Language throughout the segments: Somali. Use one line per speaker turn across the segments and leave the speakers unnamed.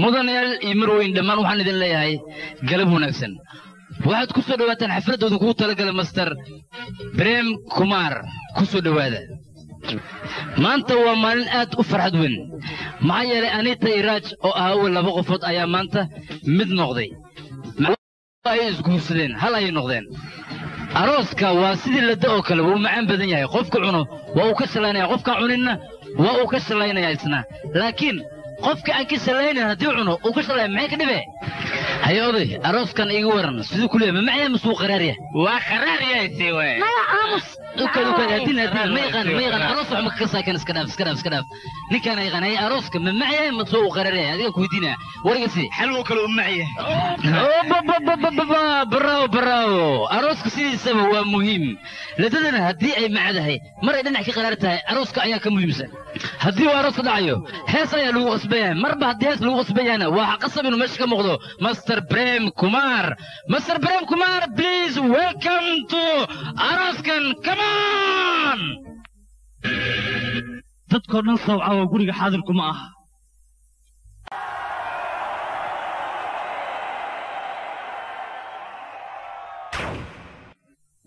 mudanayaal iyo marweyn dhammaan waxaan idin leeyahay galab wanaagsan. Waxaad ku soo dhowaataan xafladdooda kugu talagala master brem kumar. Ku soo dhowaada. Maanta waa maalin aad u farxad weyn. Maxaa yeelay anita iyo raaj oo ah awel laba qofood ayaa maanta mid noqday. Ay isguursadeen hal ayay noqdeen. Arooska waa sidii ladda oo kale wuu macaan badan yahay. Qofka cuno waa uu ka shallaynaya qofkaan cuninna waa uu ka shallaynaya isna. Laakiin qofka aan ka shallaynayn haddii cuno uu ka shallaya maxay ka dhibe? Haye oday arooskan iga waran siduu ku leeyahay ma macaya masuu qaraarya
waa qaraaryahaysii wey
maya aamus ukad ukad hadin hadin. Ma yaqaan ma yaqaan aroos wax ma ka saakan iska dhaaf iska dhaaf iska dhaaf. Ninkaan yaqaan haye arooska ma macaya masuu qaraarya adiga ku weydiina warigasi
xalwo kale u macya
bravo bravo. Arooska sidiisaba waa muhiim. Ladadana haddii ay macadahay mar ay dhinac ka qaraar tahay arooska ayaa ka muhiimsan haddii uu arooska dhacayo hees ayaa lagu qasban marba haddii hees lagu qasban yahayna waa qasab inuu meesha ka muuqdo master brem kumar. Master brem kumar please welcome to arooskan come on!
Dadkoo dhan sawca oo guriga xaadirku ma aha.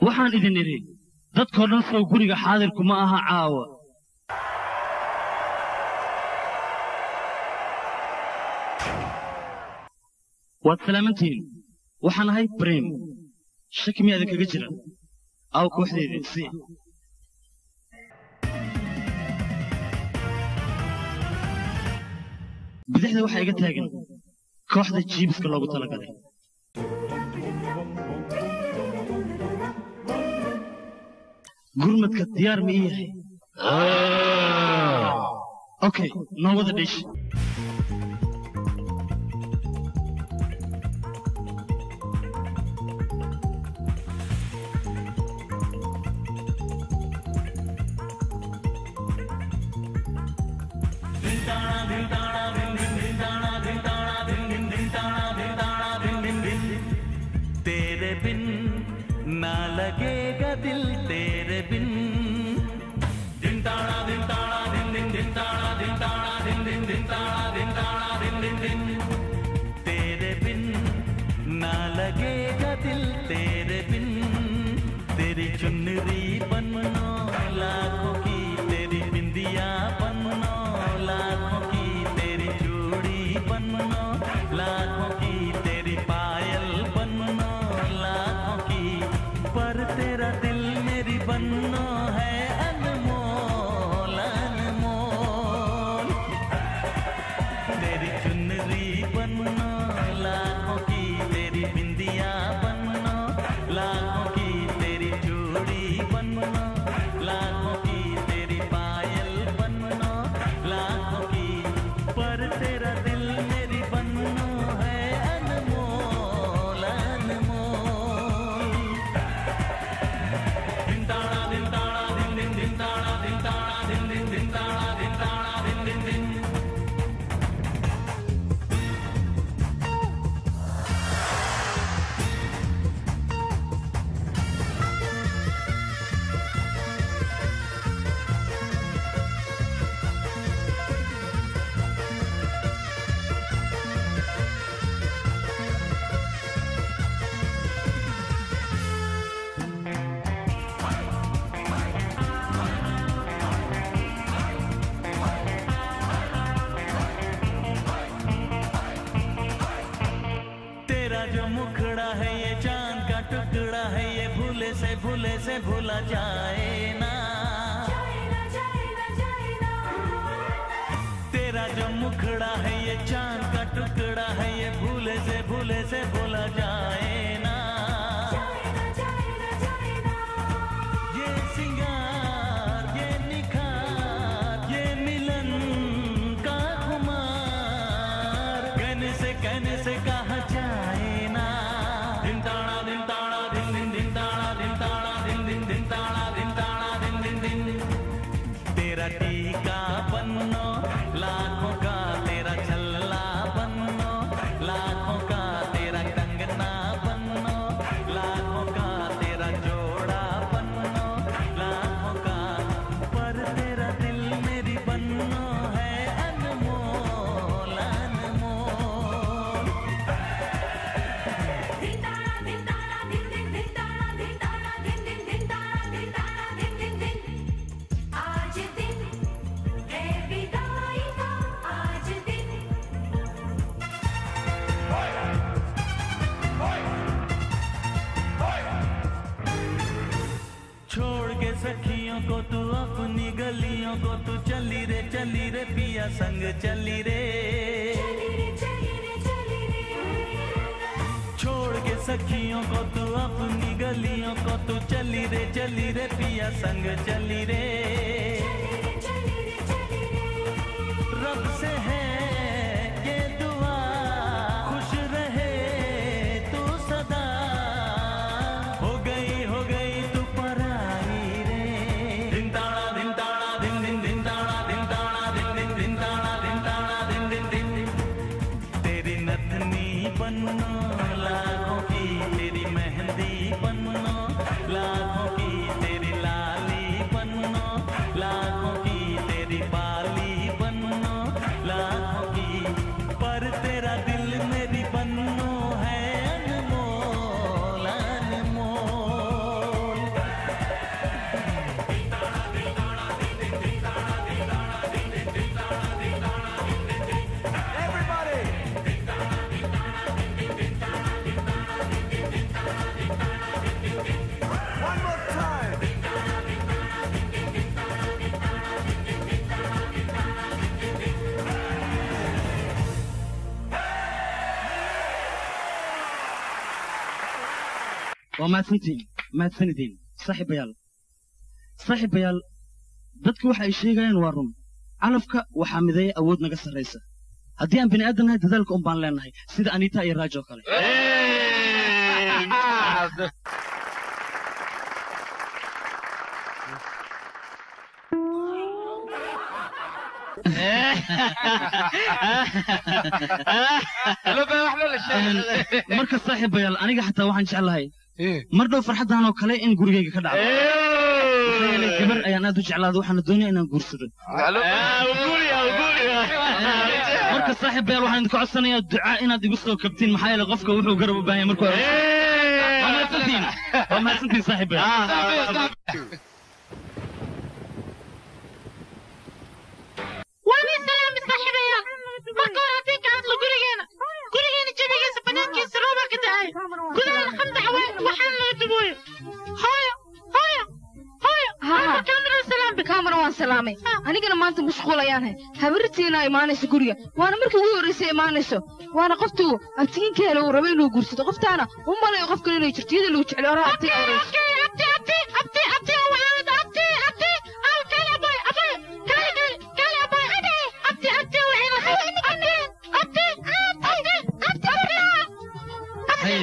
Waxaan idin idhi dadkoo dhan sow guriga xaadirku ma aha caawa waad salaamantihiin waxaan ahay brem shaki miyaada kaga jira aw kooxdeedii si. Bidixda waxaa iga taagan kooxda jiibiska loogu talagalay. Gurmadka diyaar ma ii yahay? Okay noo wada dhish
da da
din din mahadsanidin saaxiibayaal saaxiibayaal dadku waxa ay sheegayaan waa run. Calafka waxaa mideeya awood naga sarraysa haddii aan bini aadan nahay dadaalka un baan leenahay. Sida anita iyo raaj oo kale marka saaxiibayaal aniga xataa waxaan jeclahay إيه. مردو فرحت أنا وكله إن جوري جي كذا. جبر أيانا دوج على دو حنا الدنيا إن جورسود. هلو. وجوري وجوري. آه، مرك صاحب بيروح عندك عصنا يا دعاء إن دي بس لو كابتن محايا لغف كوره وقرب بيا مرك.
إيه. ما سنتين. ما سنتين صاحب. وابي السلام صاحب يا. مكوراتي banaankiisa roobaa ka dahay gudaha khamda haween waxaan laga dubooyo hooyo hooyo hooyo.
ها
kaamira salaam
kaamara waan salaamay. Anigana maanta mashquul ayaan hay guriga. Waana markii ugu horreysay imaanayso. Waana qoftuu abtiginkeela uu rabo inuu guursado qoftaana u malayo qofkan inay jirto iyada lagu jecel horaa abtiga horeyso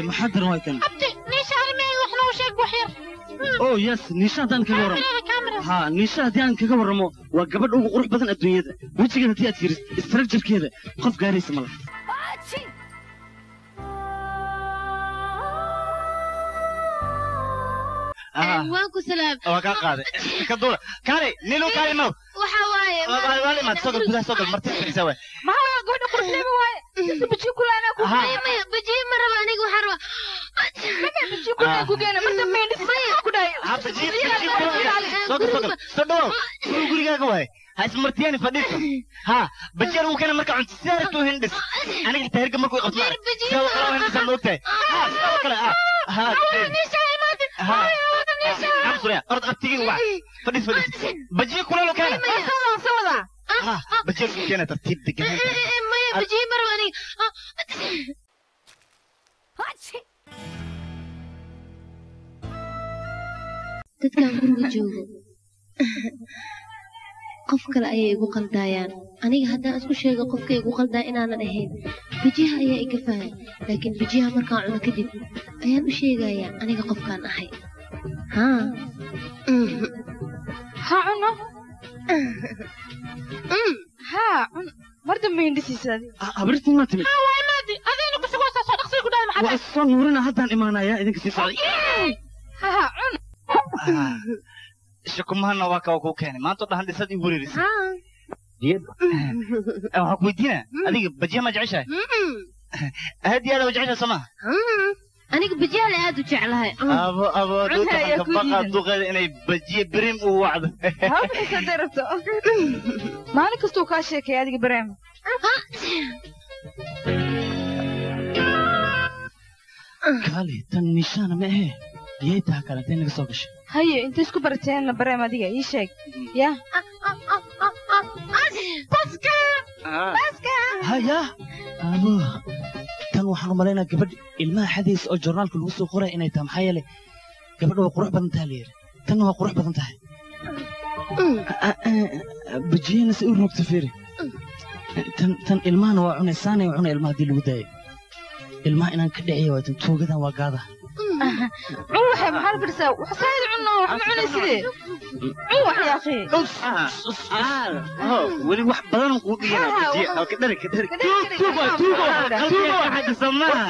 abti
haye maxaa daran waay kan
abti niisha armeen wax noo sheeg wax yar
oh yes niisha haddaan kaga warramo
kaamira kaamira
ha niisha haddii aan kaga warramo waa gabadh ugu qurux badan adduunyada wejigeeda haddii aad fiiriso istraakjarkeeda qof gaaraysa
gurigaaga waay ha ismartiyani fadhiiso ha bajiya lagu keena marka cunto sidaa rabto hindhis aniga xitaa herga markuu qabto maarag sidoo kale oo hindhisaa ma ogtahay ha sidoo kale ah ha ha
dadkan guriga joogo qof kale ayay igu qaldayaan. Aniga haddaan isku sheego qofka igu qaldaa inaanan ahayn. Bijiha ayaa iga fahan laakiin bijiha markaan cuno kadib ayaan u sheegayaa aniga qofkaan ahay
ha cuno ha cun. Mar dambe hindhisiisa
habartii maa timid.
Adayna kusugoosaa soo
nuurina haddaan imaanayaa idinka sii socday
ha ha cun
shukumahana waa kawa kuu keenay. Maanta oo dhan dhisad ii wereerisa
haa.
Waxaan ku weydiina adiga bajiya ma jeceshahay? Aad iyo aad waa jeceshahay soo maha
aniga bijiyaale aad u jeclahay
abo abo
Cunta ayaa
duuka
ku
baqa
yihiin.
duqeeda inay bajiye birim u wacdo
ha bixisa haday rabto maalin kastuu kaa sheekay adiga bareem
kaali tan nishaana ma ahe yay taha kale intay naga soo gashay
haye intay isku barateenna bareem adiga ii sheeg ya
haya abo tan waxaan u malaynaa gabadh ilmaha xadaysa oo joornaalka lagu soo qoraya inay tahay. Maxaa yeelay gabadha waa qurux badan taha layidhi tanna waa qurux badan tahay. Bajiyana si u roogta fiiri. Tan tan ilmahana waa cunay saanay waa cunay ilmaha haddii lagu daayo. Ilmaha inaan ka dhiciya waa tan tuugadan waa gaada
cun waxay maxaa la fadhisaa wax saayid cunno wax ma cunay sidee cun wax yaa akhi
weli wax badan kuu dhigana bajiye halka dhari ka dhari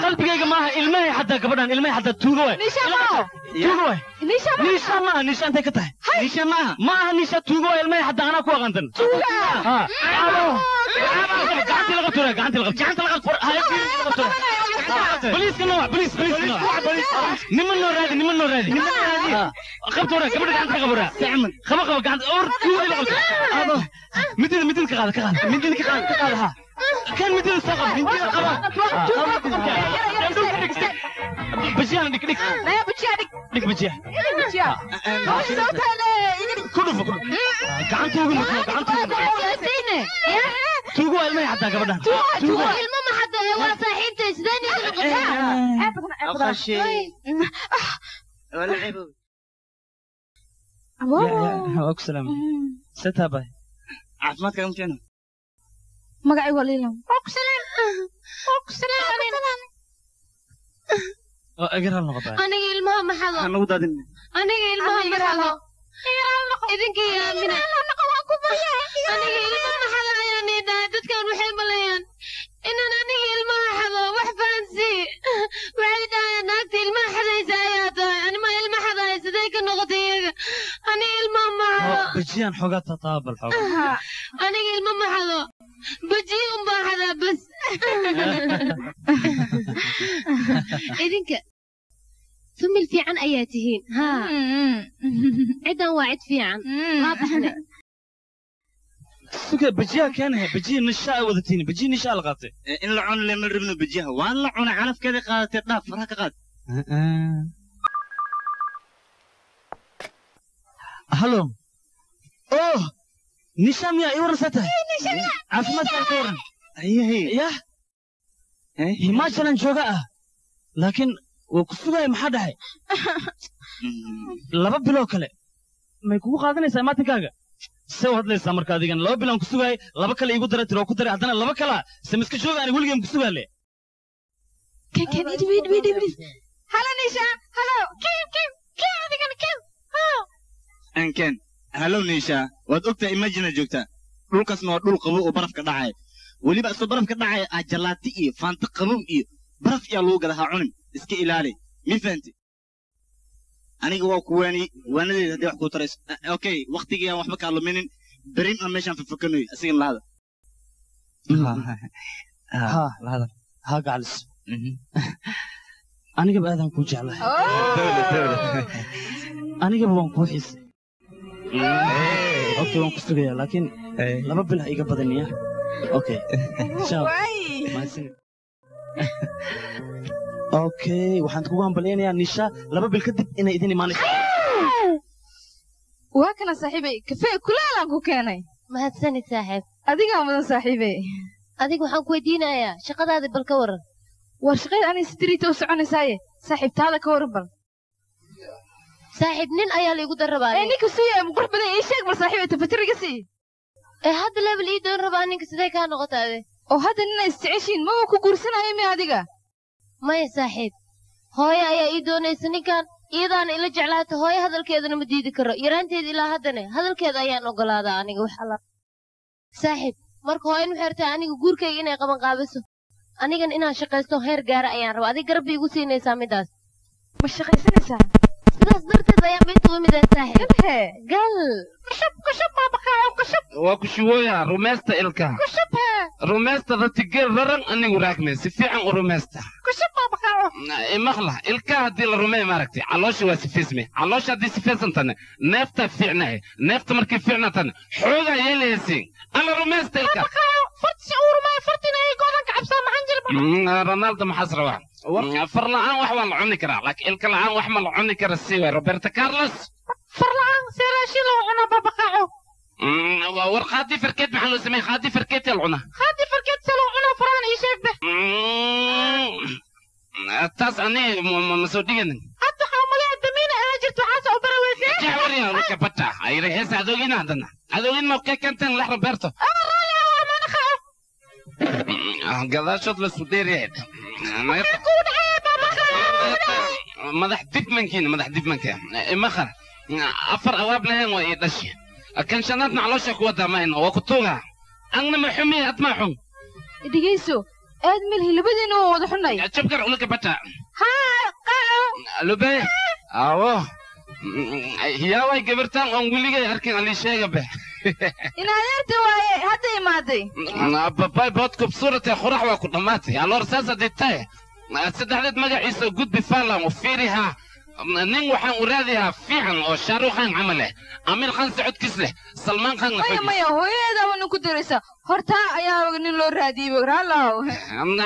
qalbigayga maaha ilmahay xataa gabadhan ilmahay xataa tuuga waay
nisha maaho
tuuga waay
nisha maaho
niisha maaha niisha intay ka tahay niisha maaha maaha niisha tuuga waay ilmahay xataa anaa ku aqaantan ha abo gacantii laga tura gacantii laga gacanta laga tura hayadii laga tura boliiska nooc boliis boliiska nooc niman noo raadi niman noo raadi qabta wara gabadha gacanta ka qabara qaba qaba gacanta or tuuga la qabta abo midida midida ka qaada ka qaada midida ka qaada ka qaada ha kan midida soo qaba midida qaba bajiyaana dhig dhig
naya bujiya dhig
dhig bajiya
bujiya
ku dhufo ku dhufo gacanta ugu mutuo gacanta ugu mutuo tuugo waa ilmahay xataa gabadhan tuugo
ilmo maxad waa saaxiibtay sideen igu
waa ku salaamay setaa bay
caafimaadka ma keeno
magacay waa liilam
oo egar hal noqotaa
aniga ilmaha maxado
nagu daadin
aniga ilmaha maxado idinka yaamina aniga ilma maxado ayaan ii dhahay dadkan waxay maleeyaan inaan aniga ilmaha xado wax fahansii waxay dhahayaan naagta ilmaha xadaysa ayaa tahay anima ilma xadahay sidee ka noqotay iyaga aniga ilmaha maxado aniga ilma maxado bajiye unbaa xadaa bas idinka famil fiican ayaa tihiin haa ciddan waa cid fiican haa baxne
suga bajiyaa keenahay bajiya nishaa ay wadatiin bajiya nishaa la qaatay
in la cuno lema rabno bajiyaha waan la cunay calafkeeda
halo nishaa miyaa ii waran saa tahay caafimaadkaa ka waran yah himaajalan jooga ah laakiin waa ku sugaya maxaa dhahay laba biloo kale. May kugu qaadanaysaa maatinkaaga se u hadlaysaa marka adigan laba bilaan ku sugaayay laba kale iigu dara tiroo ku daray haddana laba kalaa se miska jooga ani weligeen ku
idib halo nisha halo. Kim kim kim adigan kim.
Anken halow niisha waad ogtaa imagina joogtaa dhulkaasna waa dhul qabow oo barafka dhacaya weliba isoo barafka dhacaya ah jalaati iyo faanta qabow iyo baraf iyaa lagu gada ha cunin. Iska ilaali. Mi fahanti? Aniga waa ku waani waanadeeda haddii wax kuu tarayso okay waktigiiaan waxba kaa luminin. Berim aan meeshaan fafakanoy asigan lahada
ha lahadal ha gacalis anigaba aadaan kuu jeclahay. Anigaba waan kuu xiisay okay waan ku sugayaa laakiin laba bil ha iga badaniya okay. Waxaan kugu hambalyaynayaa nisha laba bil kadib inay idin imaanayso
waa kana saaxiibey kafee kulaalaan ku keenay
mahadsanid saaxiib
adigaa mudan saaxiibey
adiga waxaan ku weydiinayaa shaqadaadii bal ka waran
war shaqada anay sidiriita u soconaysaaye saaxiibtaada ka waran bal
saaxiib nin ayaa laigu dar rabaa
ninka suya ma qurux badan ii sheeg bal saaxiibey tafatiriga sii.
Ee hadda level ii doon rabaa ninka sidee kaa noqotaade.
Oo hadda nina isjeceshiin maba ku guursanaya mi adiga?
Maya saaxiib hooyo ayaa ii doonaysa ninkan iyadaana ila jeclaata hooyo hadalkeedana ma diidi karo. Yaraanteeda ilaa haddana hadalkeeda ayaan ogolaadaa aniga wax alla. Saaxiib marka hooyan waxay rabtaa aniga guurkayga inay qaban qaabiso. Anigan inaan shaqaysto heer gaara ayaan rabaa. Adiga garab bay igu siinaysaa midaas
ma shaqaysanaysaa
sidaas darteed ayaan mid uga mid ah saaxiib
he
gal.
Kushub kushub baabaqaayo kushub
waa ku shubooya rumaysta ilkaha
kushub he
rumaysta ratigeel raran anigu raagme si fiican u rumaysta
kushub baabaqaayo
imaqla ilkaha haddii la rumey maaragtay caloosha waa sifisme. Caloosha haddii sifaysantana neeftaa fiicnahe neefta markay fiicnatana xoogaa yeelayasiin alla rumaysta ilkaha
fartisi uurmaya fartina ay goodan ka cabsaa maxaan jira
Mm, ronaldo maxaas rabaa Mm, far la'aan wax waa la cuni karaa laakiin ilka la'aan wax ma la cuni kara si waay roberto carlos
farla'aan see raashin loo cunaa baabaqaayo
Mm, waa war qaadii farkeed maxaa loo sameeyey qaadii farkeed yaa la cunaa
haddii farkeed se loo cunaa faraan ii sheeg be
Mm, taas aniga ma- ma ma soo dhiganin
hadda waxaa umaleeya damiina aa jirto waxaas oo baraweysee
jawariya ulka bata ayra heesa adoogina haddana adoogin ma ka kantan lax roberto Mm, gadaashood la sudeeriyayd madax dibmankiina madax dibmanka. Imakar afar awaab lahayn waa ii dhashi kan shanaadna caloosha kuwa daamayna waa ku tuuga angna ma xumi ad ma xun.
Dhegayso aad melhi labadiina waa wada xunay
jabkar ulka bata
haa qaaco
lube awo hiyaaway gabartaan oon weligay arkin ali sheega be
in adeerta waaye hadda imaaday.
Babay boodkub suuratee qurax waa ku dhammaatay. Aloor saas haddii tahay saddexdeed magaciisa gudbi faalan fiirihaa nin waxaan u raadihaa fiican oo shaarukh khan camal leh amiir khan socodkiis leh salmaan khanna
maya maya hooyadeeda waa nin ku diraysa. Hortaa ayaa nin loo raadiyey raalaw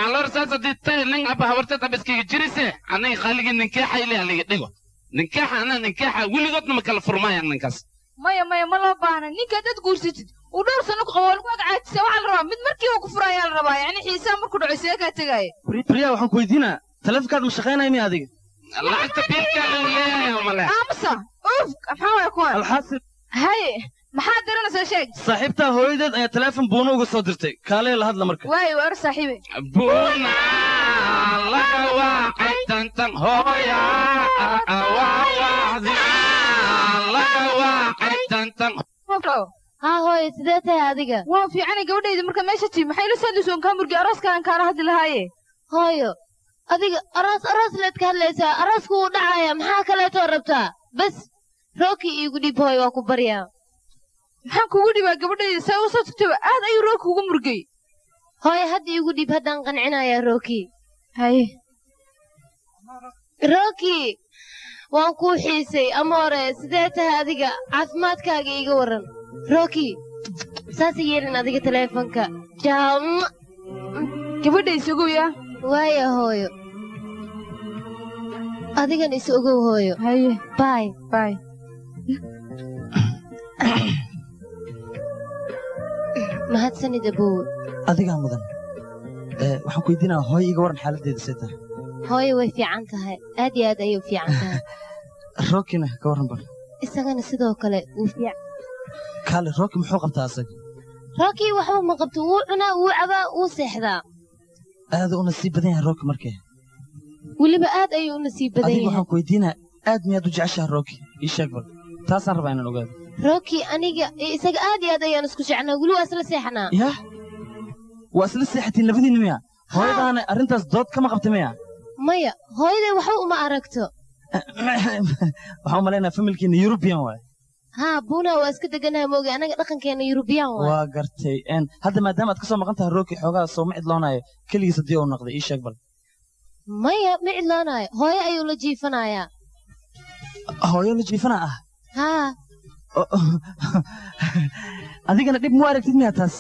aloor saas haddii tahay nin abba habarteed aba iskaga jirise. Aniga khaaligii ninkaaxa ileh haliga dhigo. Ninkaaxa anaa ninkaaxa weligoodna ma kala furmaayaan ninkaas
maya maya ma loo baahna? Ninka dad guursatid. Uu dhowr sano ku qabo lagu waxaa la rabaa mid markiiba ku furayaa la rabaa. Yacni xiisaa markuu dhaco see kaa tegaaye
briya waxaan ku weydiinaa. Taleefonkaad ma shaqaynaya miya adiga?
Aamusa uf maxaa waaya
alxaasil
haye maxaad diranaysaa sheeg?
Saaxiibtaa hooyadeed ayaa taleefon buuno uga soo dirtay. Kaalee la hadla marka.
Waaye waa or saaxiibe.
Buna laga waacay tantan hooya waawacdi laga waacay
haa hooyo sidee tahay adiga.
Waa fiicanay gabadhayda marka meesha tii maxay la socdaysoon kaa murgi arooskaagan kaala hadli lahaaye.
Hooyo adiga aroos aroos leed ka hadlaysaa. Aroosku wuu dhacaya. Maxaa kaleetoo rabtaa bas rooki iigu dhib hooyo waa ku baryaa.
Maxaan kugu dhibaa gabadhayda? Saa u soo tagtaba aad ayuu roog kugu murgay.
Hooyo hadda iigu dhib haddaan qancinayaa rooki.
Haye
rooki waan kuu xiisay. Amoore sidee tahay adiga caafimaadkaaga iiga warran. Rooki saasa yeelin adiga taleefonka jaa
gabadhay isagoya
waaya hooyo. Adigan is ogow hooyo.
Haye.
Baay
baay
mahadsanid abowe
adigaa mudan. Eh, waxaan ku weydiinaa hooyo iga waran xaaladdeeda see tahay
hooyo way fiican tahay. Aad iyo aad ayay u fiican tahay.
Rookina ka warran
isagana sidoo kale wuu fiican.
Kaale rooki muxuu qabtaa asaga?
Rookii waxba ma qabto. Wuu cunaa wuu cabaa wuu seexdaa.
Aada u nasiib badan yahay rooki markee.
Weliba aad ayuu u nasiib badan
adiga
yahay.
waxaan ku weydiinaa aad miyaad u jeceshaha rooki? Ii sheeg bal. Taasaan rabaa inaan ogaado.
Rookii aniga isaga aad iyo aad ayaan isku jecnaa. Weli waa isla seexnaa.
Yah? Waa isla seexatiin labadiinna miya hooyadaana arrintaas dood kama qabta miya
maya hooyaday waxba uma aragto.
Waxaan u malaynaa familkiina yurubiyan waay.
Haa buuna waa iska deganaha mooge anaga dhaqankeena yurubiyaan waa
waa gartay. Hadda maadaama aad ka soo maqan tahay rooki xoogaa soo ma cidloonaayo keligiis haddii uu noqday ii sheeg bal.
Maya ma cidloonaayo hooyo ayuu la jiifanayaa
hooyo la jiifana ah
haa
adigana dhib mu aragtid miyaa taas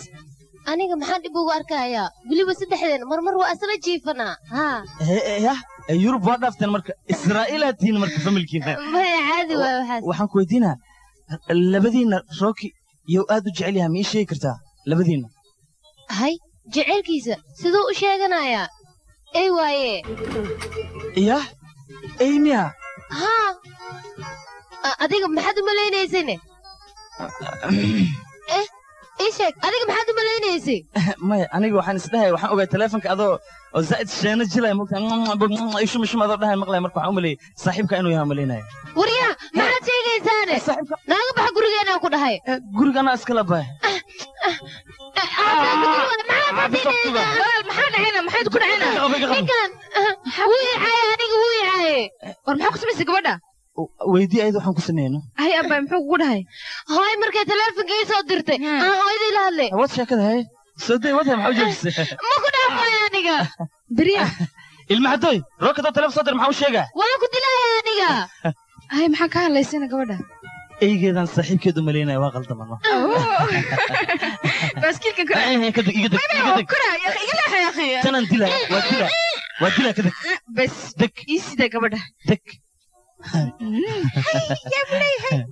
aniga maxaan dhib ugu arkayaa? Weliba saddexdeen marmar waa isla jiifanaa haa
yah yurub waa dhaafteen marka. Israa'iilaad tihiin marka familkiina
maya caadi waa waxaas.
waxaan ku weydiinaa labadiinna rooki yow aad u jecel yahay ma ii sheegi kartaa? Labadiinna.
Hay jaceylkiisa siduu u sheeganayaa? Ey waaye.
Yah ey miya.
Haa adiga maxaad u malaynaysayne eh ii sheeg adiga maxaad u malaynaysay
maya aniga waxaan isdhahay waxaan ogaa teleefonka adoo oo zaa'id sheeno jilaya mogtaa ishum ishum adoo dhahay maqlaya marka waxaan u maleeyey saaxiibka inuu yahay malaynayo
waryaa maxaad sheegaysaane
saaxiibka
naaga baxa gurigeenaan ku dhahay
gurigana iskala bahay
walaal maxaa dhacayna maxayd ku dhacayna
ninkan wuu icaaye aniga wuu icaaye
war maxaa ku samaysay gabadha
weydii ayada waxaan ku sameeyno.
Hay abbay muxuu kugu dhahay
hooy markay teleefonka ii soo dirtay
Hmm.
aan hooyadii la hadlay.
Wad sheekada haye soo day wad maxaa u jeedisay?
Ma ku dhaafaya aniga.
Beriya.
Ilma haddooy rookadoo teleefon soo dir maxaa u sheegaa?
Waan ku dilaya aniga.
Hay maxaa ka hadlaysayna gabadha?
Eygeedaan saaxiibkeedu malaynaya waa qaldamano
baaskiilka kora
kadeg iga deg iga deg.
kora iga leexa akhi
tanaan dilaa waa dilaa waa dilaa kadeg
bas
deg
ii sida gabadha
deg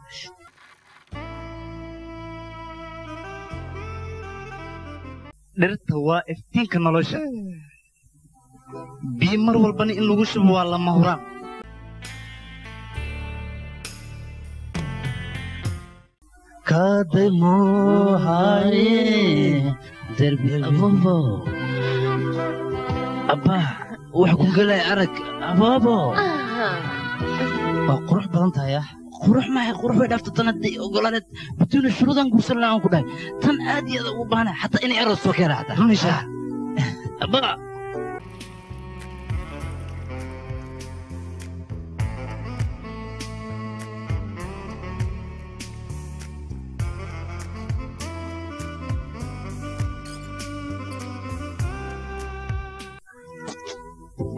dhirta waa iftiinka nolosha biyo mar walbana in lagu shubo waa lama huraan kademohaye derbi abobo abba wax ku galay arag abobo waa qurux badan tahay ah qurux maahay qurux way dhaafta tan haddii ogolaaneed batuuna shuruudan guursan lahaan ku dhahay tan aad iyo aad ugu baahana xataa inay eros soo keena xataa runisha abba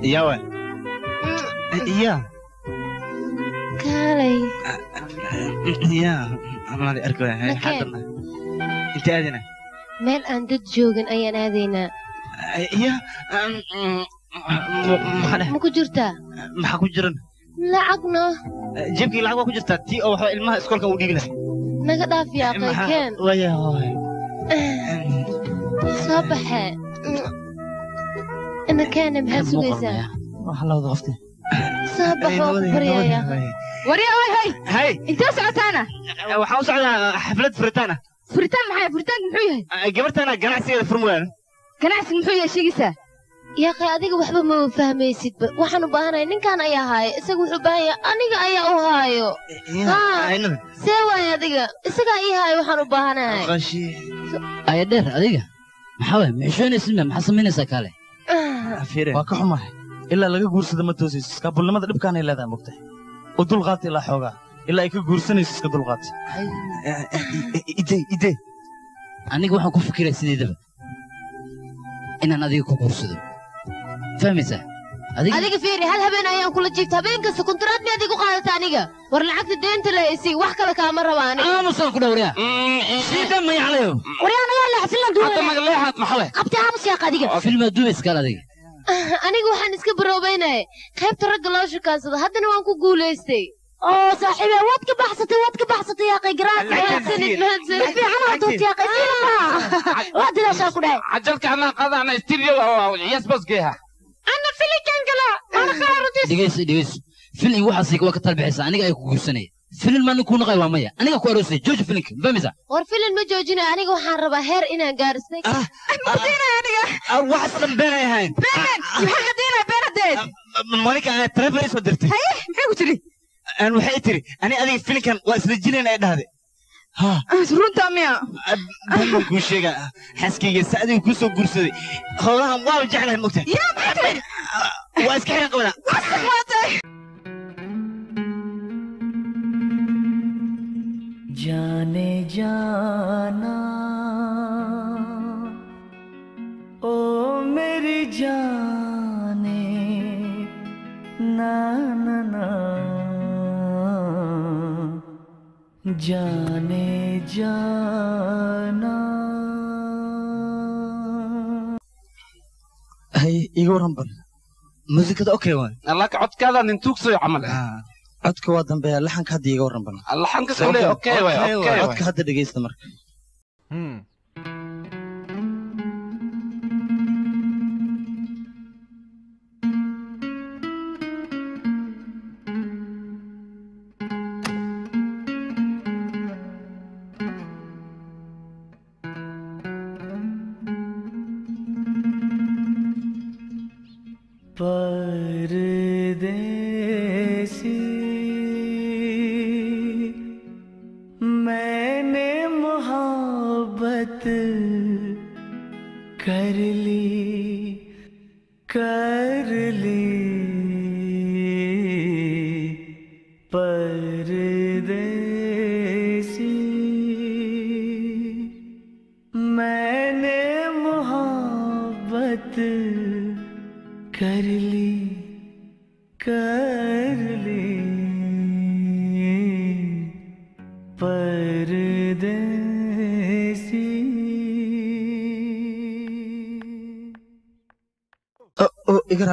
yawa iya
kaalay
iya
meel aan dad joogin ayaan aadaynaa
maxaa
ma ku jirtaa
maxaa ku jiran
lacagno
jebkii lacag waa ku jirtaa tii oo waxba ilmaha iskoolka u dhiibi lahay
naga dhaaf yaaqay keen
waya hooy
soo baxe ina keene maxaad sugaysaa soo bax waa ku baryayaa
warya oy hoy
hay
intee socotaana
waxaan u socdaa xaflad furitaan ah
furitaan maxay? Furitaanka muxuu yahay?
Gabartana ganacsigeeda furmuyaan
ganacsiga muxuu yahay sheegaysaa?
Yaaqay adiga waxba ma fahmaysidba waxaan u baahanahay ninkan ayaa haayo. Isaga wuxuu baahan yahay aniga ayaa u haayo.
Aynada
see waaye adiga. Isagaa ii haayo waxaan u baahanahay.
Qashi
aya dheer adiga. Maxaa waay? Maxishoonaysid maxaa samaynaysaa kaale
afire waa ka xumahay ilaa laga guursada ma toosayso. Iskaabulnimada dhibkaanay leedahay mogtahay u dulqaata ilaa xoogaa. Ilaa ay ka guursanayso iska dulqaata idey
aniga waxaan ku fikiraa sideedaba. Inaan adiga ku guursado. Fahmaysaa? Adiga
fiiri hal habeen ayaan kula jiifta. Habeen kasta kuntaraad miyaad igu qaadata aniga? War lacagta deenta la isi wax kale kaama raba aniga
aamusaan ku dhawriyaa siida mayaclayo
waryaana yaa leexsilan
hadda magaleexaad maxaa waay
qabta aamus yaaq adiga.
Filmaa duubaysa kaale adiga
aniga waxaan iska baroobaynaya qaybta ragga loo shukaansado haddana waan ku guulaystay. Oo saaxiibe waad ka baxsatay waad ka baxsatay yaaqay garaad mahadsanid mahadsanid fiican waa doonta yaaqay siilama waa dilaashaa ku dhahay.
Cajalka anaa qaadana studio yasbosgeeha
ana filikan gala ana qaarudis
dhegeyso dhegeyso filin waxaas waa ka talbixaysa aniga ay ku guursanaya filin maa ninkuu naqay waa maya. Aniga ku aroosay jooji filinka fahmaysaa
war filin ma joojinayo aniga waxaan rabaa heer inaan gaaristay
waxaas dhan beenay ahayn.
Maxaa caddaynaya beenadeed
monika taleefon ii soo dirtay.
Maxay ku tiri?
Aan waxay tiri ani adiga filinkan waa isla jileen ay dhahday. Ha.
Runtaa miya.
Baan kuu sheega xaaskayga sa adiga kuu soo guursaday. Howlahan waaba jeclahay mogta
yaa maxay tiri
waa iska xiran qabana
जाने जाना ओ मेरी जाने ना ना ना जाने जाना
hay iga waran bal muusikada okay waay
laka codkaada nin tuugsayo camal
Codka waa dambeeya laxanka hadda iga
way okay way
codka hadda dhegeysta marka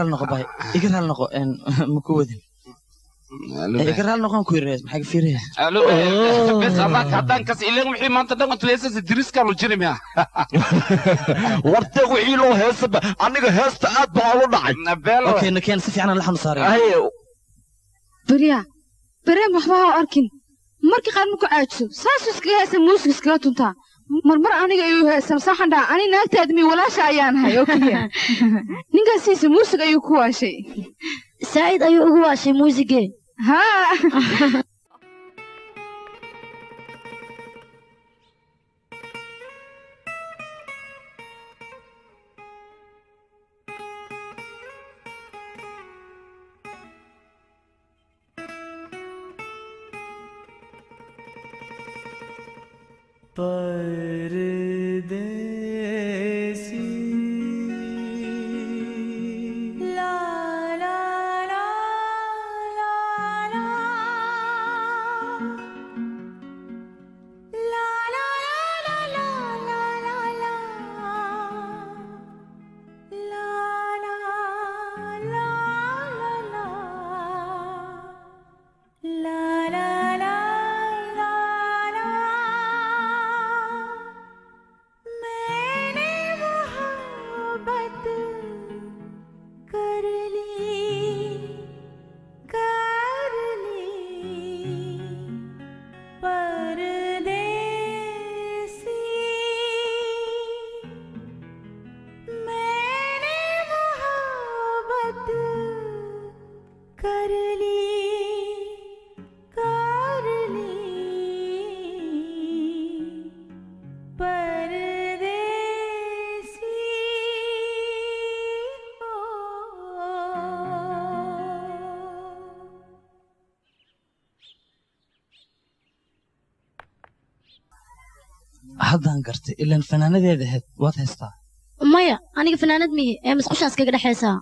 raali noqo bay. Iga raali noqo een ma ku wadin? Iga raali noqon ku yiraahdo maxaa ka fiiraya
alo bes adak haddaan kas ileen wixii maanta dhan tuleesas diriska lu jiri miya
warta wixii loo heesaba aniga heesta aad baa ulu dhacay.
Okay nakeen si fiican
waxba ha arkin. Marka qaar marku caajiso saasuu iskaga heesa muusig iskaga tuntaa marmar aniga ayuu heesan saxan dhaha ani naagtaadmi walaasha ayaan hay oo keliya. Ninkaasiisa muusig ayuu ku waashay.
Saa'id ayuu ugu waashay muusigee
haa
Bye.
Haddaan gartay ilaan fanaanadeeda waad haystaa?
Maya aniga fanaanad mihi ee musqushaas kaga dhexaysaa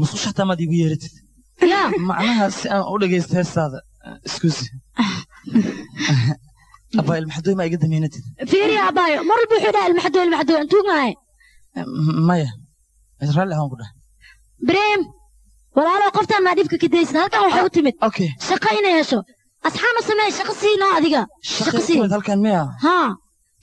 musqusha hataa maad igu yeeratid
yaa
macnaha si aan u dhegaysto heestaada iskusi abaa ilmaxadooy ma iga damiinatid?
Fiiriya abaayo mar walba wuxuu dhaha ilmaxadoo ilmaxadoo intuugaaye
maya raalli ahaan ku dhah
ibraahim walaalow qoftaan maa dhibka ka daysid halkan waxay u timid. Shaqo inay hesho. Asxaana samee shaqo siinoo adiga. Shaqo sii.
halkan miya
haa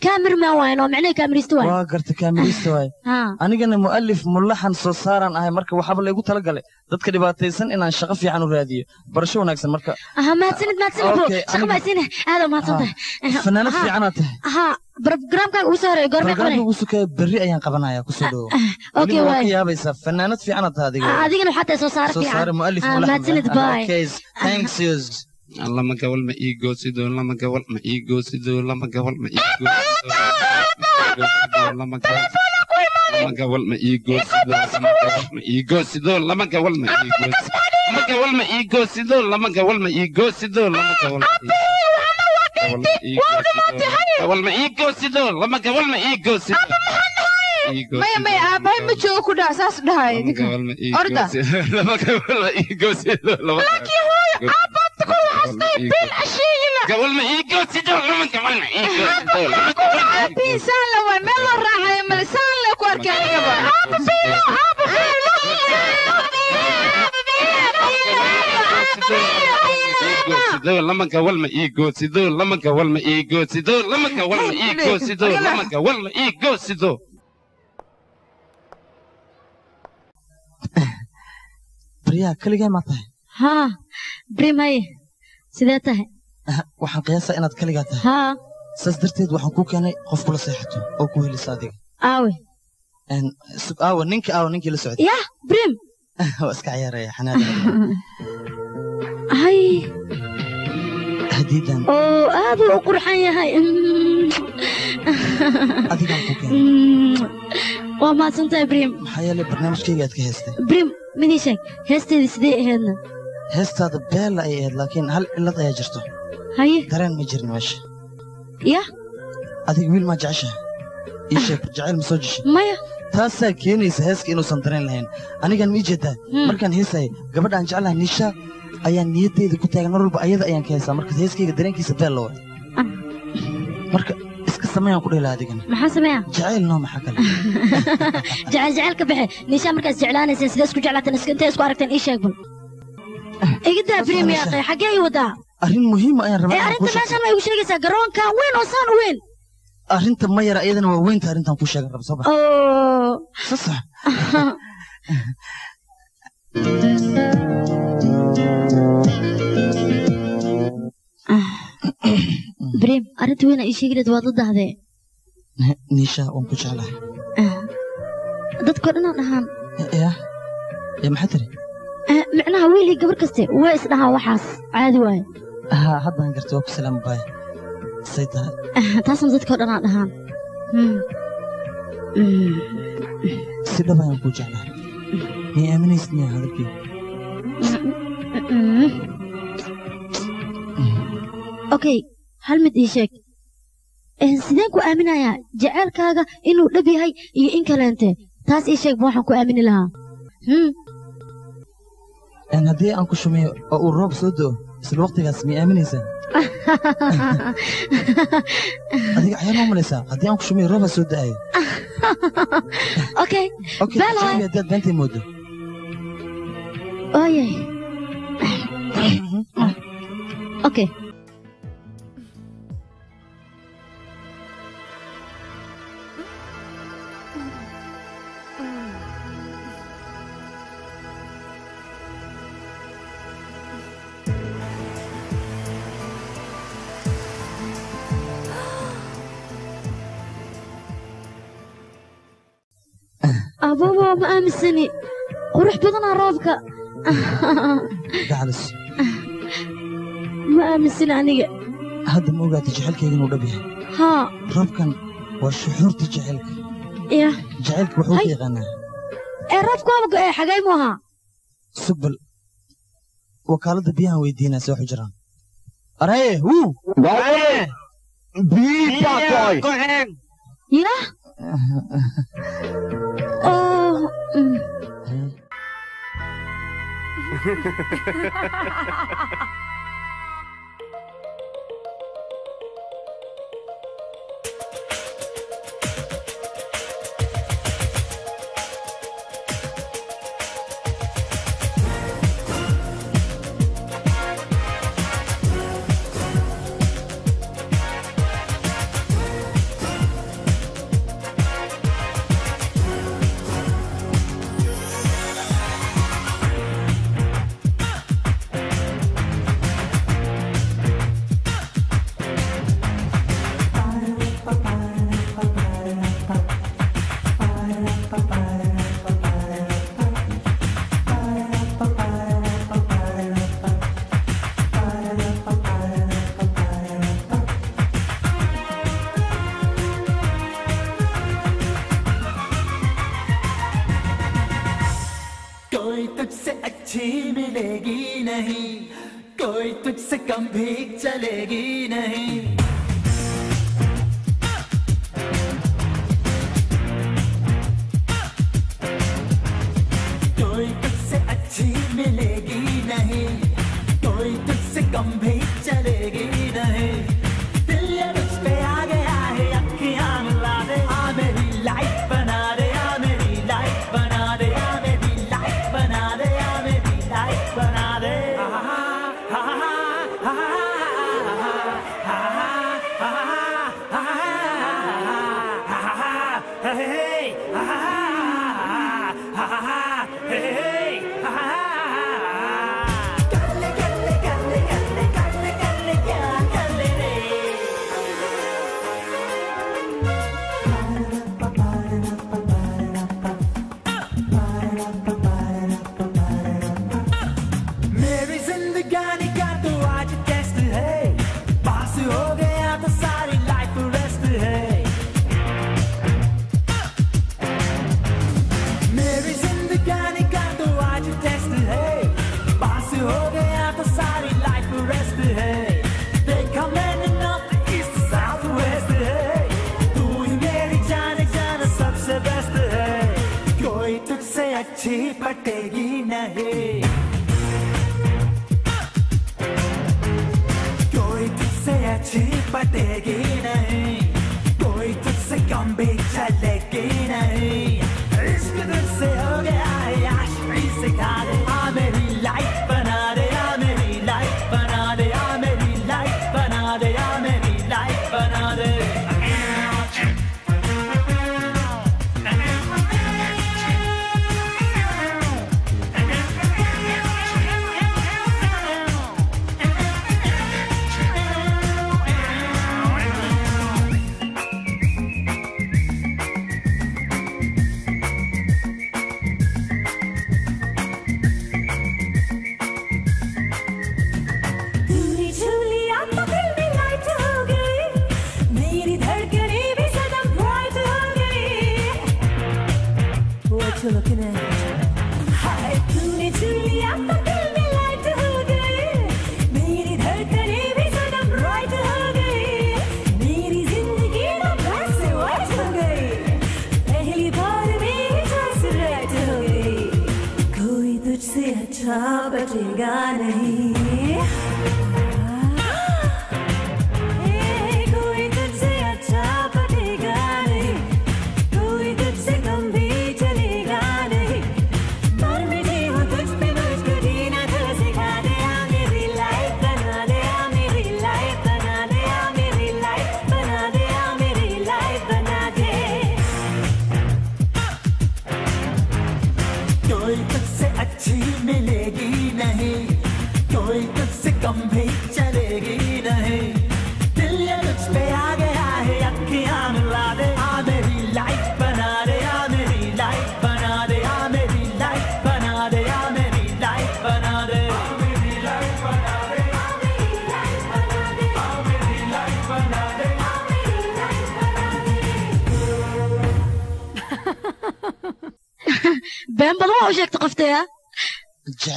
kaamirmaan waayan oo micnaha kaamirista waayan
waa garta kaamirista waay
haa
anigana mu'alif mulaxan soo saaraan ahay marka waxaaba laygu talagalay. Dadka dhibaataysan inaan shaqo fiican u raadiyo. Barasho wanaagsan marka.
Aha mahadsanid mahadsanid bro.
Okay,
shaqo
aniga-
mahadsanid aad u mahadsan tahay
fanaanad
Haa.
fiicanaad tahay.
Haa barogaraamkaaga ugu soo horreeya goormee
barnaamijka
qabanay
ugu sukaya berri ayaan qabanaya ku soo dhowo
okay
weliba waa
waay
ka yaabaysaa fanaanad fiicanaad tahay adiga.
Adigana waxaa tahay soo saar
soo saare
fiican
mu'alif
Ah,
mulaxan
mahadsanid bye.
okay thanks yous
lama gabal ma ii goosido lama gabal ma ii goosido lama gabal ma ii goosido lama gabal ma ii goosido lama gabal ma ii goosido lama gabal ma ii goosido lama gabal ma ii goosido lama gabal ma ii goosido lama gabal ma ii goosido lama gabal ma ii goosido
maya maya aabahay ma joogo ku dhaha saas dhahay orda
lama gabal ma ii goosido lama gabal ma ii goosido lama gabal ma ii goosido lama gabal
sidee tahay?
Waxaan qiyaasaa inaad keligaa tahay.
Haa
saas darteed waxaan kuu keenay qof kula seexato oo ku helisa adiga.
Aawe.
Aawa ninka aawa ninkii la socday.
Yah brim!
Waa iska ciyaaraya xanaada
hay
hadiidan
oo aad uu u qurxan yahay.
Adigaan kuu keenay.
Mm, waa mahadsantahay brim.
Maxaa yeelay barnaamijkayga aad ka heestay
brim midii sheeg heesteedii sidee ahaydna
heestaada beela ay ahayd laakiin hal cillad ayaa jirto.
Haye.
Dareen ma jirin meesha.
Yah
adiga wiil maa jeceshaha ii sheeg jacayl ma soo jeshay
maya.
Taasaa keenaysa heeska inuusan dareen lahayn. Anigaan mii jeedaa? Markaan heesayay gabadhaan jeclaha niisha ayaan niyaddayda ku taagan. Mar walba ayada ayaan ka heesaa marka heeskayga dareenkiisa beel la wada marka iska sameeyaan ku dhihi lahaa adigana
maxaa sameeya
jacayl noo maxaa kale.
Jecel jecel ka baxe niishaa markaas jeclaanayseen sidee isku jeclaateen iska intee isku aragteen ii sheeg bal iga daa brim yaaqay xaggee wadaa?
Arrin muhiima ayaan rabaa kuu
arrinta meeshaan ma igu sheegaysaa garoonkan weyn oo saan u weyn.
Arrinta ma yara iyadana waa weynta arrintan kuu sheegan raba soo bax
oo
sasax
brim arrinta weyn aa ii sheegi lahayd waad la dahdee
niisha waan ku jeclahay.
Dadkoo dhanaa dhahaan
ya ya maxaa tiri?
Eh, micnaha wiilii gabar kaste way isdhahaan waxaas caadi waaye
haa haddaan gartay waa ku salaama baaya say tahay.
Eh, taasna dadkoo dhanaa dhahaan Hmm. Hmm.
si dhab ayaan kuu jeclahay. Miyay aaminaysid miya hadalkii
Mm. okay hal mid ii sheeg. Eh, sideen ku aaminayaa jaceylkaaga inuu dhab yahay iyo in kaleente taas ii sheeg ba waxaan ku aamini lahaa Hmm.
Een, haddii aan ku shumeeyo oo uu roob soo do'o isla waqtigaas miyay aaminaysaa adiga cayaar ma malaysaa haddii aan ku shumeeyo roobaa soo da'ayo
okay
okay
ababa ma aaminsani qurux badanaa roobka
gacalis
ma aaminsani aniga
hadda ma ogaatay jecelkayga inuu dhab yahay
haa
roobkan waa shuxuurta jecelka
ya
jecelka wuxuu
Hay.
ka yaqaanaa
ee roobka waaba go'ee xagay mu ahaa
sugbal wakaaladda biyahan weydiinaa see waxu jiraan araye wuu
ya oo
嗯嗯嗯嗯，哈哈哈哈哈哈哈哈！कम भी चलेगी नहीं।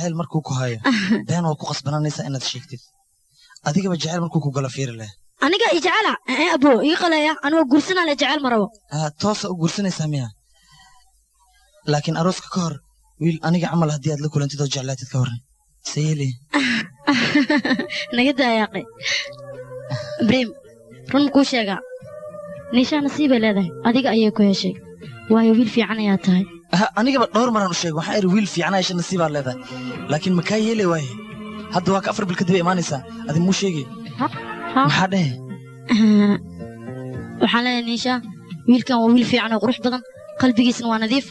Jacayl markuu ku hayo been waa ku qasbananaysaa inaad sheegtid. Adigaba jacayl markuu ku gala fiiri leh.
Aniga i jecela ee abo ii qalaya. Anigoo guursanaa le jecel ma rabo
toosa u guursanaysaa miya laakiin arooska ka hor wiil aniga camal haddii aad la kulantid oo jeclaatid ka horre sayeli
naga daayaaqe ibriim run makuu sheegaa. Niishaa nasiibay leedahay. Adiga ayay ku heshay. Waayo wiil fiican ayaa tahay
anigaba dhowr maraan u sheegay waxaa iri wiil fiican ayasha nasiibaad leedahay. Laakiin makaa yeeli waaye? Hadda waa ka afar bil kadib ay imaanaysaa. Adi muu sheegay? Maxaa dhehe
waxaan leeyahay niisha wiilkan waa wiil fiican oo qurux badan. Qalbigiisna waa nadiif.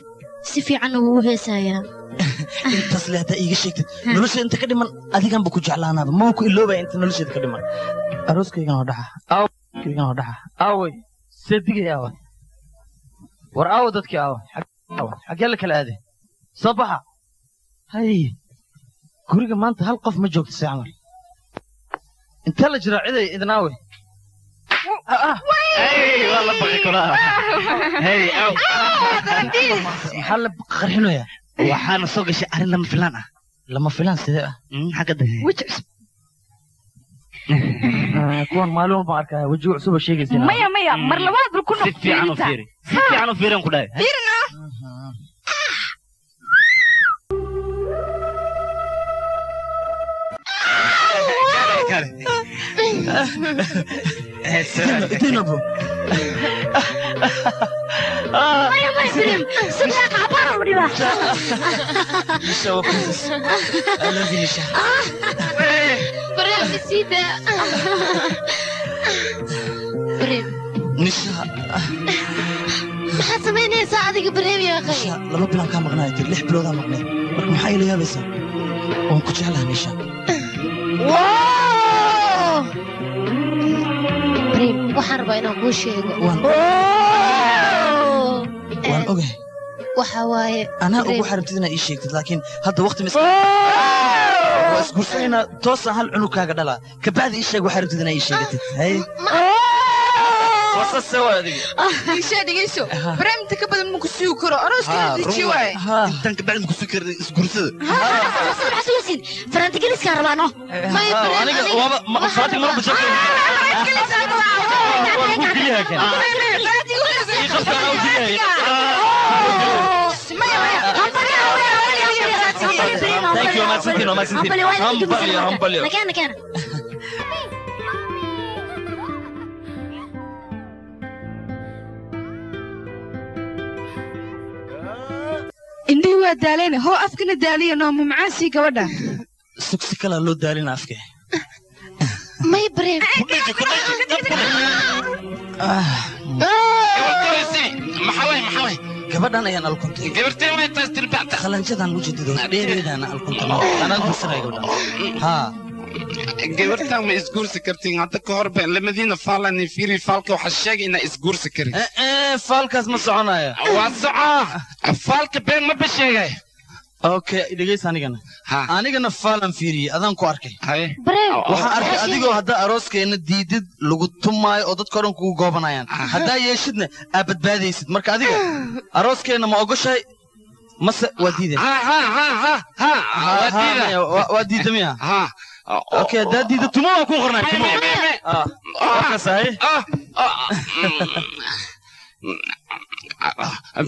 Si fiicanna wuu u heesayaa.
Intaas le haddaa iiga sheegtid nolosha inta ka dhiman adiganba ku jeclaanaaba maa ku iloobaya inta nolosheeda ka dhiman? Arooskaygana waa dhaxa.
Aaway seedigay aaway. War aawo dadkii aawa xaggee la kala aaday soo baxa. Hay guriga maanta hal qof ma joogto see camal. Intee la jiraa ciday idin aawe waa la baqi kulaa
maxaa la qarxinoyaa
waxaana soo gashay arrin lama filaan ah.
Lama filaan sidee ah?
Xagga dambe
kuwan maalin walbaan arkaya wejiga cusub oo sheegaysa
maya maya mar labaad ku
si fiican u fiiri. Si fiican u fiiran ku dhahay
fiirina
Dinabo.
maya maya ibriim sidaa qaabaan u dhibaa
Nisha waa princess. I love you, Nisha.
Bareem isiida. Bareem.
Nisha.
Maxaad samaynaysaa adiga Bareem yaa akhay?
laba bilaan kaa maqnaaya tir lix biloodaa maqnay marka maxaa ila yaabaysaa waan ku jeclaha nisha
Bareem, waxaan rabaa inaan kuu sheego.
waan ogahay
Waxa waaye.
anaa ugu
Bareem,
xarabtid inaad ii sheegtid laakiin hadda waqti mis waa isguursanaynaa toosaan hal cunugkaaga dhalaa kabacdi ii sheeg waxaa rabtid inaad ii sheegatid hay wasase waa adiga
dhegeyso dhegeyso bareem inta ka badan ma ku sugi karo arooskana deji waaye
intaan kabacdi ku sukar isguursada
xasuusin farantigeliskaa rabaa no
aniga waaba faatig marba jabka
maya maya
mahadsantiin waa mahadsantiin
Hambali, waa idin
hambalyo
indhihii waa daaleen hoo afkana daaliya nooma macaasii gabadha?
Sugsi kalaa loo daalina afke.
May
gabadhan ayaan alkuntay qalanjadan ujeedido dheereedana alkuntay anaa guursanaya gabadhan haa
gabartan ma isguursi kartiin hadda ka hor lamadiina faalani fiiri faalka waxaa sheegay inaa isguursi karin.
Faalkaas ma soconaya
waa socaa faalka been ma ba sheegay
okay dhegeysa anigana. Anigana faalan fiiriyey adaan ku arkay. Waxaan arkay adigoo haddaa arooskeenna diidid lagu tumaayo oo dadka dhan kugu goobanayaan. Haddaa yeeshidna aa badbaadaysid. Marka adiga arooskeenna ma ogoshahay mase waa diiday waa diida miya okay haddaa diida tumo waan ku qornay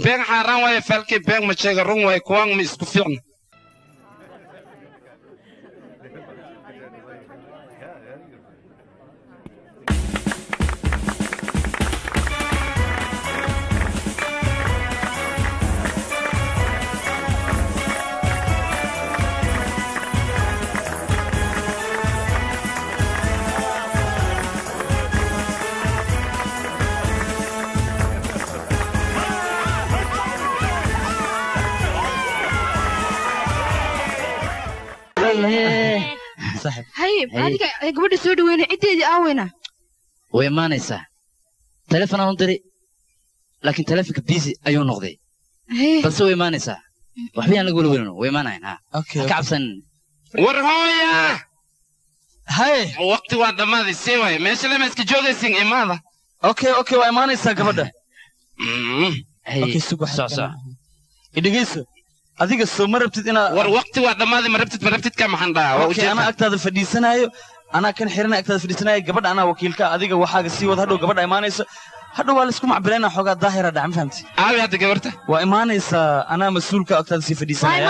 been xaaraan waaye faalkii been run waaye kuwaan ma isku fiicna
adiga gabadha soo dhaweynay ciddeedii aaweyna
way imaanaysaa telefon aan u diri laakiin telefonka busy ayuu noqday. Balse way imaanaysaa waxba yaan laga welwelino way imaanayan ha. Ka cabsanin
war hooya!
Haye
waqti waa dhammaaday sii waaye. Meesha lama iska joogaysin imaada.
Okay okay waa imaanaysaa gabadha. Okay adiga soo ma rabtid inaa
war waqti waa dhammaaday ma rabtid ma rabtid ka maxan dhaha waa
okay anaa agtaada fadhiisanaayo anaa kan xirana agtaada fadhiisanaayo gabadha anaa wakiilka adiga waxaaga sii wada hadhow gabadha imaanayso. Hadhow waa la isku macbilaynaa xoogaa daahira dhaca ma fahamti?
Aawi hadda gabarta.
Waa imaanaysaa anaa mas'uulka agtaada sii fadhiisanaya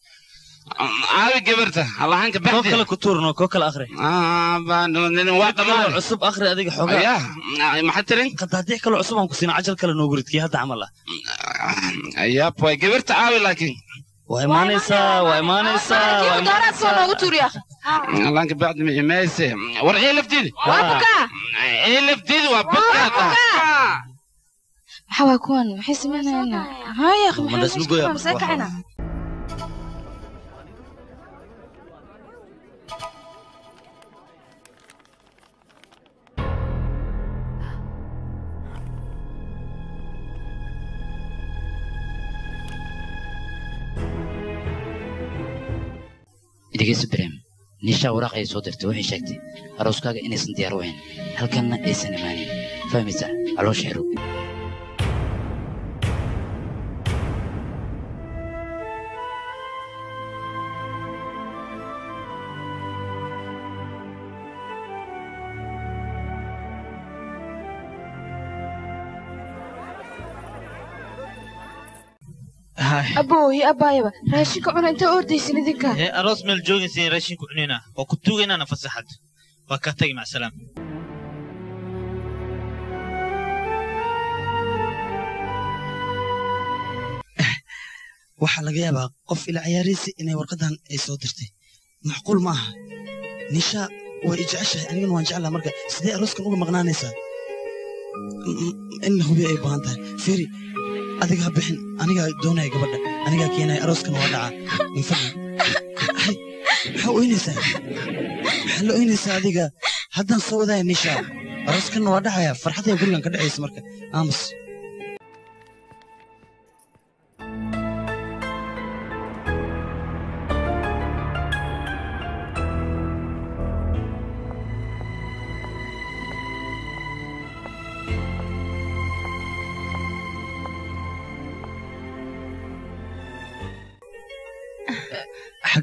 aawi gabarta allahanka
kale ku tuurno koo kale akhri.
Waa dhamaan
cusub akhri adiga xoogaa.
Maxaa tirin?
Qadaadiix kale cusub aan ku siina cajal kale noogu ridkii hadda camal ah.
Yab way gabarta aawi laakiin.
Waa imaanaysaa waa imaanaysaa. waa
noogu
allahanka ma imayse war cii lafteedi
waa bukaa.
Lafteedi waa badkaata
maxaa waa kuwan maxay samaynayaan haya maxay
dhegeyso brem niishaa waraaq ayay soo dirtay waxay sheegtay arooskaaga inaysan diyaar u halkanna aysan imaanin. Fahmaysaa caloosha xiro
abooyi abaayaba raashinka cuna intaa ordaysin idinka.
Ee aroos meel joogaysa raashin ku cunina. Oo ku tuugaynana fasaxad. Waa ka tagi macsalaam
waxaa laga yaabaa qof ila cayaaraysa inay warqadan ay soo dirtay. Macquul ma aha. Nisha way i jeceshahay. Anigana waan jeclaha marka. Sidee arooskan uga maqnaanaysaa? In la hubiyo ay baahan tahay. Firi adiga ha bixin anigaa doonaya gabadha anigaa keenaya arooskan waa dhacaa hay maxaa oynaysaa maxaa la oynaysaa adiga? Haddaan soo wadaya nisha arooskanna waa dhacaya farxadaya gurigan ka dhacaysa marka. Aamus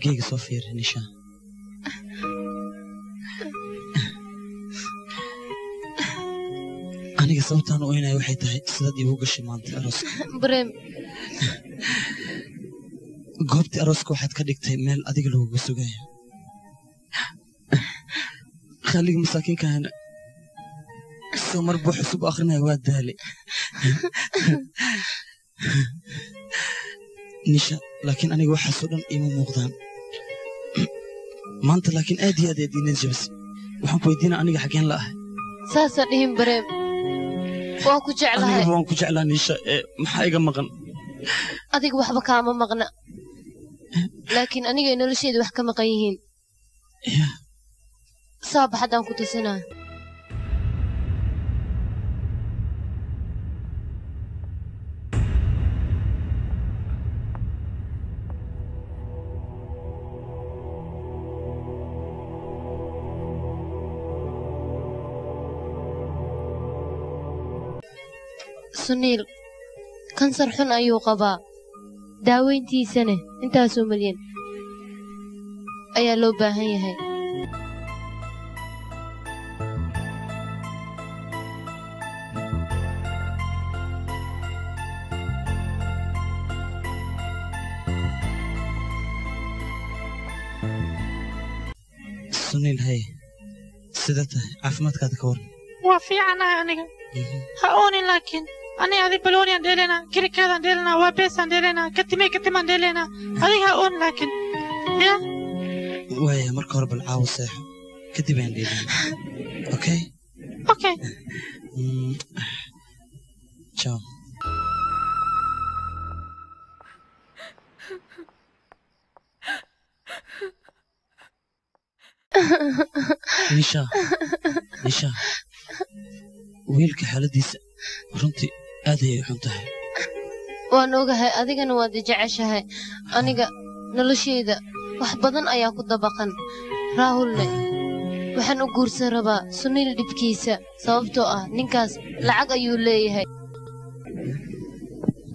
xaggayga soo fiiri nisha aniga sababtaan u oynaya waxay tahay sidaad iigu gashay maanta arooska goobtii arooska waxaad ka dhigtay meel adiga laguga sugayo khaliga masaakiinkahana soo mar buu xusub akrinaya waa daale nisha laakiin aniga waxaasoo dhan iima muuqdaan maanta laakiin aad iyo aad aad iinad jabisay waxaan ku weydiinaa aniga xaggeen la ahay.
Saasa dhihin bareem waan ku jeclahay.
Anigaba waan ku jeclaa nisha ee maxaa iga maqan?
Adiga waxba kaama maqna. Laakiin anigay nolosheeda wax ka maqan yihiin. Saabax haddaan ku tusinaa suniil kansar xun ayuu qabaa. Daaweyntiisana intaasoo malyan ayaa loo baahan yahay.
Suniil haye sida tahay caafimaadkaada ka waran
waa fiicanahay aniga. Ha oonin laakiin aniga adi balooniyan dheelenaa kirikaadaan dheelenaa waa beesaan dheelenaa katimey katimaan dheelenaa adiga ha oonin laakiin ya.
Waaya marka hore bal caawo seexo kadib ayaan dheelin okay
okay
Mm. ciao nisha nisha. Wiilka xaaladiisa runtii aad ayay xun tahay.
Waan ogahay adigana waad i jeceshahay. Aniga noloshayda wax badan ayaa ku dabaqan. Raahulne waxaan u guursan rabaa suniil dhibkiisa sababtoo ah ninkaas lacag ayuu leeyahay.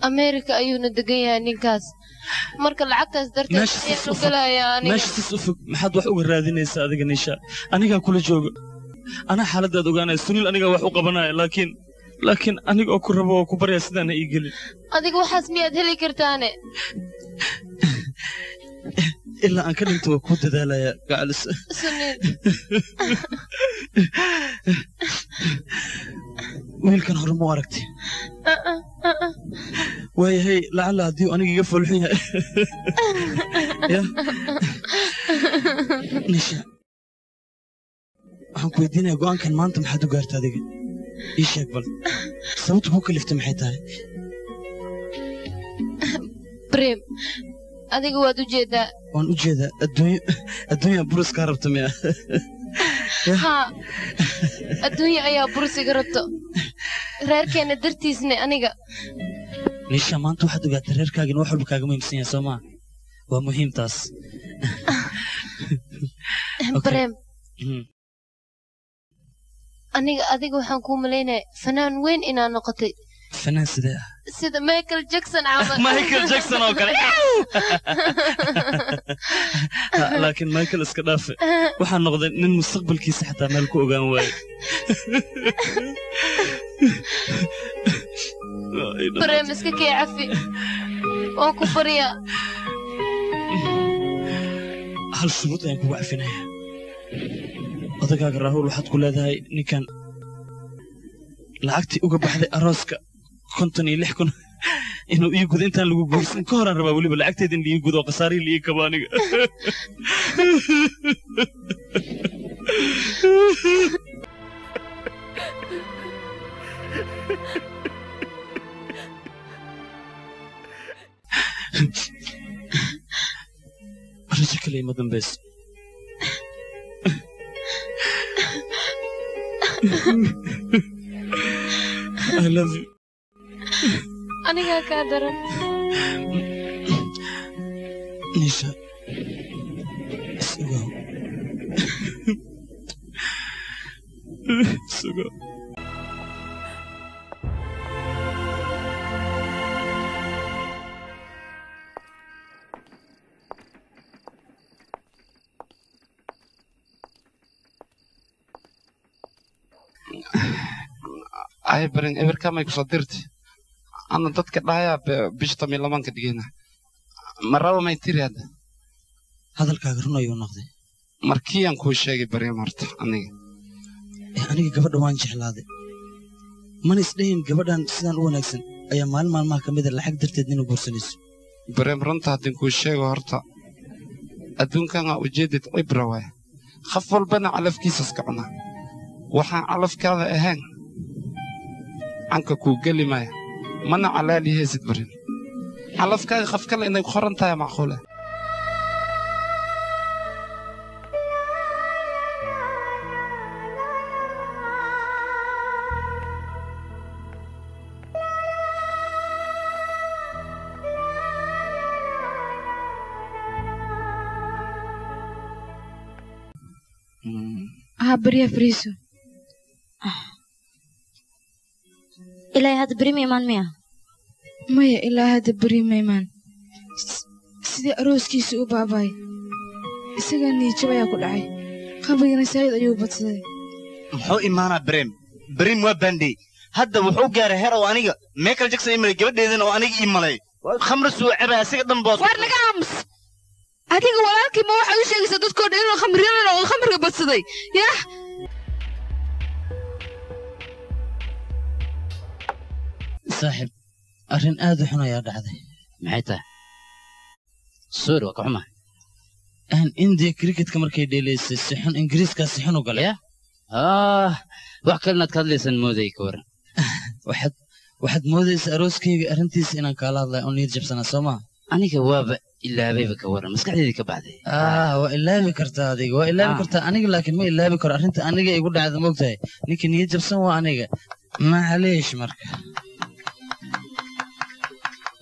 Ameerika ayuuna degan yahay ninkaas. Marka lacagtaas darteed
Meesha sis
ayaan
u fog. maxaad wax uga raadinaysaa adiga nisha anigaa kula jooga anaa xaaladaad ogaanaya suniil anigaa wax u qabanaya laakiin laakiin aniga oo ku rabo oo ku barya sidaan ha ii gelin
adiga waxaas miyaad heli kartaane?
Ilaa aan ka dhinto waa kuu dadaalaya gacalis wiilkan hore mu aragtay. Waayahay lacalla haddii uu aniga iga foolxun yahay. Ya? Nisha waxaan ku weydiinayaa go'aankan maanta maxaad u gaarta adiga ii sheeg bal sababta kuu kaliftay maxay tahay
brem adiga waad u jeedaa
waan u jeedaa adduunyo adduunya buris kaa rabta miya
haa adduunya ayaa bursiga rabto reerkeenna dartiisne aniga
nisha maanta waxaad ogaataa reerkaagina wax walba kaaga muhiimsan yahay soo maa waa muhiim taas
brem. Aniga adiga waxaan kuu malaynaya fanaan weyn inaa noqotay.
Fanaan sidee ah.
Sida michael jackson camal
michael jackson oo kale. Laakiin michael iska dhaafe. Waxaa noqday nin mustaqbalkiisa xataa meel ku ogaan waaye.
Brem iska kee cafi. Waan ku baryaa.
Hal shuruud ayaan kugu cafinaya odagaaga raahul waxaad ku leedahay ninkan lacagtii uga baxday arooska konton iyo lix kun. Inuu ii gudo intaan lagu guursan ka horaan rabaa weliba lacagteeda in liii gudo khasaarihii liii kabo aniga. Rajo kale ima dambayso I love you.
anigaa kaa daran
Nisha. Sugo. Sugo.
ay barin eberkamay ku soo dirti ana dadka bisha tomiyo labanka dhigeyna maraba may tiri hadda
hadalkaaga run ayuu noqday.
Markiiyaan kuu sheegay baryam horta aniga.
Eh, aniga gabadha waan jeclaaday mana isdhahin gabadhan sidaan u wanaagsan ayaa maalin maalmaha ka mida lacag darteed nina guursanayso.
Baryam runta haddin kuu sheego horta adduunkana ujeedid cibra waaya qof walbana calafkiisas ka cunaa waxaan calafkaada ahayn canka kuu geli maya mana calaalihaysid barin calafkaaga qof kale inay qoran tahay macquule
aha baryaa
ilaa hadda beri ma imaan miya
maya ilaa hadda beri ma imaan sidii arooskiisa u baabaay isagaa niijab ayaa ku dhacay qabrigana saayid ayuu badsaday
muxuu imaanaa breem breem waa bandey hadda wuxuu gaaray heer oo aniga michael jackson ii malay gabadheedana oo aniga ii malay khamri suu cabay asiga dhan boos
waar naga aamus adiga walaalkii ma waxaad u sheegaysaa dadkoo dhan inuu khamriyanan oo khamriga badsaday yah
saaxib arrin aad u xun ayaa dhacday.
Maxay tahay? Suuri waa ka xuma
aan indiya cricketka markay dheelaysay si xun ingiriiskaa si xun u galay
ah? Wax kalinaad ka hadlaysaan moodayay ka waran
waxaad waxaad moodaysaa arooskayga arrintiisa inaan kaala hadlayo oo niyad jabsanaa soo maha
aniga waaba ilaabayba ka waran maskaxdeedii ka baxday.
Ah waa ilaabi kartaa adiga waa ilaabi
Ah.
kartaa aniga laakiin ma ilaabi karo. Arrinta aniga igu dhacda moogtahay ninka niyad jabsan waa aniga. Macaleesh marka oh maxaa samaynaysaa adi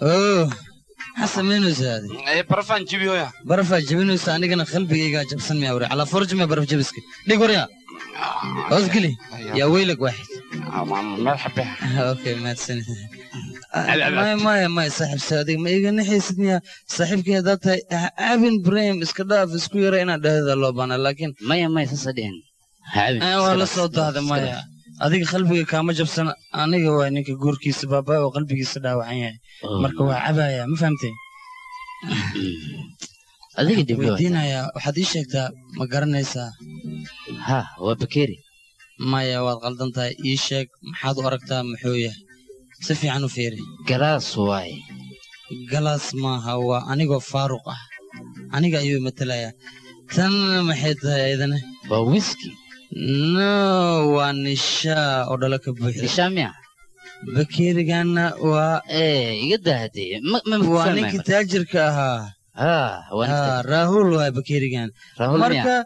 barafaan jibiyoya.
Barafaa jabinaysa anigana qalbigaygaa jabsan miyaa wari calaa forj miyaa baraf jabiska dhig waryaa hoosgeli yaa weylag waaxid
meel xabe
okay mahadsanid maya maya maya saaxiibse adiga ma iga naxaysid miya? Saaxiibkay haddaad tahay ha cabin brahim iska dhaaf isku yara inaad dhahda loo baana laakiin
maya maya saasa dhihin
Eh, waa la soo daahda maya adiga qalbiga kaama jabsan aniga waa ninka guurkiisa baabaa oo qalbigiisa dhaawacan yahay. Marka waa cabaya ma fahamtay weydiinayaa waxaad ii sheegtaa ma garanaysaa?
Ha waa bakeeri.
Maya waad qaldan tahay. Ii sheeg maxaad u aragtaa muxuu yahay? Si fiican u fiiri.
Galaas waaye
galaas maaha waa anigoo faaruq ah. Aniga ayuu matelayaa tan maxay tahay ayadana?
Waa wiski
no waa nishaa oo dhalo ka buuxda
nishaa miya
bakeerigaana waa
iga daahadee
waa ninkii taajirka ahaa Ah, raahul waa bakeerigan marka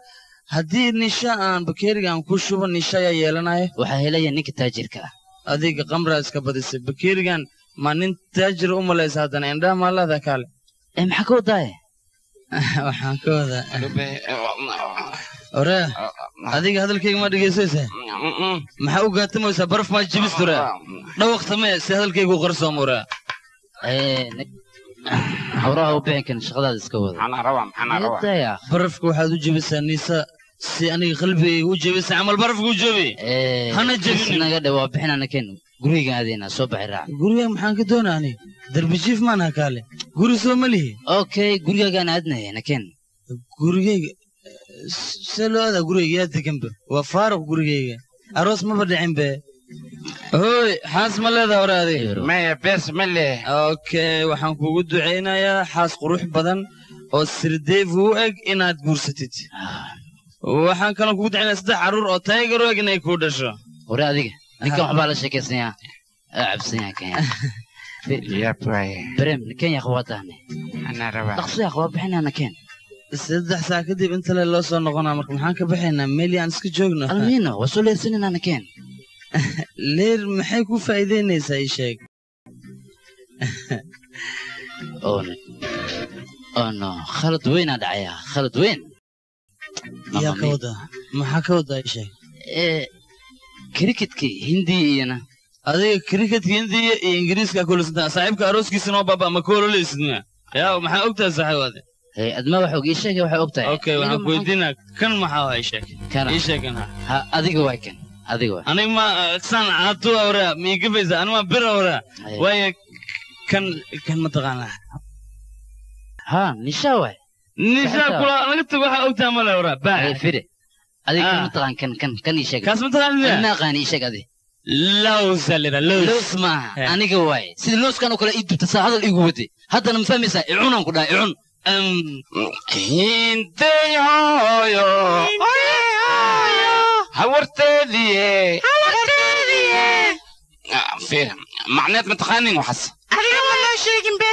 haddii nisha aan bakeerigan ku shubo nisha ayaa yeelanaya
waxaa helaya ninka taajirka ah
adiga qamraa iska badisay. Bakeerigan ma nin taajir u malaysa haddana indhaha maalaada kaale
maxaa ka wadaaye
waxaan ka wadaa ore adiga hadalkayga ma dhegaysaysaa maxaa u gaatamaysaa baraf maa jibist ore dhawaqtame si hadalkaygu u qarsoom ore
hawraha u bixin kan shaqadaada iska wada
barafka waxaad u jebisaa niisa si aniga qalbigayga u jebisa camal barafka u jebi hana jebinin
naga dhe waa bixinana ken guriga aadeyna soo baxay raac
guriga maxaan ka doonaa ani darbi jiif maanaha kaale guri soo ma lihi
okay gurigaagaan aadnaya naken
gurigayga see loo aadaa gurigayga yaa deganba waa faaruq gurigayga aroos maba dhicin be hooy xaas ma leedaha hore adiga
maya bees ma leh
okay waxaan kugu ducaynayaa xaas qurux badan oo sirdeef u eg inaad guursatid waxaan kaloo kugu ducaynayaa saddex carruur oo taygar u eg inay kuu dhasho
hore adiga ninkan waxbaa la sheekaysanyaa aa cabsanyaa kenya بريم نكين يا اخواتاني
انا ربع
اقصي يا اخوات بحنا نكين
saddex saa kadib inta le loo soo noqonaa marka maxaan ka baxaynaa meli aan iska joogno
almiino waa soo leersanina nakeen
leer maxay ku faa'iidaynaysaa ii sheeg?
Oone ono khalad weynaa dhacayaa khalad weyn.
Yaa ka maxaa ka wadaa ii sheeg?
Kriketkii hindi iyana.
Adiga kriketka hindiya iyo ingiriiska kulisantaa saaxiibka arooskiisa noo baaba ma koololaysid miya yaa maxaa ogtahay saaxiibaade
hey adma wax og ii sheegay waxay og tahay.
Okay waxaan ku weydiinaa kan maxaa waa ii sheeg
kana.
Ii sheeg kan
ha adiga waay kan adiga waa
aniga ma san atu awra mi gabaysa anima bir awra.
Aye.
waaye kan kan ma taqaanaa
ha nisha waay
nisha kula laga tago waxa ogtaa male awra baa.
Fide adiga kan
Ah.
mataqaan kan kan kan ii sheeg
kaas ma taqaanaa
ma aqaan ii sheeg adi.
Lawsa lira laws
loos maaha
Eh.
aniga waay sida looskan oo kale ii dubta saa hadal iigu waday haddana ma fahmaysaa icunaan ku dhahay icun
hintay hooyo hawarteediye macneed ma taqaanin waxaas?
Adiga ma loo sheegin be.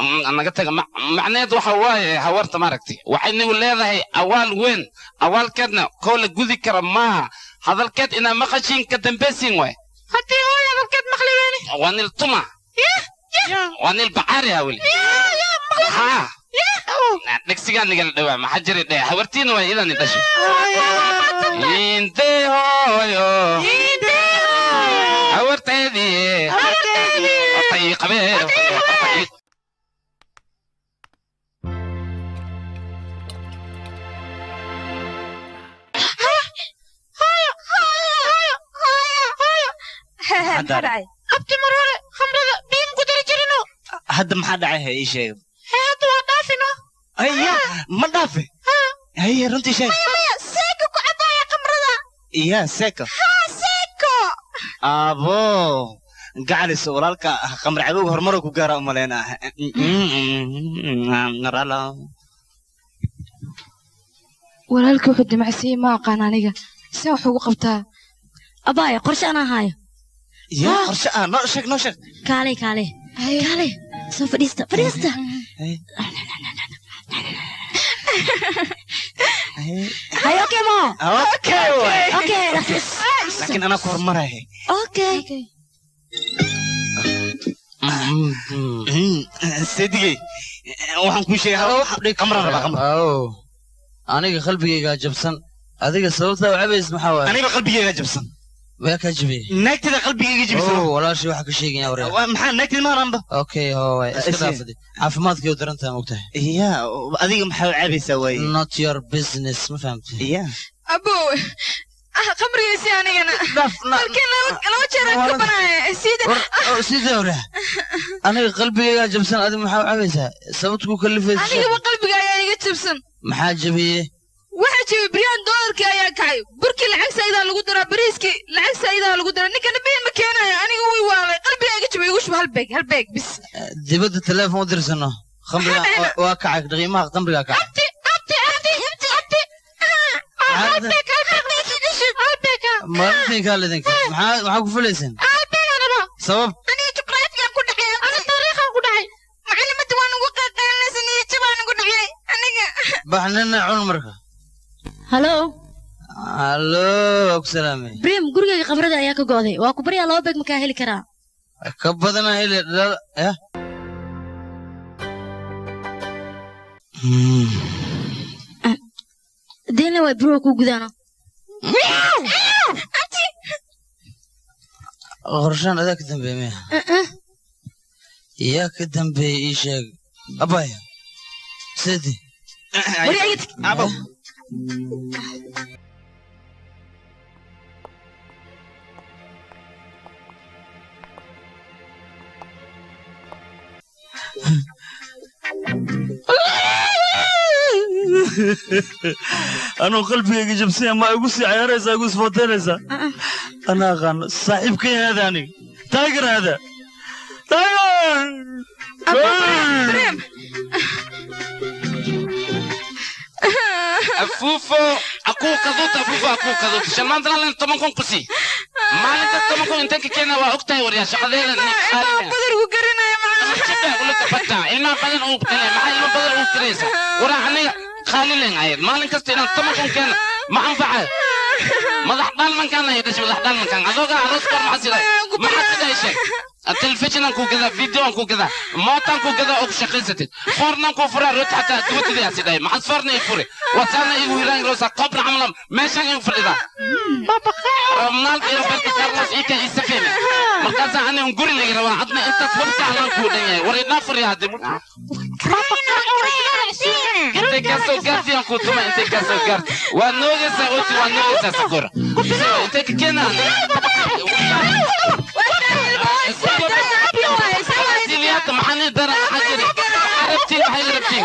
Mm, naga taga ma- macneed waxa waaye hawarta maaragtay waxay nigu leedahay awaal weyn. Awaalkeedna koo la gudi kara maaha. Hadalkeed inaa maqashiin ka dambeysin waay.
Haddii hooy hadalkeed maqli weyne
waa nil tuma. Waa nil bacaari ha weli haa dhegsigaa nigala dhawaa maxaa jiri dhe hawartiina waa idani dhashay intay hooyo hawarteedii horta ii qabee horta ii
maxaa dhacay abti mar hore khamrada biim ku dari jirino
hadda maxaa dhacay ha ii sheeg
hee hadda waa dhaafino
aya ma dhaafe haye runtii sheeg
maya seeka ku cabaaya khamrada
iya
seeko
abo gacalis walaalka khamri cadowga horumar ku gaara u malaynaa narala
walaalka wuxuu dimacsiiyey ma aqaan aniga se wax ugu qabtaa
abaaya qorshe anaa haayo
ya qorshe ah noo sheeg noo sheeg
kaalay kaalay kaalay soo fadhiista fadhiista hay okay mo
okay waay
okay
laakiin anaa ku horumaraya
okay
sedigey waxaan kuu sheegay
aniga qalbigaygaa jabsan adiga sababtaa u cabays maxaa waaye
aniga qalbigeyga jabsan
kaa jabiyey
naagtida qalbigeyga jabsan
Oh, ka sheegaya wareer
maxaa naagtida maaranba
okay hoowaay iska
Isi.
dhaafadi caafimaadkii darantaa mogtahay
ya adiga maxaa u cabaysaa waaye
not your business ma fahamtay
ya
abowe khamrigiisi anigana. Markii laba jeer aan ka banaaye sida
hore aniga qalbigaygaa jabsan adiga maxaa u cabaysaa sababta ku kalifaysa
anigaba qalbiga ayaa iga jabsan
maxaa jabiyey
waxaa jebay biryaan doolarkii ayaa kacay. Burkii lacag saayidaa lagu bariiskii lacag saayidaa lagu daraa ninkana biil ma keenayo aniga way waalay qalbiga iga jabay igu shuba hal beeg hal beeg bis.
Dibadda teleefon u dirsano khamriga waa- waa kacay qiimaha khamrigaa kacay
abti abti abti abti hal beeg hal beeg meesha dhishib hal beeg
maalintinkaa lidinka maxaa maxaa ku filayseen
hal beeg anaba.
Sabab?
Aniga juqraafiyaan ku dhacay. Ana taariikhaan ku dhacay. Macalimadda waan ugu qaqaalinaysa niyo jabaan ugu dhacay. Aniga.
Baxnina cun marka.
Hallo
ku salaamay
brim gurigayga khamrada ayaa ka go'day. Waa ku baryaa laba beeg makaa heli karaa?
Ka badana heli dhal ya
deelna waa biro ku gudaano.
Qorshaan adaa ka dambeeye miya yaa ka dambeeye ii sheeg. Abaya sidi
anuu qalbigayga jabsanya ma igu sii cayaaraysaa igu isfooteynaysaa ana aqaano saaxiibkan hada aniga taagan hada taagan
afuufo akuu kaduuta afuufo. Akuu kaduuta shan maanta lalen toban kun kusi maalintas toban kun intee ka keena waa ogtahay waryaa shaqadeeda
badarku garanaya
bata ilmaa badan uu dhalay maxaa ilma badan uu tiraysa waraa aniga qaalilen ahayd maalin kasta inaan toban kun keena ma anfacayo. Madax dhaalmankaan ay dhashay madax dhaalmankaan adooga arooskoor maxaa siday maxaa siday sheeg telefishinan ku gadaa videoan ku gadaa mootan ku gadaa oo ku shaqaysatid foornan ku furaa rooti xataa dibadidii siday maxaad foorna ii furi. Wasaana igu hiraan rosa qobna camalam meeshan igu fadhidaa maalka iyo barka carlos ii ka isa fehmi markaasaa ani un guri laga rabaa adna intaas wabta anaan kuu dhan yahay war idnaa furiya haddi intay kaa soo gaartay aan kuu tuma intay kaa soo gaartay waad noogaysaa oti waad noogaysaa sakura intay ka keenaan hata maxaa nii dara maxaa jiri rabtiin waxay rabtiin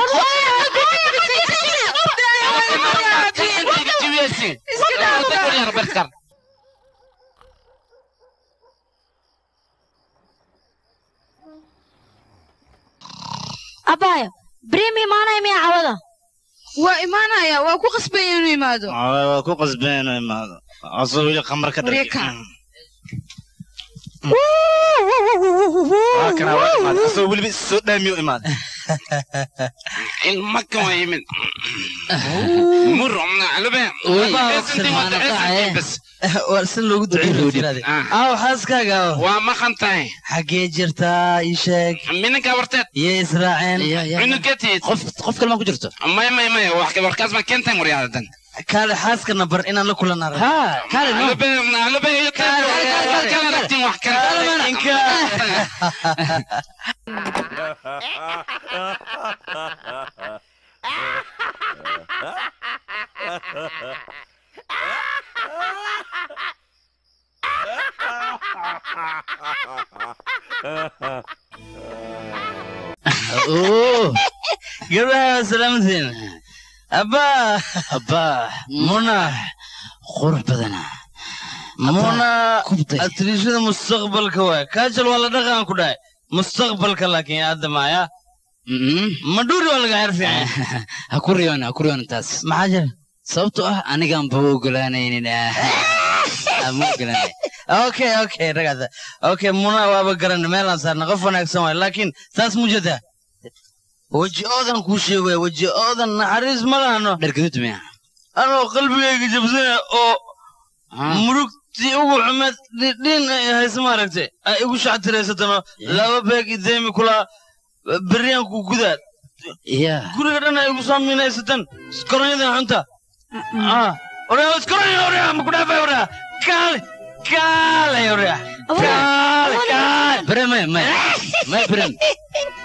Roberto
abaayo brim imaanaya miya cawada
waa imaanaya waa ku qasbaya inuu imaado
waa ku qasbeen inuu imaado asoo weli qamar ka
Wareeka.
waa kana waa imaad asoo weliba soo dhaamiyo imaad
ilma kan waa yimid mur alube bas
waa si loogu duceeyay aa xaaskaaga
waa maqan tahay
xagee jirtaa ii sheeg
minanka warteed
yee israaceen
cunugatiid qof qof kale ma ku jirto? Maya maya maya wax warkaas ma keentan waryaadadan
kaale xaaskana bar inaan la kulan arag kaale no
alube alube iyo kala rabtiin wax
gabdhaha salaamatiin abbaa
abbaa
muna
qurux badana.
muna atriishada mustaqbalka waay. Kaajal waa la dhaqan ku dhahay. Mustaqbalka laakiin hadda maya madhuuri waa laga xirfiican
ha ku riyoon ha ku riyoon taas
maxaa jira
sababtoo ah anigaan baba ogolaanaynin ma ogolaanay.
Okay okay ragada okay muna waaba garan meelaan saarna qof wanaagsan waay. Laakiin taas mujada weji oodan kuu sheegaya weji oodan naxariis ma lahano
miya
anoo qalbigayga jabsana oo murugtii ugu xumeed dhidhin ay hayse maaragtay ay igu shactiraysatano laba beeg ideemi kulaa beriyaan ku gudaad. Guriga dhan ay igu soo minaysatan skoronyadan xunta. Oraa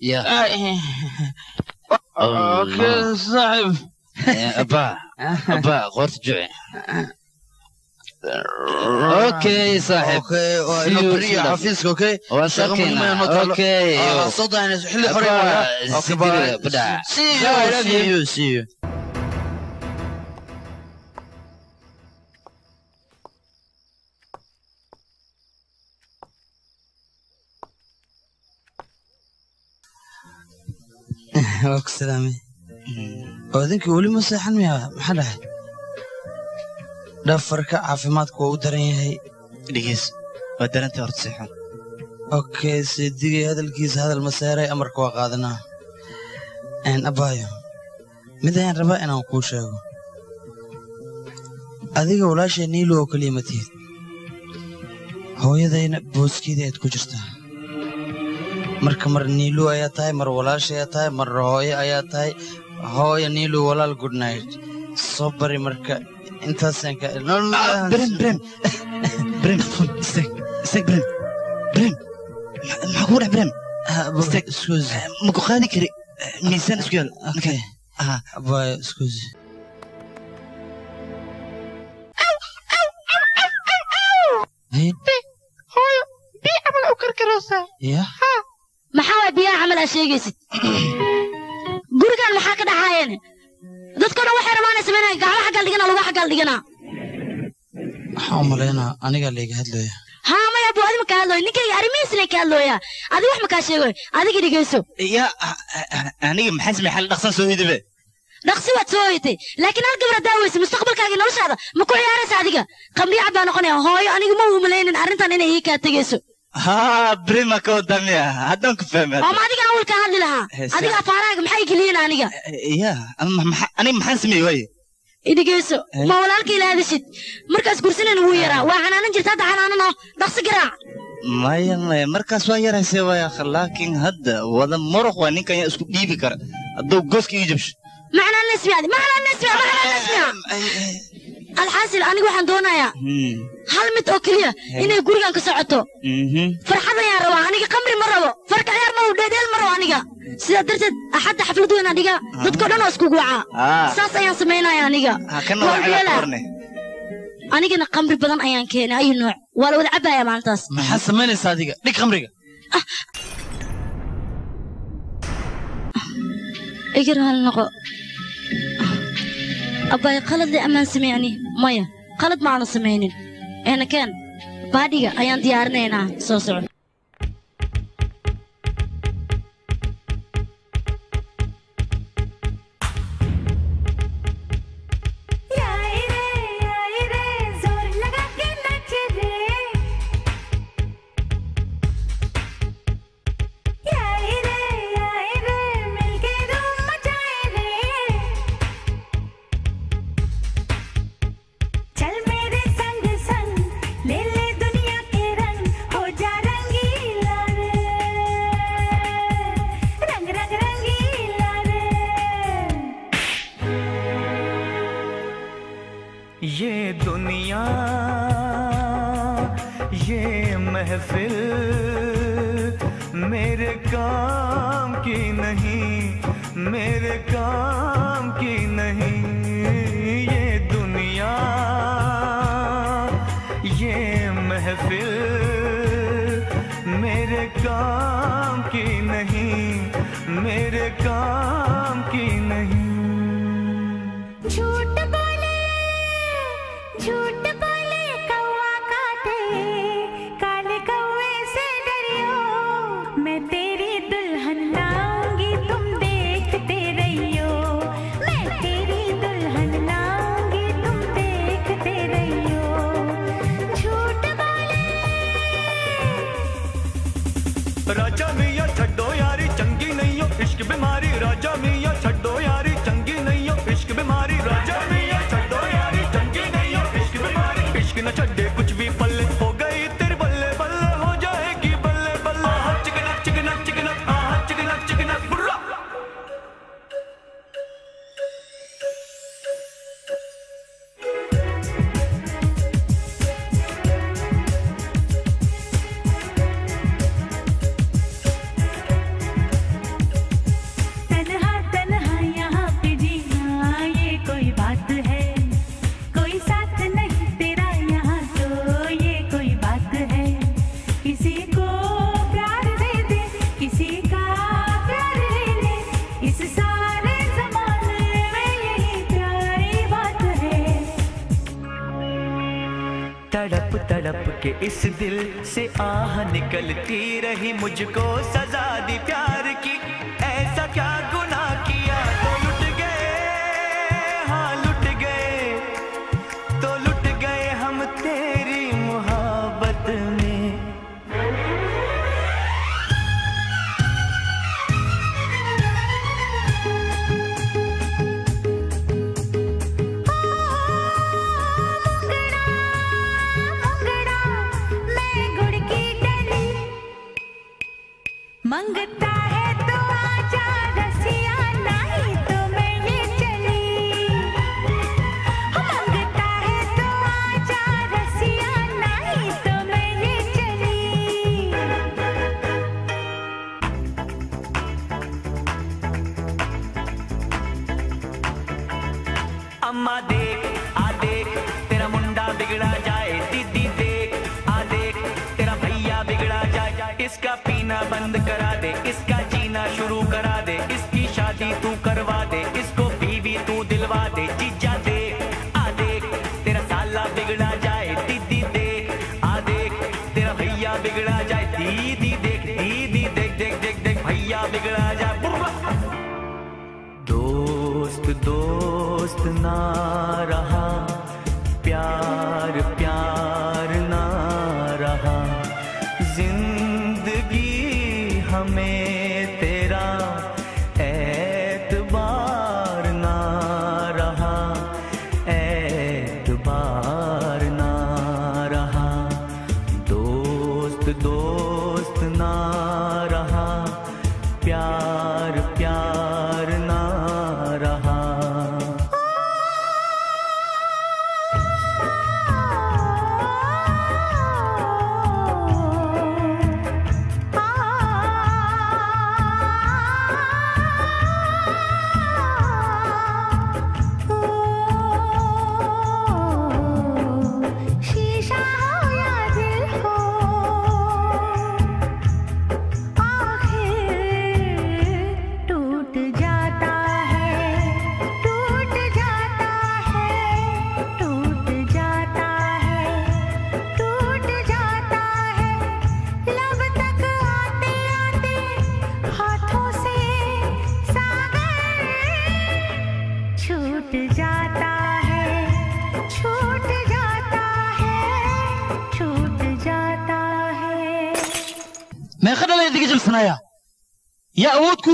يا
okay saaxib
ابا ابا غورت جوعي اوكي صاحب
okay waa
See
inoo
you,
beriya
see you.
xafiiska okay
waa
shaqo muhiim ah inoo taalo. waa ku salaamay. Weli ma seexan miya maxaa dhahay dhafarka caafimaadku waa u daran yahay.
Dhegeys waa darantay horta seexan.
Okay seedigay hadalkiisa hadal maseeray amarka waa qaadanaa. Abaayo mid ayaan rabaa inaan kuu sheego. Adiga walaashay niilo oo keliya ma tihid. Hooyadayna booskeedii aad ku jirtaa marka mar niilo ayaa tahay mar walaashay ayaa tahay mar hooyo ayaa tahay hooyo niilo walaal good night. Soo bari marka intaasaan ka
brem brem brem istag istag brem brem maxaa kugu dhex brem istag ma ku qaadi kari miisaan isku yaal
okay. Abaayo excuse.
Hooyo bii camal u karkaroosaa
ya
maxaa biyaha camal aa sheegaysid? Gurigan maxaa ka dhaxaayeen dadkoo dhan waxay rabaan inay sameynayaan gacmo xaggal dhigana lugu xaggal dhigana
waxaan u malaynaa anigaa layga hadlaya.
Haa maya buu adi ma kaa hadlooya. Ninkayga arrimihiisna ka hadlooyaa adi wax ma kaa sheegoy adiga dhegeyso.
Ya aniga maxaa samey xal dhaqsan soo hidabe
dhaqsi waad soo hoyatay laakiin hal gabar haddaa weysa mustaqbalkaaga noloshaada ma ku ciyaaraysa adiga? Qambiya cad baa noqonaya. Hooyo anigu ma uu malaynin arrintan inay ii kaa tegeyso
haa brima ka wadamiya haddaan ku fahmay
oo ma adiga awalka hadli lahaa.
Heese.
adiga afaaraaga maxay geliyin aniga?
Ya ama maxa- aniga maxaan sameeyey waaye
idhigeyso ma walaalka ila hadashid markaas gursanayn wuu yaraa. Waa canaanan jirta hadda canaanano dhaqsi garaac
maya maya markaas waa yaraysay waay akhi laakiin hadda wada muruq waa ninkan yaa isku dhiibi kara. Hadduu gooska ii jabsho
macnaa nasmi adi macnaa nasmi macnaa nasmi alxaasil aniga waxaan doonayaa hal mid oo keliya inay gurigan ka socoto. Farxad ayaan rabaa aniga khamri ma rabo. Farka ciyaar ma rabo dheedheel ma rabo aniga. Sidaa darteed axadda xaflad weyn dhiga dadkao dhan oo iskugu wacaa
Ah.
saas ayaan samaynaya aniga. Anigana khamri badan ayaan keenay ayu nooc. Waa la wada cabaya maalintaas
maxaad samaynaysaa adiga? Dhig khamriga.
Iga raali noqo abbay qalad le ammaan sameeyani? Maya qalad ma aanan samaynin eenakeen baadhiga ayaan diyaarinaynaa soo soco
के इस
दिल से आह निकलती रही मुझको सजा दी प्यार की। ऐसा क्या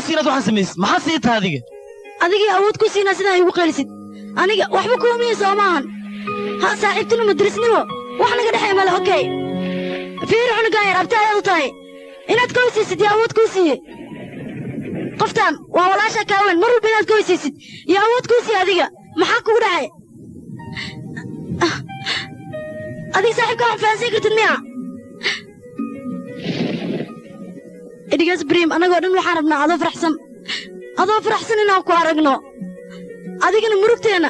siinaad waxaan samays maxaa sii taha adiga?
Adigii awood ku siinaa sidaa igu qaylisid aniga waxba kuumiya soo maahan ha saaxiibtinimo dirisnimo. Wax naga dhexeey male okey fiir cunugaan yar abti ayaad u tahay. Inaad koysiisid iyo awood kuu siiye qoftaan waa walaasha kaawen mar walba inaad koysiisid iyo awood kuu siiye adiga. Maxaa kugu dhacay? Ah, adiga saaxiibkaa wax fahansiin kartid miya brim annagoo dhan waxaan rabnaa adoo faraxsan adoo faraxsan inaan ku aragno adigana murugteenna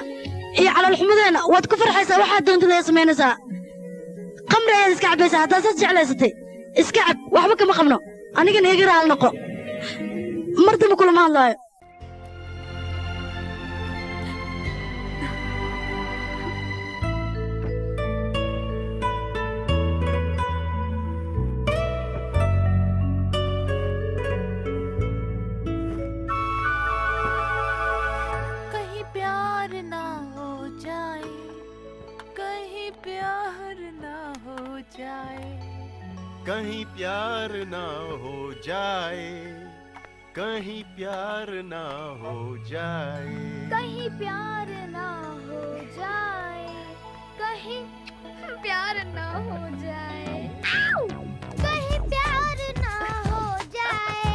iyo calaalxumadeenna waad ku farxaysaa waxaad doontad ee samaynaysaa. Qamri ayaad iska cabbaysaa haddaad saas jeclaysatay iska cab waxba kama qabno anigana iga raali noqo. Mar dambe kulama hadlaayo
प्यार ना हो जाए कहीं प्यार ना हो जाए।
कहीं प्यार ना हो जाए कहीं प्यार ना हो जाए।
कहीं प्यार ना हो जाए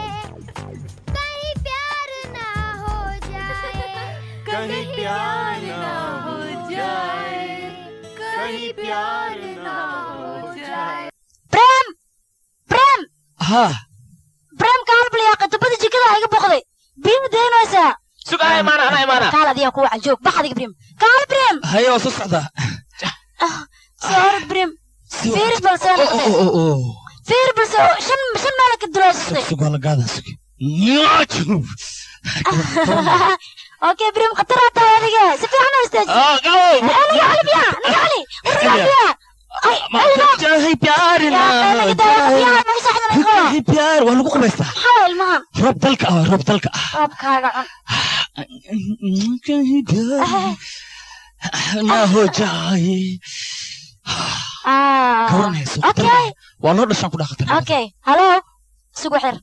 कहीं प्यार ना हो जाए। कहीं प्यार ना हो जाए कहीं प्यार
brem
haa
brem kaal baliyaaqa dabada jikada iga boqday biima daynaysaa
sug ana imaana ana imaana
kaal adiga kuwa cajoog bax adiga brem kaal brem
haye waa soo socdaa.
Soo orod brem fiiris bal soo noqotay fiir balse shan shan meel ka duloosatay
sug waa la gaadaa sug.
Okay brem khatar aa tahay adiga. Si fiican u istaaji. Niga cali biya niga cali war niga cali biya
waa lagu qubaystaa roob dalka ah roob dalka ah. Naahojaaye
garanayso
waa loo dhashaan ku
dhaaqatay sugu xir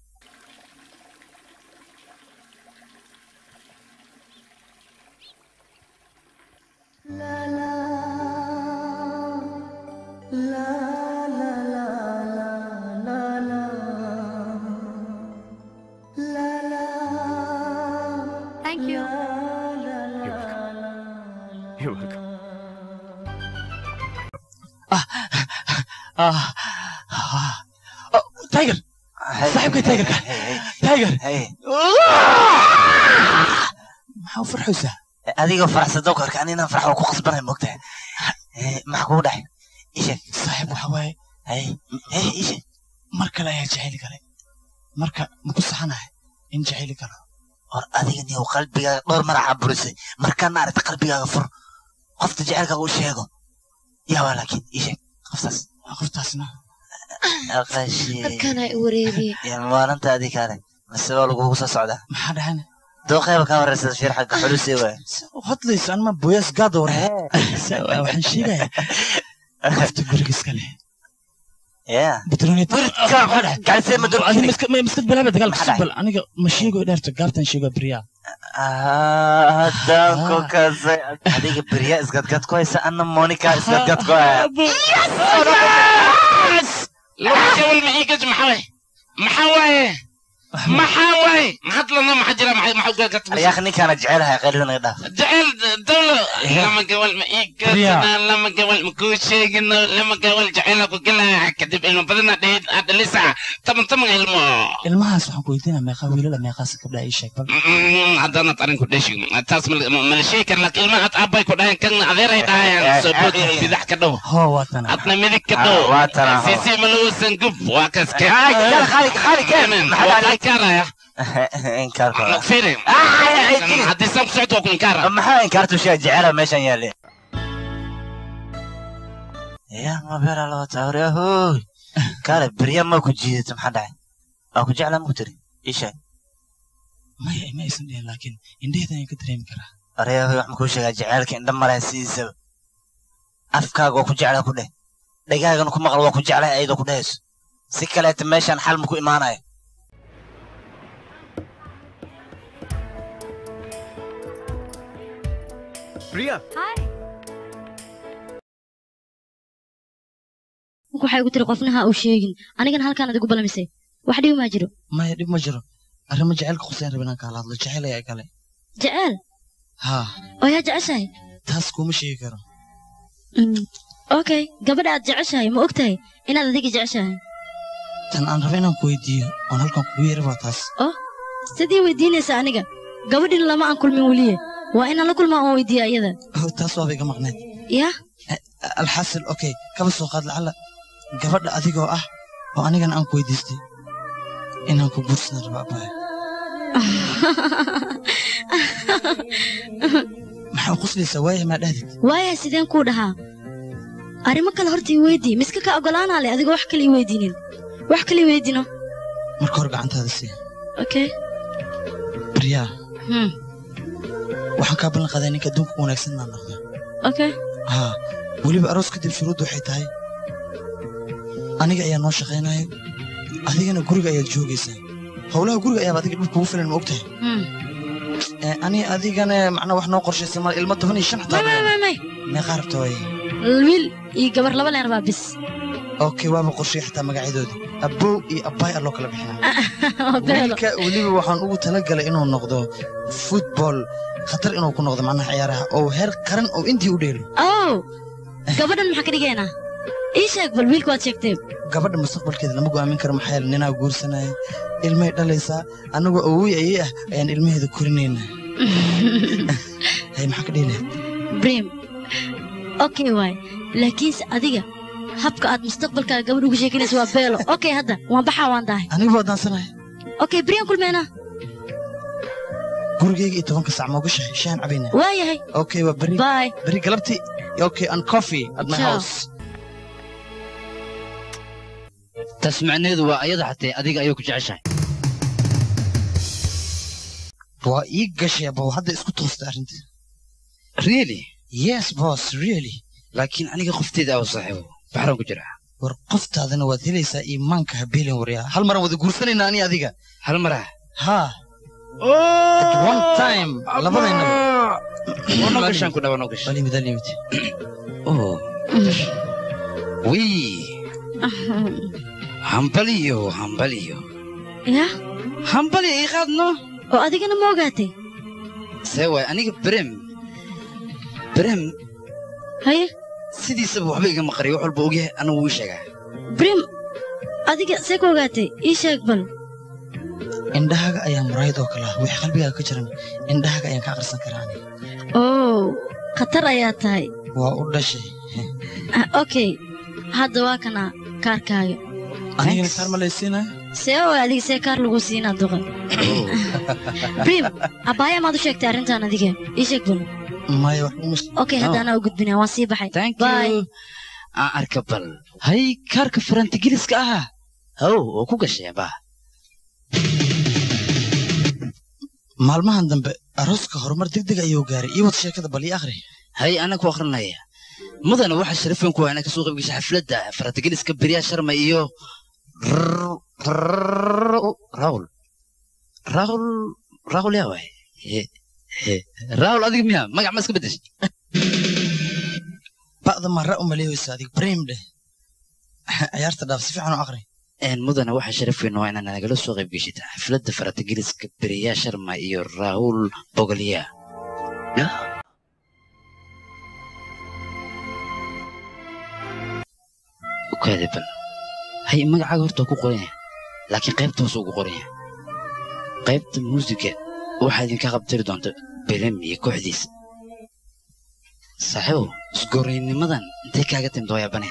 la la.
Thank you.
You're welcome.
You're welcome. Ah, ah, ah. Oh, Tiger. صاحب كي تايجر تايجر maxaa u farxaysaa
adigoo faraxsadow ka arkaan inaan farxo ku qasbanay moogtahay eh, maxaa kugu dhaxay ishe
saaxiib waxa waaye.
Ishe
mar kale ayaa jacayli kale marka ma ku saxanahay in jacayli kalo
war adiga niyow qalbigaaga dhowr maraca burisay. Markaana aragta qalbigaaga fur. Qofta jecelkaaga u sheego. Yaawaa laakiin isheeg qoftaas.
Qoftaasna.
Maalinta adii kaale waa lagugu soo socdaa
maxaa dhahan
dooqeyba kaa wareersada fiir xagga xulusee waay.
Hadlayso anma boyas gaada war waxaan sheegayaa qofta guriga iska leh maskad bilaaba dagaalka subal aniga ma sheego dheerto gaabtan sheego beriyaa
daanko kasay adiga berya isgadgad ku haysa ana monica isgadgad ku haya
laba gabal ma iigaj maxaa waye maxaa waaye maxaa waaye maxaad lana maxaa jira maxaa
aryaaq ninkaana jecelahay qaylinaga dhaaf
jecel dawlo lama gabal ma iigajna lama gabal ma kuu sheegino lama gabal jecela ku gelaya kadib ilmo badana dheed aad dhalisa taban taban ilmo
ilmahaas waxaan ku weydiinaa meeqaa wiilala meeqaasa gabdha ii sheeg bal
haddaanad arrin ku dheshi taas mala sheegi kara laakiin ilmahaad aabbay ku dhahayan kan adeeray dhahayaan soo bood bidax ka dhow
hoo waa tana
adna midig ka dhow sisi malowsan gub waa kaske inkaaraya fiiri haddii
maxaa inkaartu shee jecela meeshan yaale ya mabera loo taawriyahoy kaale berya ma ku jiidata maxaa dhacay waa ku jeclaa maku tiri ii sheeg
maya ma aysan dhihin laakiin indheheeda ayaan ka dareemi karaa
aryahoy wax makuu sheegaa jaceylka indha malaha sidiisaba afkaaga waa ku jeclaa ku dheh dhagaagana ku maqal waa ku jeclaa ayadoo ku dhehayso si kaleeta meeshaan xal maku imaanaya
Priya.
waxay igu tiri qofna ha uu sheegin. Anigana halkaan adigu balamisay wax dhibi maa jiro.
Maya dhib ma jiro. Arrimo jaceylka khuseen raba inaan kaala hadlo? Jecel ayaa kale.
Jeceel
haa.
Oo yaa jeceshahay?
Taas kuma sheegi karo.
Mm, okay gabadha aad jeceshahay ma ogtahay inaad adiga jeceshahay?
Tan aan raba inaan ku weydiiyo oon halkan kugu yeeri baa taas.
Oh sidii weydiinaysa aniga. Gabadhin lama aan kulmin weliye waa inaan la kulmaa oon weydiiya iyada
Oh, taas waaba iga maqneed
yaa?
Alxasil okay. Kaba soo qaad lacala gabadha adigoo ah oo anigana aan ku weydiistay. Inaan ku guursana raba abaya maxaa u quslaysaa? Waaya maa dhahdid
waaya sideen kuu dhahaa arrimo kale horta ii weydii. Miska ka ogolaanaa le adigoo wax kale ii weydiinin. Wax kale ii weydiino
marka hore gacantaada sii
okay.
Baryaa.
Hmm.
Waxaan kaa ballan qaaday ninka adduunka wanaagsan inaan noqdo.
Okay
haa weliba aroos kadib shuruuddu waxay tahay. Aniga ayaa noo shaqaynayo adigana guriga ayaad joogaysaa howlaha guriga ayaaba adiga dhib kugu filan ma ogtahay?
Hmm.
Eh, ani adigana macnaa wax noo qorshaysan mal ilmo toban iyo shan xataa meeqaa rabta waaye
wiil iyo gabar laba leen rabaa bis
okay waaba qorshay xataa magacyadoodi abbow iyo abbaay alloo kala bixinaa.
Beelo
wiilka weliba waxaan ugu talagalay inuu noqdo football. Khatar inuu ku noqdo macnaha ciyaaraha. Oo heer qaran oo intii u dheelo
ow gabadhan maxaa ka dhigaynaa ii sheeg bal wiilka waad sheegtee
gabadha mustaqbalkeeda lama go'aamin karo maxaa yeele ninaa guursanaya ilmay dhalaysaa annagoo awoy ayay ah ayaan ilmaheeda korinaynaa. Hay maxaa ka dhihi lahayd
brim okay waay laakiinse adiga habka aad mustaqbalkaaga gabadh ugu sheekinaysa waa beelo. Okay hadda waan baxaa waan dahay.
Anigu waa daansanaya
okay brian kulmeena.
Gurigayga iyo tobanka sac ma ogashahay shahan cabayna
waayahay
okay waa beri.
Bye.
Beri galabtii okay and coffee at my house.
Taas macnaheedu waa ayada xatee adiga ayay ku jeceshahay.
Waa ii gashay abow hadda isku toostay arrinta.
Really?
Yes boss really.
Laakiin aniga qofteeda aw saaxiibo baxran ku jira.
War qoftaadana waad helaysaa iimaanka habeelen waryaa. Hal maran wada guursanaynaa ani adiga.
Hal mara
haa time walimid walimid
oh. Wii hambaliyo hambaliyo.
Ya?
Hambali ii qaadno.
Oo adigana ma ogaatay?
See waay aniga brem. Brem.
Haye
sidiisaba waxba igama qariyo wax walba ogyahay anigu wuu sheegaa
brim adiga see ku ogaatay ii sheeg bal.
Indhahaaga ayaa muraayad oo kale ah wixii qalbigaaga ka jiran indhahaaga ayaan ka aqrisan karaa ani.
Oo khatar ayaa tahay.
Waa u dhashay.
Ah, okay. Hadda waa kana kaarkaaga.
Anigana kaar ma laysiinaya
see oo adiga see kaar lagu siinaa duqa brim abbaaya maad u sheegtay arrintan adiga. Ii sheeg bal okay anaa u waan sii baxay.
Arka bal hay kaarka farantigiriska ahaa. How oo ku gashay baa
maalmahan dambe arooska horumar degdeg ayuu gaaray. Ii wad sheekada bal ii akhri.
Hay ana ku akhrinaya. Mudana waxaa sharafan ku inaa ka soo qayb gashay xafladda faratigeliska beryaa sharma iyo raul. Raul raul yaa waay raul adiga miya magac ma iska bedeshay
ba'da mara u maleeyeysa adig brahim dheh ciyaarta dhaaf si fiican u aqri.
Mudana waxaa sharaf weyn waa inaad nagala soo qayb geshata xafladda faratigeliska beryaa sharma iyo raul bogolya ukaade bal. Hay magacaaga horta waa ku qoran yahay. Laakiin qaybta hoose ugu qoran yahay. Qaybta muusiga waxaa idinka qabtiri doonta belem iyo kooxdiisa saaxiibow isgoraynimadan intay kaaga timid waa yaabane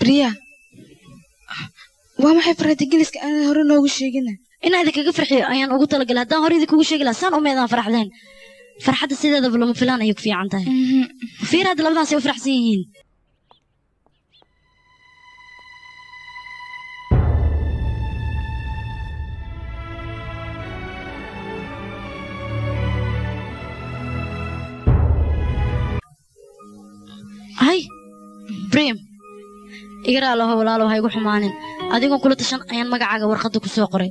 briya waa maxay faratigeliska aanad hore noogu sheegina
inaa idinkaga farxiyo ayaan ugu talagalay. Haddaan hore idinkugu sheegi lahaa saan umeedaan faraxdeen? Farxadda sideedaba lama filaan ayay ku fiican tahay. Fiir hadda labadaasay u faraxsan yihiin. Hay brim igaraa laho walaalow ha igu xumaanin. Adigoon kula tashan ayaan magacaaga warqadda ku soo qoray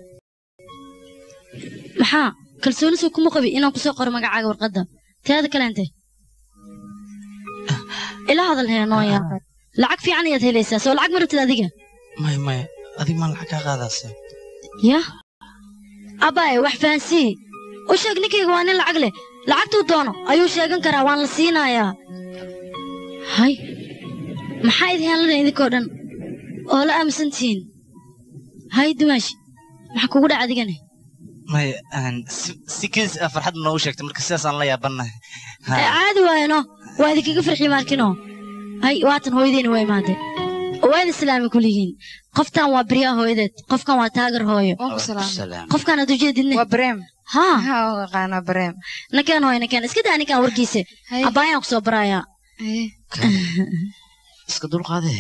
maxaa? Kalsoonisu kuma qabi inaan ku soo qoro magacaaga warqadda. Teeda kaleente. Ila hadal heenooya lacag fiican ayaad helaysaa soo lacag ma rabtid adiga.
Maya maya adig maan lacag kaa qaadaase.
Yah abbaaye wax fahansii u sheeg ninkayga waa nin lacag leh. Lacagtuu doono. Ayuu sheegan karaa waan la siinayaa. Hay. Maxaa idin heelana idinkoo dhan? Oo la aaminsan tihiin hay dumaashi. Maxaa kugu dhaca adigane
maya si kiis ah farxad noogu sheegtay. Marka sidaasaan la yaabannahay.
Ee, caadi waayno. Waa idinkaga farxi maarkino hay waatan hooyadeena waa imaaday waa idin salaami kuligiin qoftan waa biryaa hooyadeed. Qofkan waa taagar hooyo. Qofkan aad ujeedidne
waa bareem
haa
maxaa u aqaanaa bareem
nakeen hooyo nakeen iska daa ninkaan warkiisa. Abbaayaan ku soo barayaa
iska dulqaade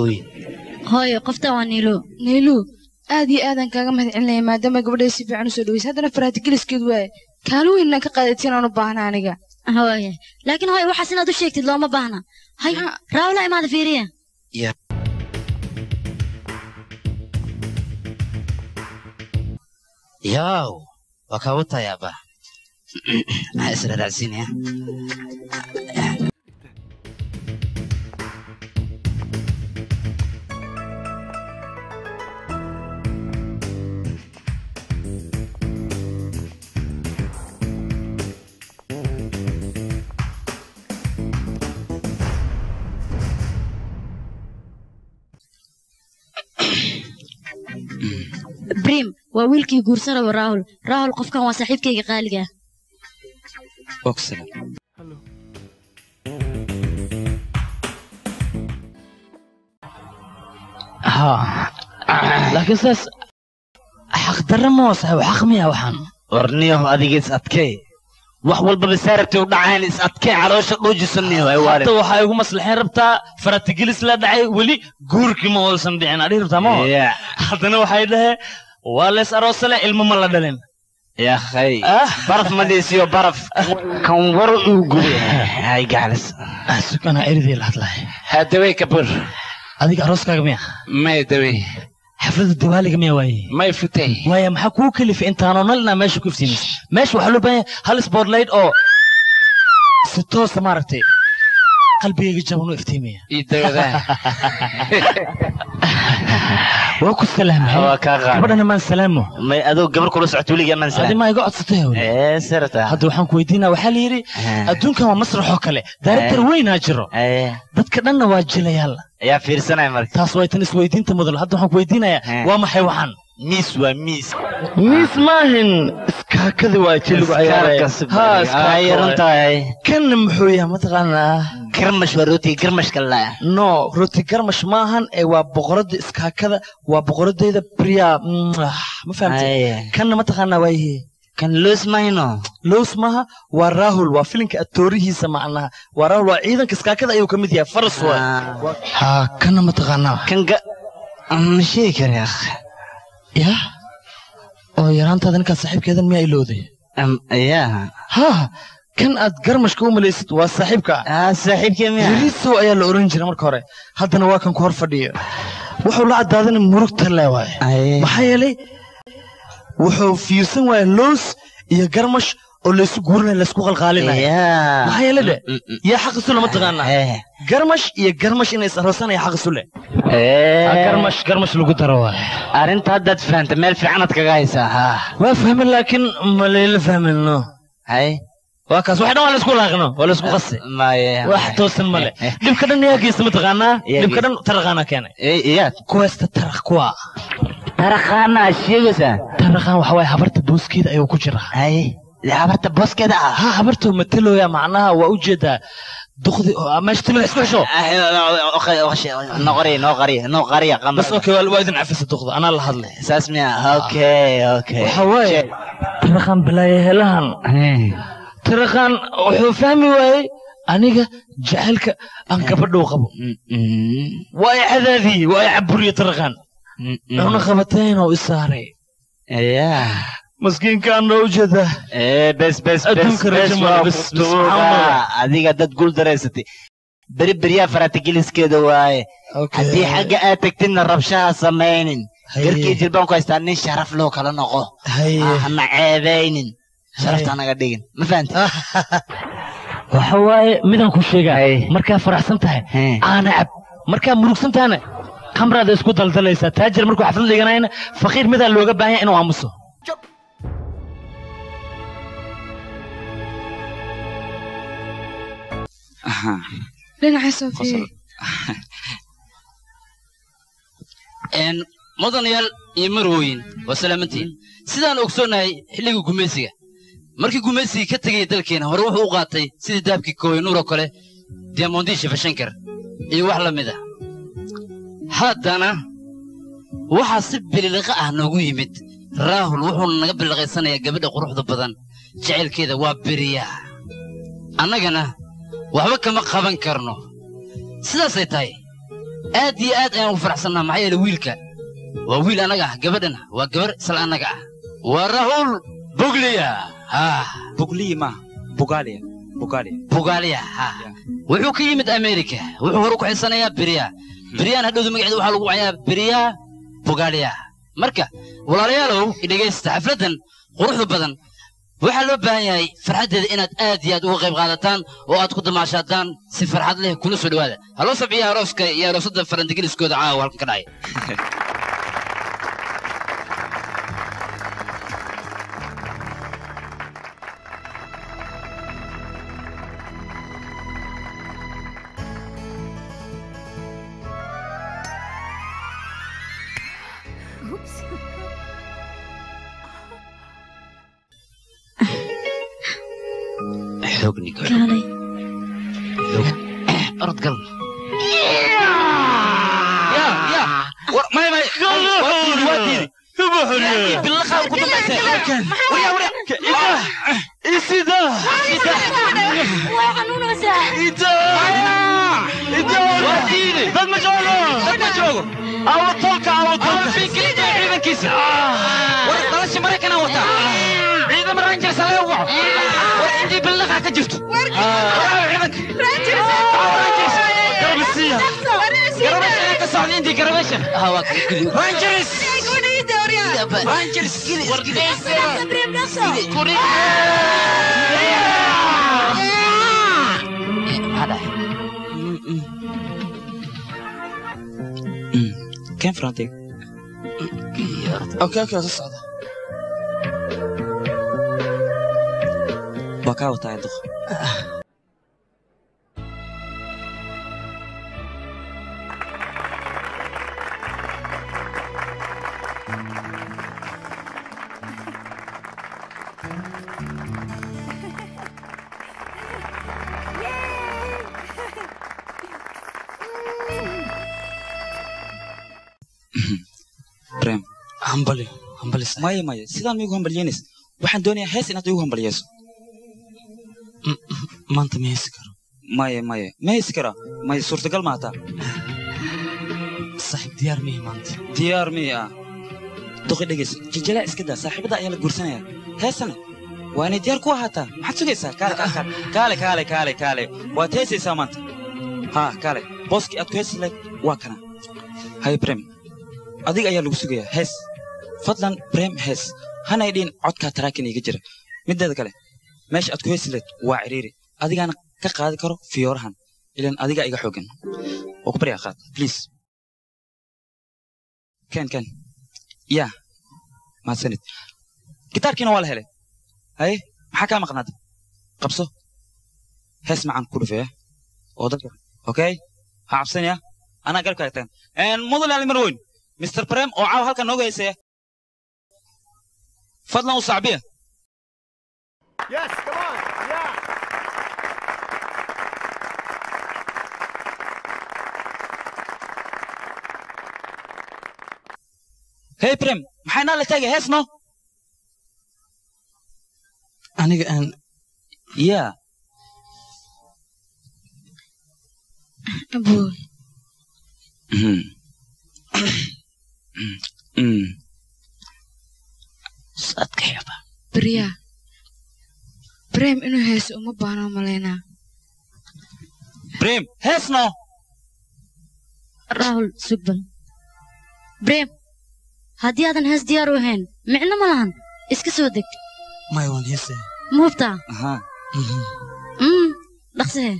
ooyin
hooyo qoftan waa niilo
niilu aad iyo aadan kaaga mahad celinaya maadaama gabadhay si fiican u soo dhaweysay. Haddana faraatigeliskeed waaye kaalin weynna ka qaadatiin aan u baahna aniga.
Hooye laakiin hooyo waxaas inaad u sheegtid looma baahna. Hay raawla imaada fiiriya?
Yaw waa kaa watayaaba maxaa
waa wiilkii guursan raba raahul raahul qofkan waa saaxiibkayga qaaliga.
Laakiin saas xaqdarra ma saaxiib xaq miya waxaan.
Warniyaho adiga is adkee wax walbaba saarabtay u dhacayn is adkee caloosha
hadda waxaa igu maslaxeen rabtaa faratigelis la dhacay weli guurkii ma uusan dhicin adhihi rabtaa ma haddana waxay dhaheen waa lees aroosale ilmo ma la dhalin.
Yakhay baraf ma dhiisiyo baraf. Kan war uu gubay hay gacalis
sukana eridii la hadlay.
Hadawey kabur.
Adiga arooskaaga miya?
May dawey.
Xafladda diwaaliga miya waaye
may futay.
Waaya maxaa kuu kalifay intaanoo nal inaa meesha ku iftiimis? Meesha waxaa loo baahan yahay hal spotlight oo si toosa maaragtay qalbigayga jaban u iftiimaya waa ku salaamay
waa kaa qaad
gabadhana maan salaamo
adoo gabar kula socoto weliga maan salaam.
Maa iga codsatay hadda waxaan ku weydiinaa waxaa la yidhi adduunkan waa masraxoo kale. Daarigtar weynaa jiro. Dadka dhanna waa jilayaal.
Ayaa fiirsanaya marka.
Taas waa tan isweydiinta mudan hadda waxaan ku weydiinayaa waa maxay waxaan
miis waa miis
miis maahin iskaakadi waa
runtahay.
Kanna muxuu yahay? Mataqaanaa
garmash waa rooti garmashka la
no roti garmash maahan ee waa boqorada iskaakada waa boqoradeyda briya ma fahamtay kanna mataqaanaa waa yihi
kan loos mayno
loos maaha waa raahul waa filinka atoorihiisa macnaha. Waa raahul waa ciidanka iskaakada ayuu ka mid yahay faras waay haa kana mataqaanaa
kan ga ma sheegi kara akh
ya? Oo yaraantaada ninkaad saaxiibkeedan miyaa ilowday
ya.
Haa kan aad garmashka u malaysid waa saaxiibka
saaxiibkee miya
yariisow ayaa la oran jiray marka hore. Haddana waa kan ku hor fadhiyo. Wuxuu la caddaadana murugta le waaye. Maxaa yeelay wuxuu fiirsan waaya loos iyo garmash oo laysu guurinaya laysku qalqaalinaya maxaa yeele dhe yaa xaq isu le mataqaanaa garmash iyo garmash inay isaroosanaya xaq isu le garmash garmash lagu daro waay
arrinta haddaad fahanta meel fiicanaad kaga haysaa
waa fahmin laakiin malayla fahmino.
Hay.
Waa kaas wax dhan waa laysku laaqno waa laysku qasi.
Maye
wax toosan male dhibka dhan yaa geysta mataqaanaa dhibka dhan taraqaana keenay.
Iyaad
kuwaysta taraq kuwa
taraqaana sheegaysaa.
Taraqaan waxa waaye habarta booskeeda ayuu ku jiraa
hay habarta booskeeda ah
ha habartuu matalooya macnaha waa u jeedaa duqdi meesha tilo isku xisho
noo qariya noo qariya noo qariya qamar
bas okay waa idin cafisa duqda anaa la hadlay
saas miya okay okay
waxa waaye balaaye helahan taraqaan wuxuu fahmi waayey aniga jacaylka aan gabadhow qabo waa i cadaadiyey waa i caburiye taraqaan una qabateen oo isaaray maskiinkaan
adiga dad guul daraysatay beri beryaa faratigeliskeeda waaye. Haddii xagga aad tagtidna rabshaha samaynin. Garkii jilbaan ku haystaa nin sharaf loo kala noqo. Hana ceebaynin sharafta naga dhigin. Ma fahanti?
Waxa waaye midaan ku sheegaa markaa faraxsan tahay. Aana cab. Markaa murugsan tahana khamraada isku daldalaysaa taajir markuu xaflad dhiganayna faqiir midaa looga baahan yahay inuu aamuso
mudanayaal iyo marwooyin waa salaamantiin sidaan ogsoonnahay xilligii gumaysiga markii gumaysigii ka tegaya dalkeena hore wuxuu u qaatay sidii dahabkii kooynuur oo kale diamondisha fashankar iyo wax la mid ah haddana waxaa si bililiqa ah noogu yimid raahul wuxuuna naga billiqaysanayaa gabadha quruxda badan jacaylkeeda waa beriyaa annagana waxba kama qaban karno. Sidaasay tahay aad iyo aad ayaan ugu faraxsannaa maxaa yeele wiilka. Waa wiil annaga ah gabadhana waa gabar isla annaga ah. Waa rahul bugliya.
Bugliya ma bugalia bugalia
bugaaliya ha. Wuxuu ka yimid amerika wuxuu hore ku xilsanayaa beriya beriyaan hadhowda magaceeda waxaa lagu wacayaa beriya bugaaliya. Marka walaalayaalow idhegaysta xafladdan quruxda badan waxaa loo baahan yahay farxaddeeda inaad aad iyo aad uga qayb qaadataan oo aad ku damaashaadaan si farxad leh kula soo dhowaada. Haloo sabciya arooska iyo aroosadda farandigeliskooda caawa halkan ka dhacay ذوقني
قول
لا علي
ارد قلبي. يا يا.
ما ما وديني وديني بالله خالق ما اوكي اوكي soo socda
waa kaa wataa duq brem
hambali hambali.
Maya maya sidaan miigu hambalyeynaysa
waxaan doonayaa hees inaad igu hambaliyeyso
maanta ma heesi karo?
Maya maya ma heesi karaa maya suurtagal maataa
saaxiib diyaar mihi maanta.
Diyaar miya ah. Duqi dhegeys jiljalaa iska daa. Saaxiibada ayaa la guursanaya. Heesana? Waa inay diyaar ku ahaataa? Maxaad sugaysaa? Kaale kaale kaale. Kaale waad heesaysaa maanta? Haa kaale. Booskii aad ku heesi lahayd? Waa kana. Hay brem adiga ayaa lagu sugayaa. Hees. Fadlan brem hees. Hanay dhiin codkaa taraakin iga jira. Mideeda kale meesha aad ku heesi lahayd waa ciriiri. Adigaana ka qaadi karo fiyoorahan ilan adiga iga xoogan oo ku baryaa qaad please. Ken ken. Yaa mahadsanid gitaarkiina waa la helay. Haye maxaa kaa maqnaada qabso. Hees macaan ku dhufeya oo dadka okay? Ha cabsanaya anaa garabkaaga tagan mudan ali marweyn mr brem oo caawa halkan nooga heysaya fadlan u sacbiya
Yes, come on. Yeah.
hey brem maxay naa la taagay hees no
aniga aan
yaa
Abuur.
sadka xeba
baryaa brem inuu heeso uma baahno malaynaa
brem hees no.
Raahul sugbal breem haddii aadan hees diyaar u ahayn micno ma lahan iska soo deg
maya waan heesaya
ma hubtaa mm dhaqsahee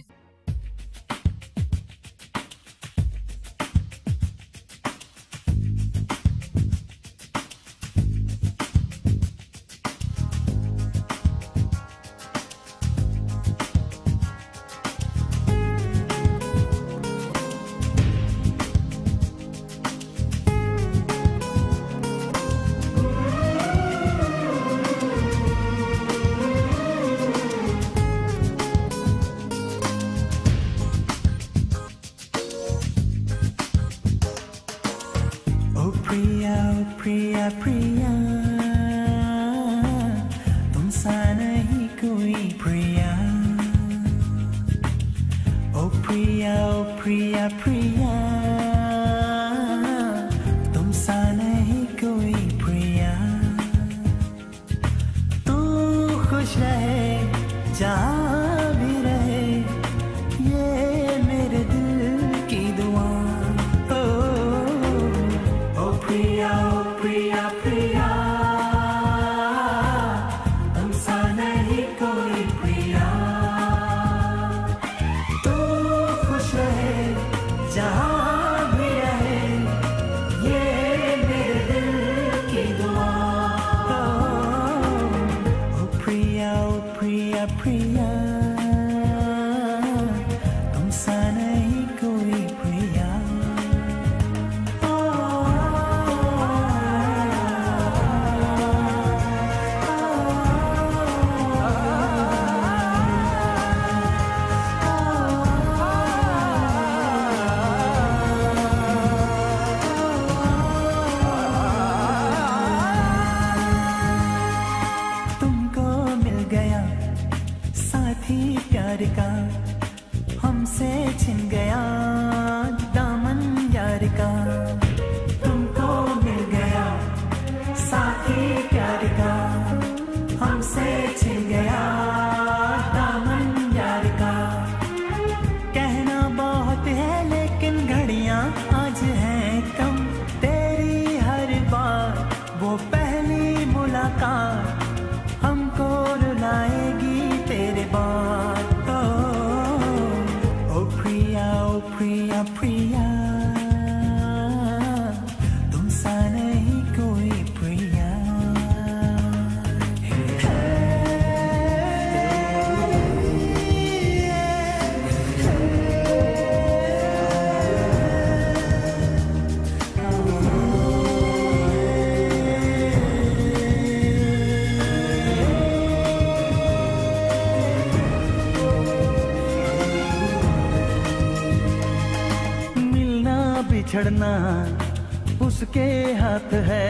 है।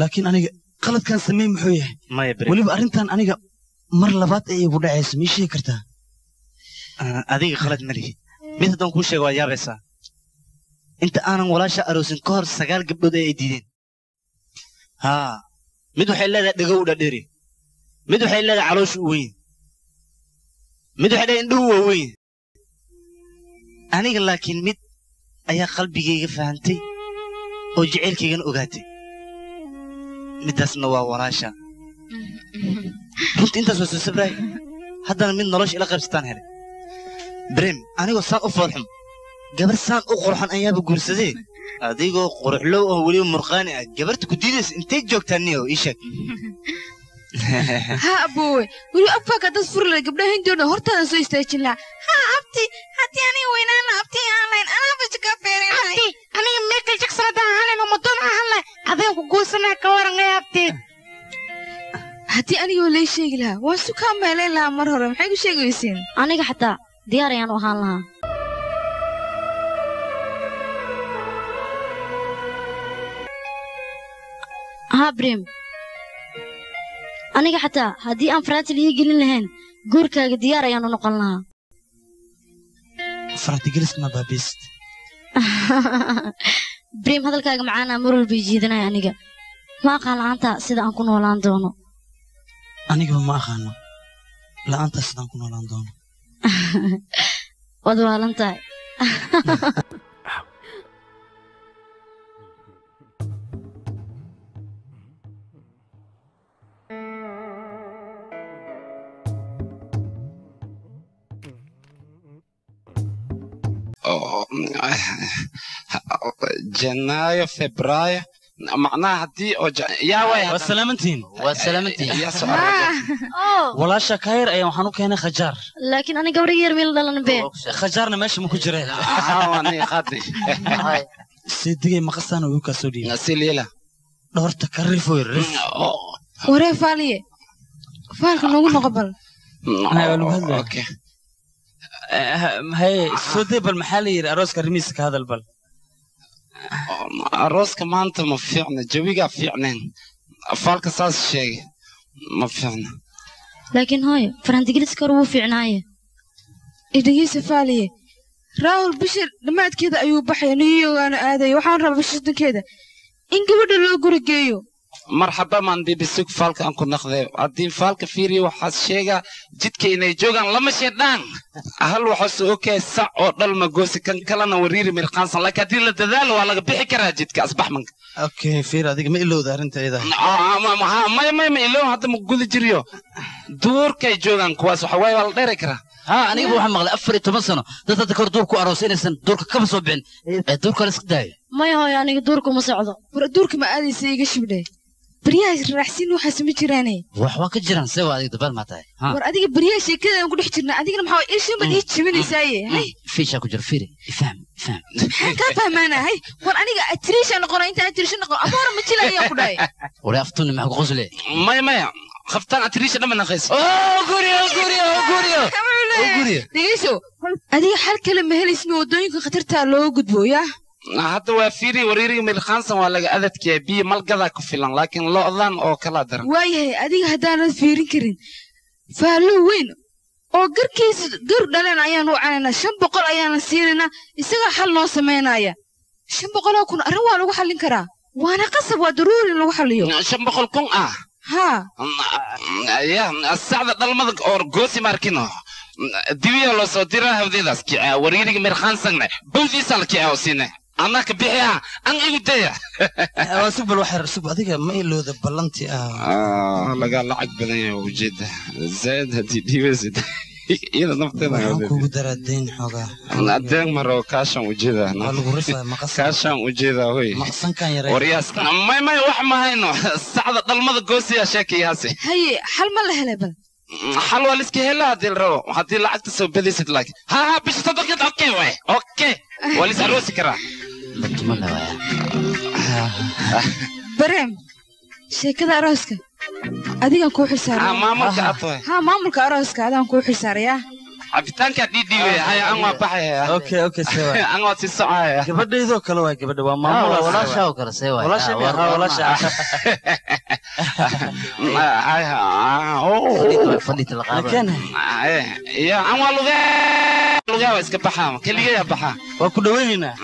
Laakiin aniga qaladkan sameey muxuu yahay? Weliba arrintan aniga mar labaad ay igu dhacayso mii sheegi kartaa
Ah, adiga khalad ma lihi. Mid haddaan kuu sheego waad yaabaysaa inta aanan walaasha aroosin ka hor sagaal gabdhood ee ay diideen. Haa mid waxay leedahay dhagow dhadheri mid waxay leedahay calooshu u weyn. Mid waxay leedahay indhuhu waa weyn aniga laakiin mid ayaa qalbigayga fahantay oo jacaylkaygana ogaatay middaasna waa walaasha. Runtii intaas waa soo sabraay haddana mid nolosha ila qaybsataan helay brem anigoo saan u foolxum gabar saan u qurxan ayaaba guursadee adigoo quruxlow oo weliba murqaani ah. Gabarta ku diidaysa intay joogtaa niyo ii sheeg
ha aboowe weli afkaaka dad furle gabdhaha hindoona hortaadan soo istaajin lahaa ha abti haddii aniga weynaana abti aan lahayn anaaba jika beerinay aniga michael jackson haddaan ahaan lahayn oo madonna ahaan lahayn adeen ku guursanaa ka warangay abti haddii anigoo lay sheegi lahaa waan sukaa meelayn lahaa mar hore maxay ku sheegi weysiin
aniga xataa diyaar ayaan u ahaan lahaa haa brim aniga xataa haddii aan faraatil ii gelin lahayn guurkaaga diyaar ayaan u noqon lahaa. Brim hadalkaaga macaanaa mar walba i jiidanaya aniga. Ma aqaan la'aanta sida aan ku noolaan doono.
Anigaba ma aqaano. La'aantaas sidaan ku noolaan doono.
Waad waalan tahay
janaayo febraayo macnaha haddii yaa socda
walaasha kaayar ayaan waxaan u keenay khajaar.
Laakiin aniga gabadha yar meel dhalan be
khajaarna meesha ma ku jira. Seedigay maqasaana wuu kaa soo dhiibay.
Siliila
dhorta ka rifoy rif.
Waree faaliye. Faalka noogu noqo bal
Ay, waa lagu hadlaya. haye soo dee bal maxaa la yidhi arooska rimiisa ka hadal bal?
Arooska maanta ma fiicna jawigaa fiicnayn. Faalka saas sheegay ma fiicna.
Laakiin hooyo farantigiliska hore wuu fiicnaaye.
Idhegeysa faaliye. Raawul bishir dhammaadkeeda ayuu baxaya niyogaana aadaya waxaan rabaa bishir dankeeda in gabadha loo guri geeyo
marxaba maan bibisig faalka aan ku naqday haddii faalka fiiriyo waxaad sheegaa jidka inay joogaan lama sheedhaan. Hal waxaase okay sac oo dhalma goosi kan kalena wariiri mirqaansan laakiin haddii la dadaalo waa laga bixi karaa jidka asbaxmanka.
Okay fiir adiga ma ilowda arrinta iyada.
Maya maya ma ilow hadda ma guda jiriyo. Duurkay joogaan kuwaas waxa waaye waa la dheeri karaa.
ها aniga waxaan maqlay afar iyo toban sano. Dad hadda kor duur ku aroos inaysan duurka kaba soo bixin ee duurka la iska daayo.
Maya hooyo aniga duurka uma socdo
war duurka ma aadaysa iga shibdhe baryahaas raaxsin waxaas ma jiraane
wax waa ka jiraan see waa adiga dabaal maa tahay ha
war adiga baryaha sheekadaan ku dhex jirna adigana maxaa iishan baad ii jibinaysaaye hay
fiishaa ku jira fiiri ifaham ifaham
maxaan kaa fahmaana hay war aniga atiriisha noqona intaan atiriisha noqon ama hore ma jilayaa ku dhahay
wali aftuni maxaa ku qosle
maya maya qabtaan atiriisha dhama naqaysa
guriyo guriyo guriyo
dhegeyso adiga xal kale ma helaysma waddooyinka khatartaa loo gudbo yaa
hadda waa fiiri wariiriga mirqaansan waa laga adadkaya biyo malgadaa ku filan laakiin lo'dan oo kala daran.
Waayahay adiga haddaanad fiirin karin faallo weyn oo garkiisa gar dhaleen ayaan u canaynaa shan boqol ayaana siinaynaa isagaa xal noo samaynaya shan boqoloo kun arrin waa lagu xallin karaa. Waana qasab waa daruuri in lagu xalliyo.
Shan boqol kun ah? Ya sacda dhalmada oo goosi markino dibiya loo soo diraa hawdeedaas kicaa wariiriga mirqaansanne bawdiisa la kicaa oo siine anaka bixiya an igu daya.
Waa sug bal waxyar sug adiga ma ilowda ballantii ah.
Laga lacag badan yahay ujeeda zaid haddii dhiibaysid iyada nafteeda
waxaan kugu daraa dayn xoogaa
adeeg maro kaashan ujeeda.
Waa lagu rifaa maqas
kaashan ujeeda hoy.
Maqsankan yare
waryaas may may wax ma hayno. Sacda dhalmada goosiya sheekayaasi
haye xal ma la helay bal?
Xal waa liska helaa haddii la rabo haddii lacagta soo badaysid laakiin ha ha bisha sadaqid okay waay okay waa lis aroosi karaa
bareem sheekada arooska. Adigaan kuu xisaaray
maamulka aad tahay
haa maamulka arooska adaan kuu xisaarayaa
cabitaanka dhiidhiiwe haya an waa baxaya
okay okay sewa
an waa si socaya.
Gabadhaydoo kale waa gabadha waa maamula
walaasha oo kale see waay
walaasha miya haa walaasha.
fadhita la qaado
Keen.
ya an waa luge luge waa iska baxaa keligaya baxaa
waa ku dhaweynaynaa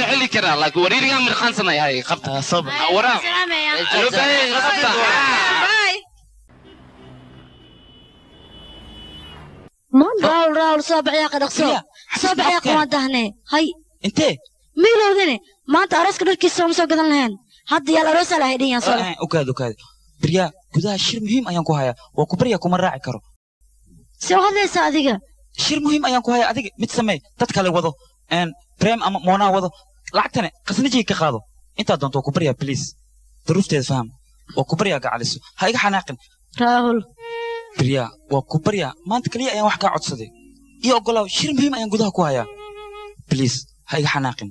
la celi karaa laakiin wariiriga mirqaansan ayaa qabta. Waraa loo baahaya iga qabta.
Raawul raawul soo baxyaa qadhaqso soo baxyaa kumaan dahne hay.
Intee?
Miilowdane maanta arooska dharkiisa sooma soo gadan lahayn. Hadda yaal aroosaa lahay dhinyan soo
ogaad ogaad baryaa gudaha shir muhiim ayaan ku hayaa. Waa ku baryaa kuma raaci karo.
See u hadlaysaa adiga.
Shir muhiim ayaan ku hayaa adiga. Mid samee dad kale wado brem ama moonaa wado lacagtane qasnajiga ka qaado. Intaa doonto waa ku baryaa bliis daruufteeda faham. Waa ku baryaa gacaliso. Ha iga xanaaqin.
Raahul
baryaa waa ku baryaa. Maanta keliya ayaan wax kaa codsaday. Iyo ogolaaw shir muhiim ayaan gudaha ku hayaa. Bliis ha iga xanaaqin.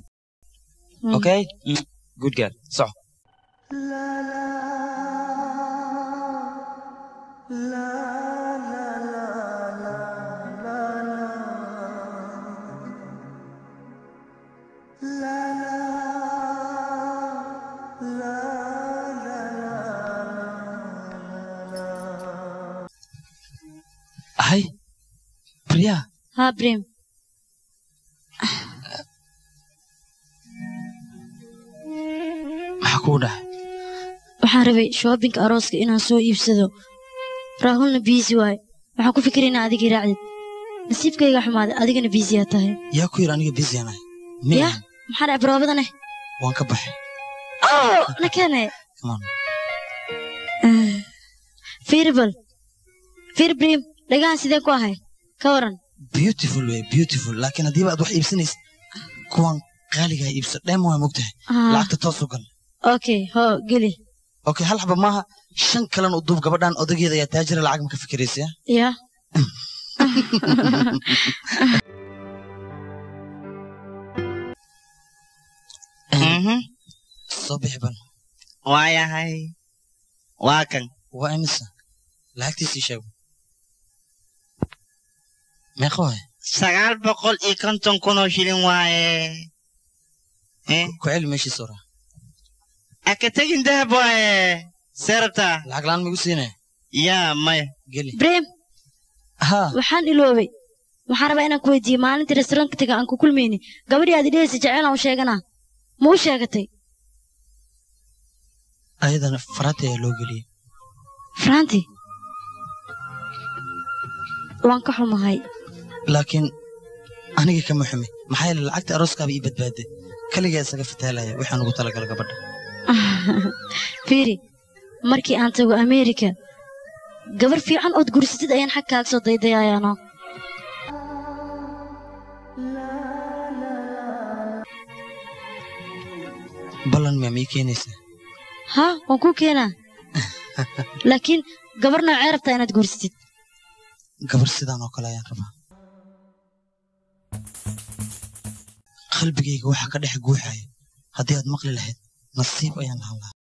Okay? Mm, good girl. Soco hay baryaa
haa brem
maxaa kugu dhahay.
Waxaan rabay shoobinka arooska inaan soo iibsado. Raahulna biisi waaye waxaan ku fikiraynaa adigii raacdid. Nasiibkayga xumaaday adigana biisiyaa tahay.
Yaa ku yidhi aniga bisianahay
ya maxaa dhac baroobadane
waan ka baxay.
Na keene
Come on.
fiiribal fiir brim dhagahan sidee ku ahay? Ka waran.
Beautiful way beautiful. Laakiin haddiiba aad wax iibsanaysid kuwan qaaligaa iibso dheema waa mogtahay
Ah.
lacagta toos u gal.
Okay hoo geli.
Okay hal xaba maaha. Shan kalena u duub gabadhan odageeda ayaa taajira lacag ma ka fikiraysa ya?
Ya.
Soo bixi ban
waayahay. Waa kan.
Waa imisa lacagtiisii sheego meeqa waay
sagaal boqol iyo konton kun oo shilin waaye
ku celi meeshii sora.
Aka tegin dahab waaye see rabtaa
lacag laan migu siinaya
yaa maya
geli
brim
ha
waxaan iloobay waxaan rabaa inaan ku weydiiye maalintii restaurantka taga aan ku kulmayni gabadhii aad idhehaysa jeceel aan u sheeganaa ma u sheegatay?
Ayadana faraati ayaa loo geliyey
franti waan ka xumahay
laakiin aniga kama xumi. Maxaa yeele lacagta arooskaaba ii badbaade kaligaa isaga fataalaya waxaan ugu talagala gabadha.
Fiiri markii aan tago ameerika gabar fiican ood gursatid ayaan xag kaaga soo daydayayaano
ballan miyaa mii keenaysaa
haa waan kuu keenaa. Laakiin gabar noocee rabtaa inaad guursatid.
Gabar sidaan oo kale ayaan rabaa qalbigayga waxaa ka dhex guuxaya. Haddii aad maqli lahayd nasiib ayaan lahaa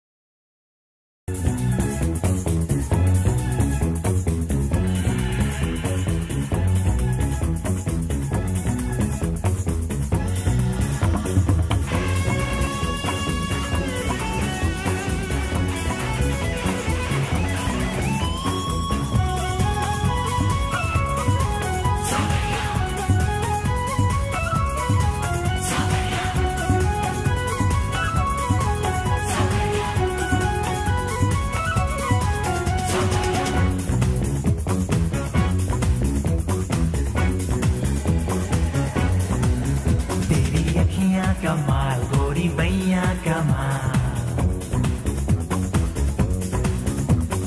कमाल, गोरी बैया कमाल।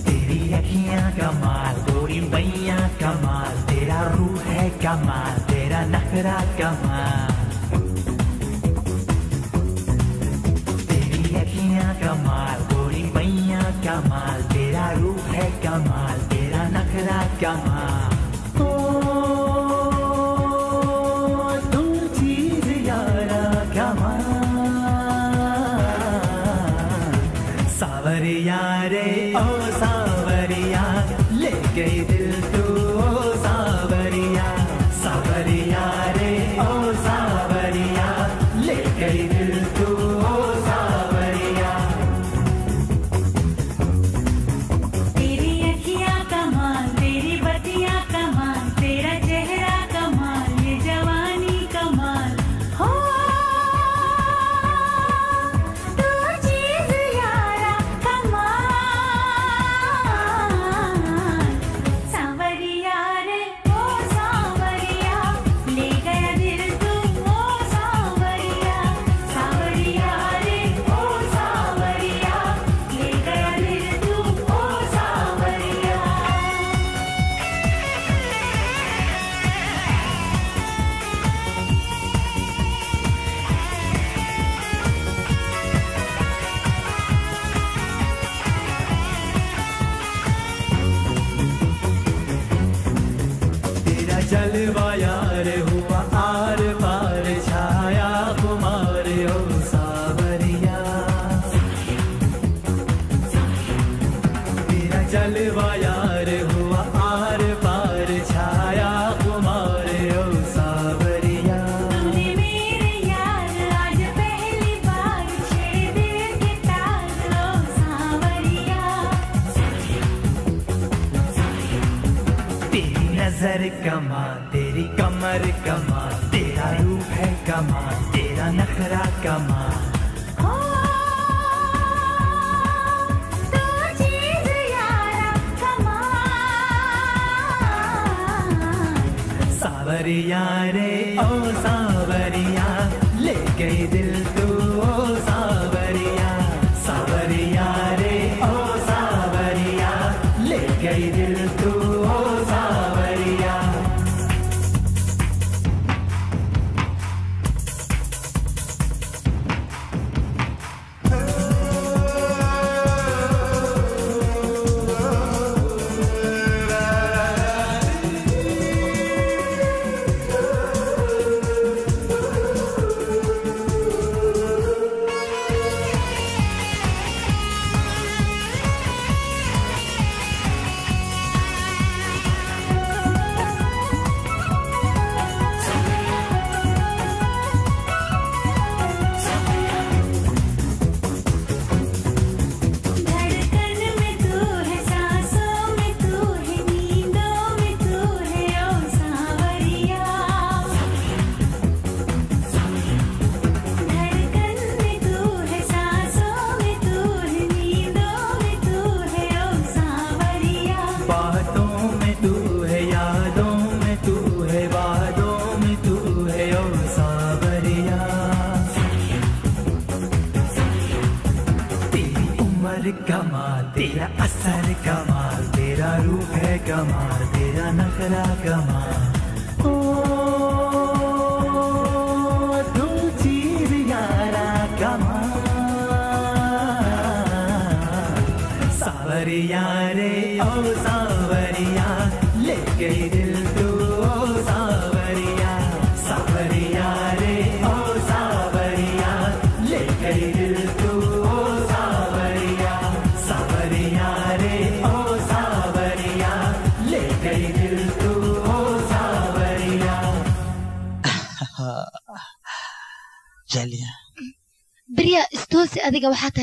तेरी अखियाँ कमाल, गोरी बैया कमाल, तेरा रूह है कमाल, तेरा नखरा कमाल। तेरी अखियाँ कमाल, गोरी बैया कमाल, तेरा रूह है कमाल, तेरा नखरा कमाल।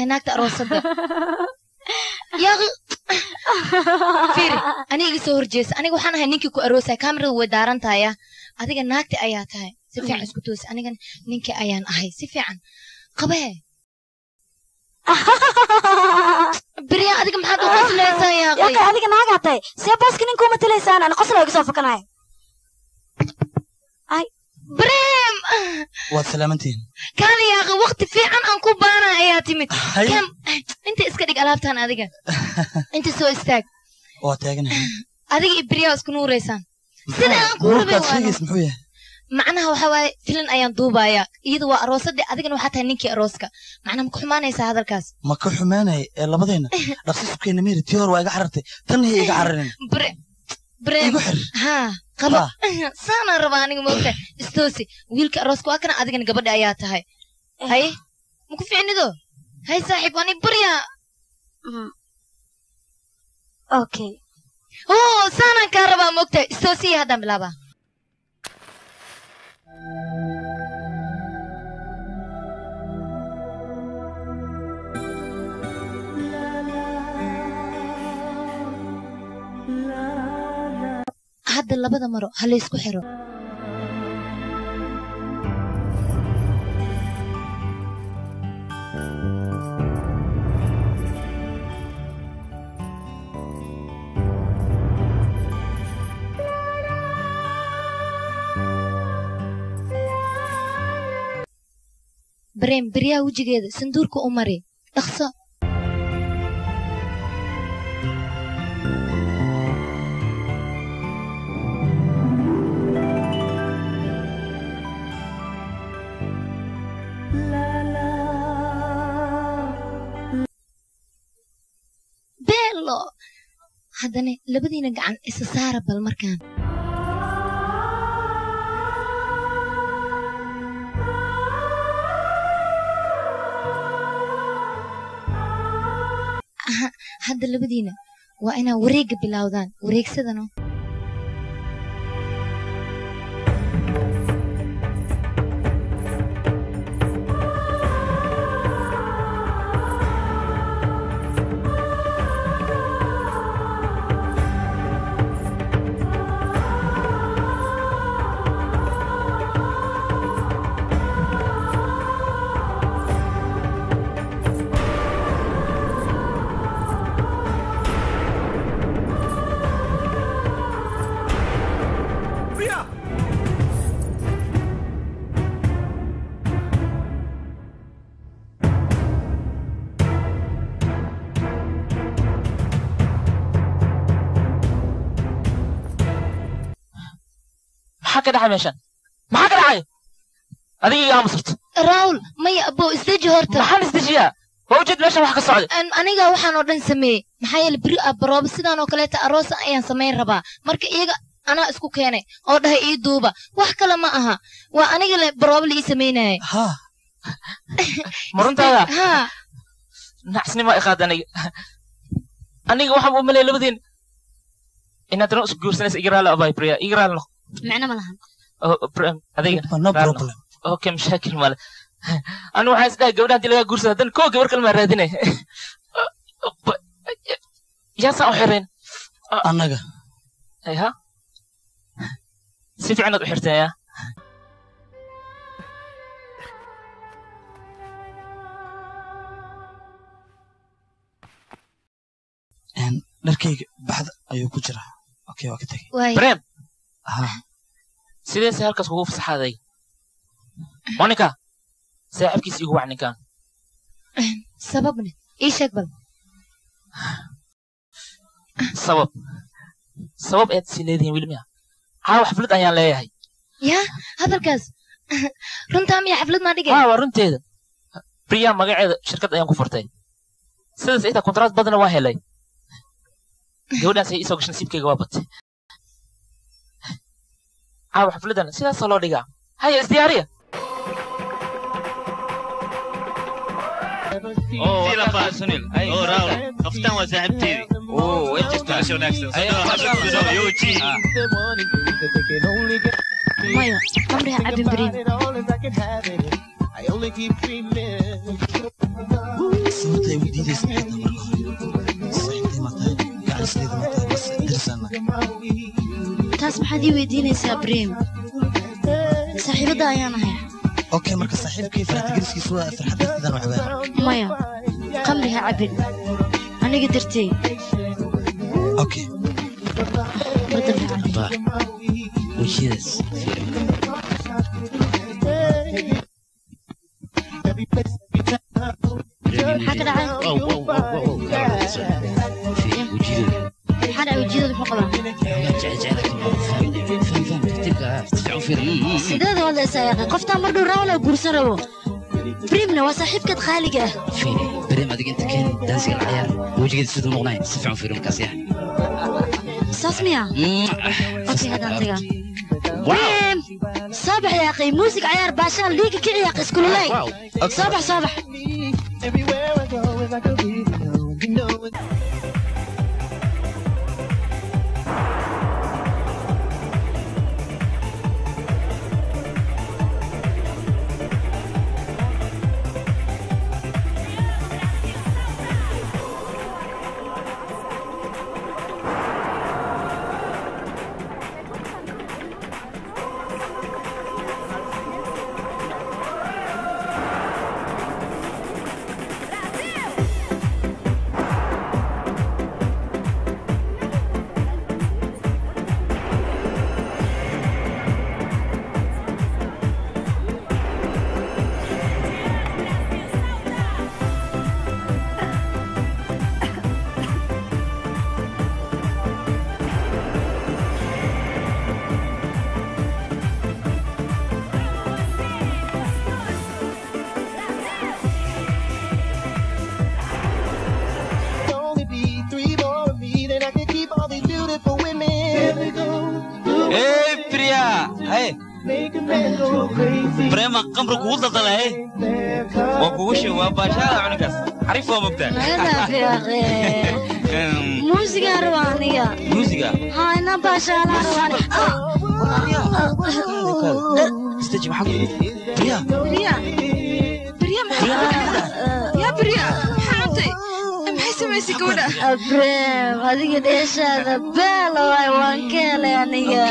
tahay naagta aroosada yaaqi firi aniga iga soo horjeesa aniga waxaan ahay ninkii ku aroosaya kaamirada way daaran tahaya adiga naagti ayaa tahay si fiican isku toosi aniga ninkii ayaan ahay si fiican qabee بريا adiga maxaad u qoslaysaa yaaqi
yaka adiga naagaa tahay see booska ninkuu matalaysaan ani qosla iga soo fakanaya
بريم
waad salaamantihiin
كان يا أخي وقت في عن أنكو بانا ayaa timid inta iska dhig alaabtaan
adiga. Inta
soo istaag. Adiga ibriyaa isku nuuraysaan
sida
macnaha
waxa waaye filan
ayaan duubayaa iyada waa aroosadii adigana waxaa tahay ninkii arooska. Macnaha ma ku xumaanaysaa hadalkaas?
Ma ka xumaanay ee labadayna dhaqsi subkayna meeri tii waa iga carartay. Tanna iga cararin saanaan
rabaa aniga moogta istoosi wiilka arooska waa kana adigana gabadha ayaa tahay. Haye maku ficnido hay saaxiib ani baryaa
okay
oh saanaan kaa rabaa moogta soo haddaan bilaabaa hadda labada maro ha laysku xiro bareem beryaha wejigeeda sanduurka u mari. Dhaqso. Haddana labadiina gacan isa saara bal markaan hadda labadiina waa inaa wareegga bilowdaan wareegsadano
dhacay meeshan maxaa ka dhacay adiga iga aamusarto
raul maya abo isdeji horta
maxaan isdejiyaa waa ujeed meeshan wax ka socday.
An- aniga waxaan oo dhan sameeyey. Maxaa yeele beri abarooba sidaan oo kaleeta aroosa ayaan samayn rabaa. Marka iyaga anaa isku keenay oo dhahay ii duuba. Wax kale ma aha. Waa aniga le barooba la ii samaynayay
ma runtaada
ha.
Nacsnimo i qaad aniga. Aniga waxaan u maleeyay labadiin. Inaad ran isku guursanaysa iga raali abay priya iga raali noq
micno ma lahan
Okay mashaakil male anu waxaan isdhahay gabdhaha haddii lagaa guursada haddana koo gabar kale maa raadinay yaasaan u xirayn
annaga
ha si fiicanaad u xirteen
Een, dharkayga baxda ayuu ku jiraa. Okay waa ka tegey
Prem,
ha
sideese halkaas kugu fasaxaaday? Monica saaxiibkiis igu wac ninkan
sababne ii sheeg bal.
Sabab. Sabab aad sii leedihiin weli miya. Caawa xaflad ayaan leeyahay.
Ya hadalkaas. Runtaa miya xaflad maa dhigay?
Waa runteeda. Briya magaceeda shirkad ayaan ku furtay. Sidaas xitaa kontraad badana waa helay. Gabadhaas ay isoo gashay nasiibkayga waa batay caawa xafladan sidaasaa loo dhigaa haya isdiyaariya
Sila pa, Sunil. Oh, Raul. Kaftan waa saaxiibteedii. Oh, way jirtaa. Soo wanaagsan. Soo dhawaad. Hadda ku soo Yoji.
maya qamriha cabin beriin
sababta ay ugu diidaysa maxay tahay marka hore saaxiibtay ma tahay gacansideeda ma tahay bas dirsana
taas maxaad ii weydiinaysaa beriim saaxiibadda ayaan ahay
okay marka saaxiibkay farxadgeliskiisu waa farxad darteedan waxbaa
maya qamriha cabin aniga dartey
okay
Abba, wejidaas
maxaa ka الحلقة الجديده اللي في القمر. سداد ولا سايق. قفتا
مره راولا قرصرو بريمنا وصاحبك خالقه فين بريمة دي انت كان دانسي العيال وجهك سيد مغناي
سفعوا في رمكاس يعني ساسميا أوكي هذا أنت واو صباح يا أخي موسيقى عيار باشا ليك كي يا أخي اسكول
لاي. صباح صباح Prema qamri kugu daldalay. Waa kugu shay waa baashaada cunugaas. Arif waa mogtaa.
Muusigaa rabaa aniga
Muusiga.
haa ina baashaalaa rabaa
Stage
abreem adiga dheeshaada baalaway waan ka helay aniga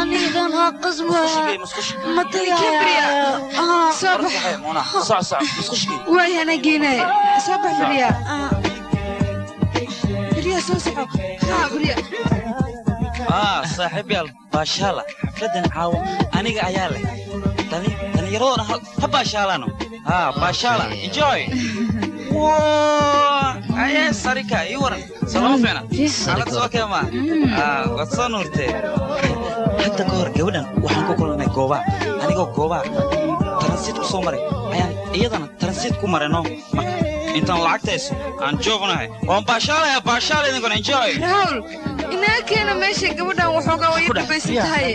anigan
ha qasbmatagayanagiine
soobax briya briya soo soco
ha briya saaxiibyaal baashaala xafladan caawa aniga ayaa leh Tani dhalinyaradooda ha. Ah, baashaala. Enjoy. Aye sarika ii waran. Salama fiina. Xaalad soo keema. Ah, waad soo nuurtee. Hadda ka hor gabadhan waxaan ku kulannay goobaa. Anigoo goobaa transit ku soo maray ayaan iyadana transit ku marayno. Marka intaan lacagtayso aan joognahay. Waan baashaalaya baashaala idinkuna enjoy.
raul inaga keena meesha gabadhan waxoogaa way dhabaysan tahay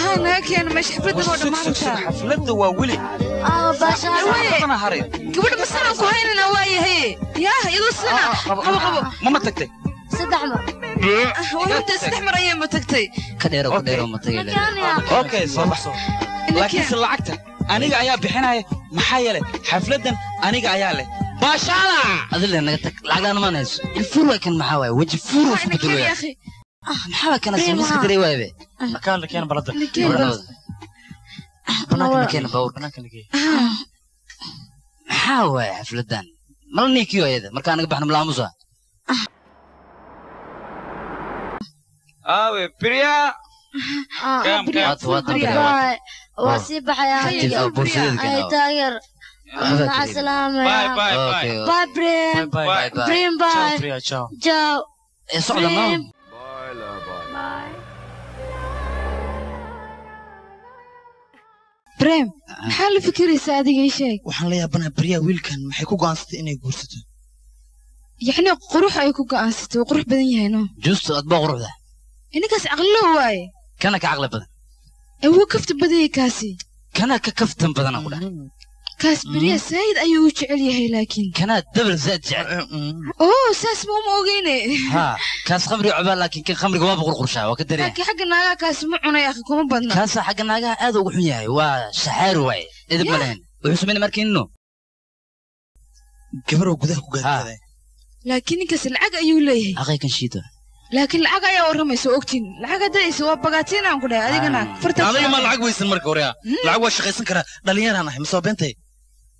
haa naga keena meesha xafladda waa dhammaantaa
xafladda waa weli
gabadha masanaan ku haynana waa yahay yaa iyadoo sidana qabo qabo
mama tagtay
saddex mar
walaabta saddex mar ayay ma tagtay
ka dheero ka dheero ma tagay
okay. soo baxso laakiinse lacagta aniga ayaa bixinaya maxaa yeelay xafladdan aniga ayaa leh
ما شاء الله. هذا اللي نقتك لعقلان ما ناس الفور لكن
محاوي. وجه فور وفي
بدلو يا
أخي. آه
محاوي
كان اسمه
نسك
دري
وابي مكان
لكين
بلد
بناك لكين باور
بناك
لكين
محاوي حفلدان
مالني كيو
هذا. مركان نقبح
نملامزها
آوي
آه،
بريا. كم
كم؟
واسيب حياتي تاجر
asalaamu
brem maxaa la fikiraysaa adiga ii sheeg.
Waxaan la yaabanaha baryaa wiilkan maxay ku go'aansatay inay guursato.
Yacni qurux ay ku go'aansatay wuu qurux badan yahay no?
Juusto adbaa quruxda.
Ininkaas caqlilo waaye.
Kana ka caqli badan.
Awoo kafta badan yahay kaasi.
Kana ka kaftan badan aan ku dhahay.
Mm-hmm kaas beriya saayid ayuu u jecel yahay laakiin.
Kana dabal zaad jecel
oo saas ma uma ogeyne
ha kaas khamri cubaa laakiin kan khamriga waaba qurqurshaa waa ka daraya
laakiin xagga naagaha kaasi ma cunay akhi kuma badna.
Kaasa xagga naagaha aad ugu xun yahay waa shaxaar waaye edib ma lehen wuxuu sameynay markiinno
gabaroo gudaha ku gaadaaday
laakiin ninkaas lacag ayuu leeyahay.
Aqay kan shiito.
Laakiin lacag ayaa warramaysa ogtiin lacag haddaysa waa bagaatiin aan ku dhahay. Adigana farta
aniga ma lacag weysan marka hore lacag waa shaqaysan karaa dhalinyaraan ahay masoo beentay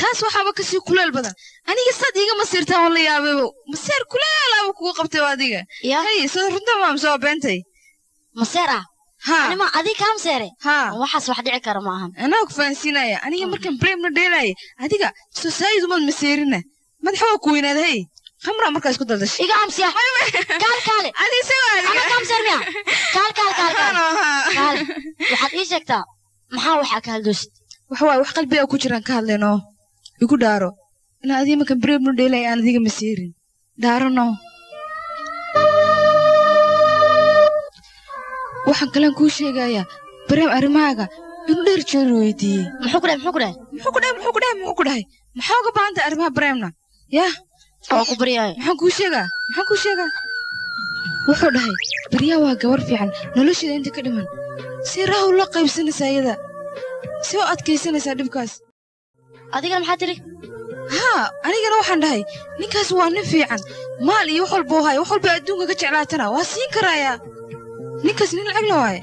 taas waxaaba ka sii kuleel badan. Aniga sad iga masiirtaan wala yaabebo. Maseer kuleelaaba kugu qabtay adiga. Hay sida runta maam soo beentay?
Maseera
ha.
Anima adi kaa maseere
ha.
Waxaas wax dhici kara maahan
anaa ku fahansiinaya. Aniga markaan bremna dheelaya adiga society umad maseerina madaxa waa ku weynaada hey khamraa markaas ku daldashay.
Iga amsiya kaal kaale
adi isaga
ana kaa maseer miya? Kaal kaal kaal kaal. Kaal. Waxaad ii sheegtaa maxaa waxaa ka haldoosid
waxa waaye wax qalbiga ku jiraan ka hadlayno igu dhaaro inaa adii markaan bremna dheelaya aan adiga maseerin dhaarano waxaan kalaan kuu sheegayaa bareem arrimahaaga inuu dheer jeer weydiiyey
muxuu ku dhahay muxuu ku dhahay
muxuu ku dhahay muxuu ku dhahay muxuu ku dhahay maxaa uga baahan tahay arrimaha bareemna yah
waa ku baryaaya
maxaan kuu sheegaa maxaan kuu sheegaa wuxuu dhahay baryaa waa gabar fiican nolosheeda inta ka dhiman si rahow la qaybsanaysaa iyada si u adkaysanaysaa dhibkaas
adigana maxaa tiri?
Haa anigana waxaan dhahay ninkaas waa nin fiican. Maal iyo wax walba u haya wax walba adduunka ka jeclaatana waa siin karaayaa ninkaas nin lacag la waaye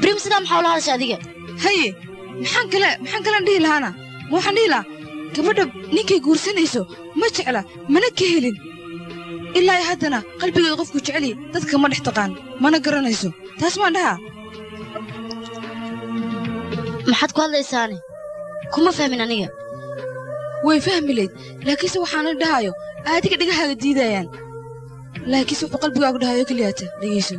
brim sidaa maxaa ula hadasha adiga?
Haye maxaan kale maxaan kalan dhihi lahaana. Ma waxaan dhihi lahaa gabadha ninkay guursanayso ma jecla mana ka helin. Ilaa iyo haddana qalbigeeda qofku jeceli dadka ma dhex taqaan mana garanayso. Taas maan dhahaa?
Maxaad ku hadlaysaani kuma fahmin aniga?
Way fahmi layd. Laakiinse waxaana dhahayo aadiga dhegahaaga diidayaan. Laakiinse wuxuu qalbigaagu dhahayo keliyaata dhegayso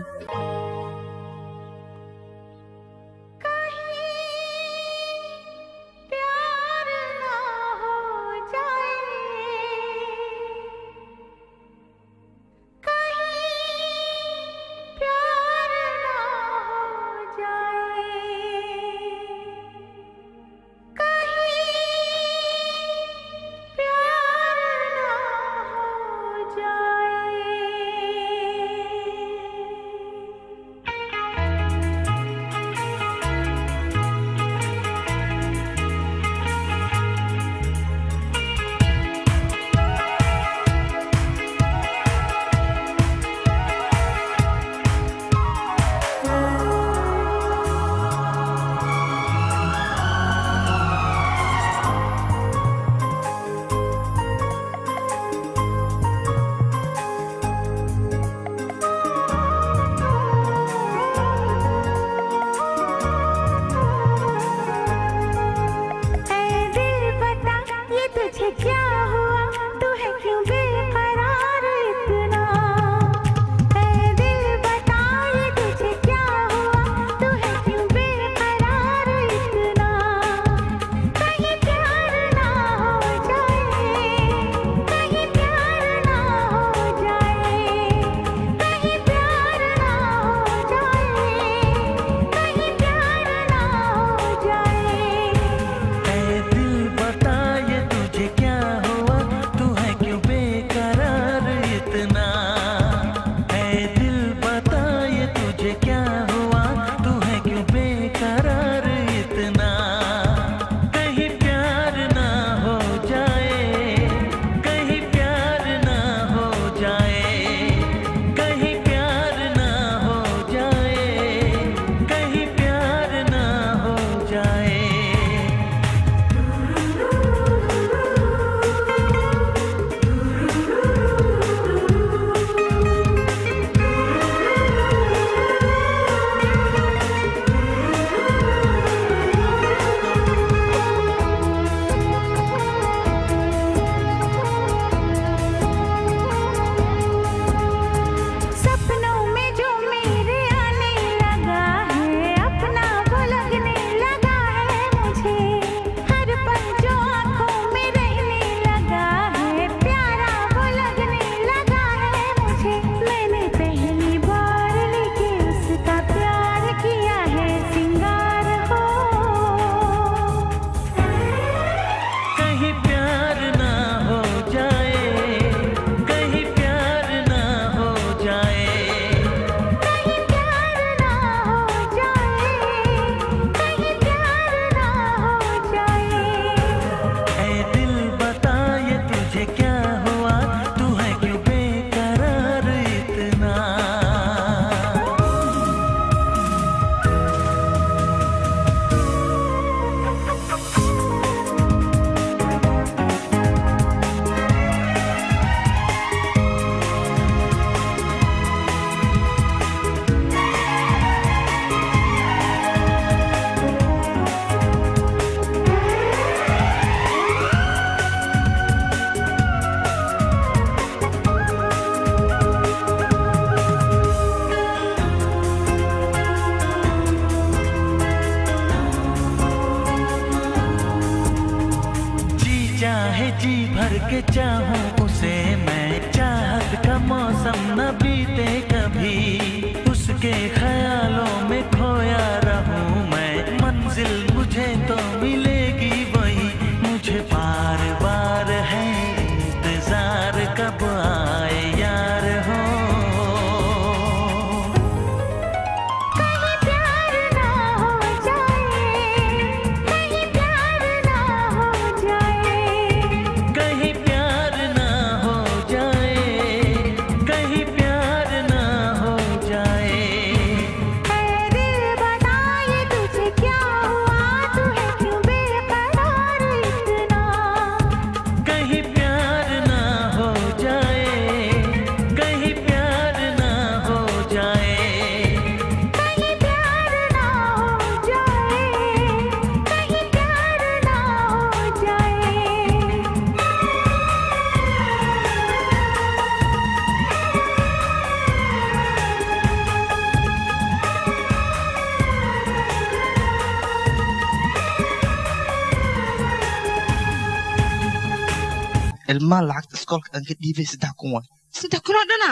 ilmaha lacagta iskoolka aan ka dhiibay saddex kun waay
saddex kun oo dhana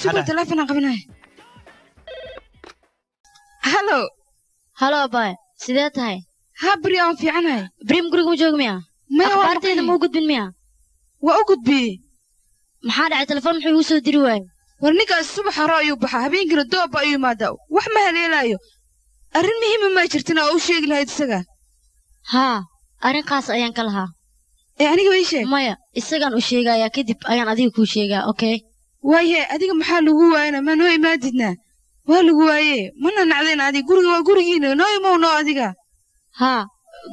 sugo
dhacay?
telefonaan qabanaya halo
halo abay sidee tahay
ha beri aan fiicanahay
brim guriga ma jooga miya
Maya,
akhbaarteeda ma u gudbin miya
waa u gudbiyey
maxaa dhacay telefoon muxuu igu soo diri waaye
war ninkaas subax hore ayuu baxaa habeenkiina doobba ayuu imaadaa wax ma haleelaayo arrin muhiima maa jirtina oo u sheegi lahayd isaga
haa arrinkaas ayaan ka lahaa
aniga way sheeg.
Maya isagaan u sheegayaa kadib ayaan adiga kuu sheegaa okay?
Waaye adiga maxaa lagu waayana? Ma noo imaadidnaa waa lagu waaye. Mana nacdeen adiga. Guriga waa gurigiina. Noo imow noo adiga.
Haa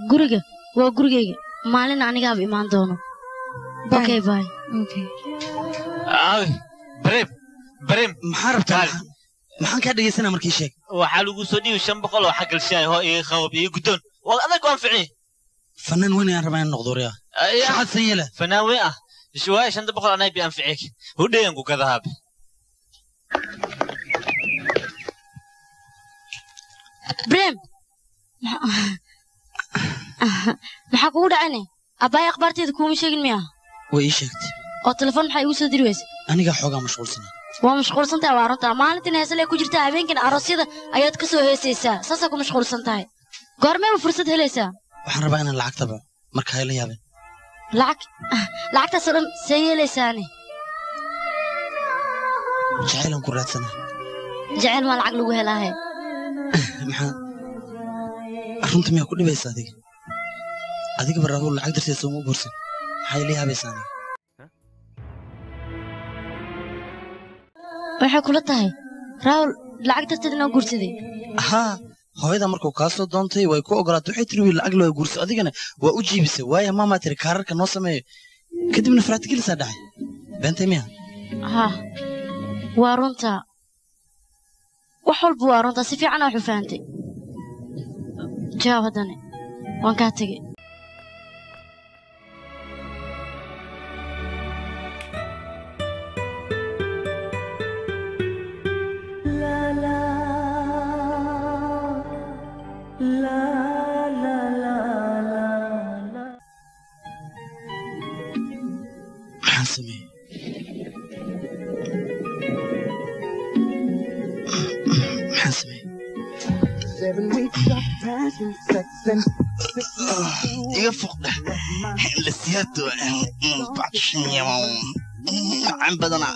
guriga waa gurigayga maalin anigaaba imaan doono. Okay bye.
Aawi bareem bareem
maxaa rabtaa? Maxaan kaa dhegaysanaa markii sheeg?
Waxaa lagu soo dhiibi shan boqol oo xaggal shaay hoo iyo khawab iyo guddoon. Waa adag waan ficiye
fanaan weyn ayaan rabaa inaan noqdo riyaa
ah shwaaya shanta boqol anay bi anficek hudheyan ku gadahaab
brem maxaa kugu dhacayne abbaaya akhbaarteeda kuuma sheegin miya
way ii sheegtay
oo telefoon maxaa igu soo diri weyse
anigaa xoogaa mashquulsanaa
waa mashquulsan tahay waa runtaa maalintiin heesale ku jirta habeenkan aroosyada ayaad ka soo heesaysaa saasaa ku mashquulsan tahay goormeeba fursad helaysaa
waxaan rabaa inaan lacag tabo marka hayla yaabeen
lacag lacagtaasoo dhan see yeelaysaane
jacaylan ku raadsanaa
jecel maa lacag lagu helaahe
maxaa? Runta miyaa ku dhibaysa adiga? Adigaba rahuul lacag darteed sooma borsan maxaa ila yaabaysaa aniga
waxay kula tahay. Raawul lacag darteed inaan guursaday.
Haa hooyada markuu kaa soo doontay way ku ogolaatay waxay tiri wiil lacag loo guurso adigana waa u jiibisay waaya maamaa tiri kaararka noo sameeyo. Kadibna faratigelisaa dhacay. Beentay miya?
Haa waa runtaa wax walba waa runtaa si fiican aa waxu fahantay jawaab haddane waan kaa tegey
iga foqdhe lasiyaato bacshanyamow macaan badana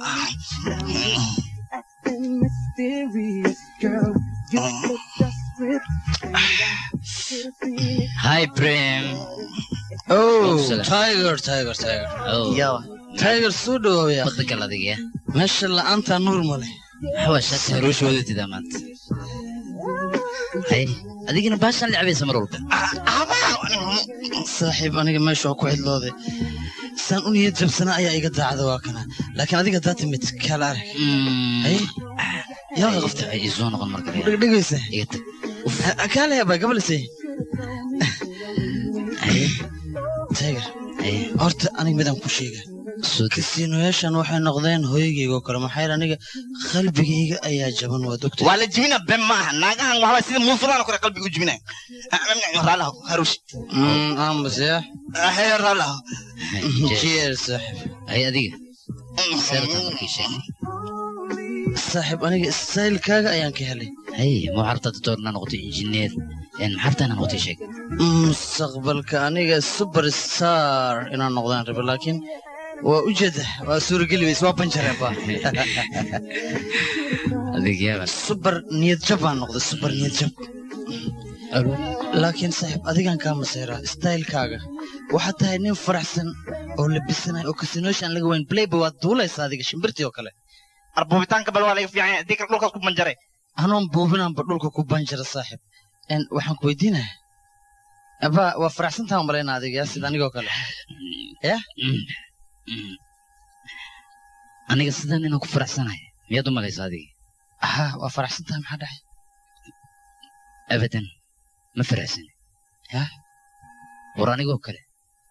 Hi, Prem.
Oh,
Excellent.
tiger, tiger, tiger.
Oh.
Yawa. Tiger soo dhawoobaya.
Waddanka la adiga.
Meesha la'aanta nuur ma leh.
Xawaashaad haruush wadatida maanta. Hay, adigana baashan lacabaysa mar walba.
Saaxiib aniga meesha ku xidlooday. Saan u niyad jabsana ayaa iga daacda waa kana. Laakiin adiga daa timid kala arag. Hay. Yaa qofta
ay soo noqon marka.
Dhegdhegaysa.
Iga tag.
Kaale aba gabalise. Tiger. Horta aniga midaan ku sheega. Kasiinoyaashan waxay noqdeen hooyagayga oo kale. Maxaa aniga qalbigayga ayaa jaban waa dogta
waa la jibina ben maaha naagahan waxbaa sida muufadaan kore qalbiga u jibinaya raalaho harush
aamus ya
raalaho
cheers saaxib.
Ay adiga? Seerta markii sheeg
saaxib aniga istaylkaaga ayaan ka helay.
Hay ma waxaa rabtaa doctor inaa noqoto injineer maxaa rabtaa inaa noqoto sheeg
mustaqbalka aniga superstar inaan noqdaan rabo laakiin waa ujeeda waa suurageli weys waa banjareen ba
adigyaaba
super niyad jab baan noqday super niyad jab. Laakiin saaxiib adigan kaa maseeraa staylkaaga waxaad tahay nin faraxsan oo labisanaya oo kasinoosha aan laga wayn playba waad duulaysa adiga shimbirtii oo kale.
Arbubitaanka bal waa laga fiican yahay haddii kale dhulkaas ku banjare
anoon buubinaanba dhulka ku banjara saaxiib waxaan ku weydiinaya aba waa faraxsantaha malayna adiga yaa sida anigoo kale. Ya
aniga sidan inaan ku faraxsanahay. Miyaad u malaysa adiga?
Ha waa faraxsantaha maxaa dhacay?
Abadan ma faraxsani
ya
war anigoo kale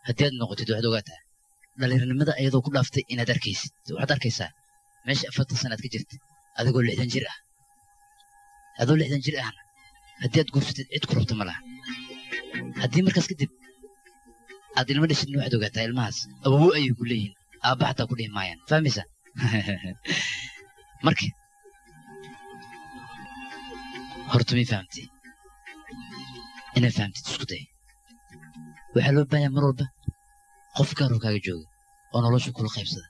haddii aad noqotid waxaad ogaataa dhallinyarnimada ayadoo ku dhaaftay inaad arkaysid. Waxaad arkaysaa meesha afartan sanaad ka jirta adigoo lixdan jir ah. Adoo lixdan jir ahna haddii aad guursatid cid ku rabta ma haddii markaas kadib aad ilmo dhashidna waxaad ogaataa ilmahaas awowo ayay ku leeyihiin aabba xataa ku dhihi maayaan fahmaysaa marka horta may fahamtay inaad fahamtid isku day waxaa loo baahanyaa mar walba qof gaaroo kaaga jooga oo nolosha kula qaybsada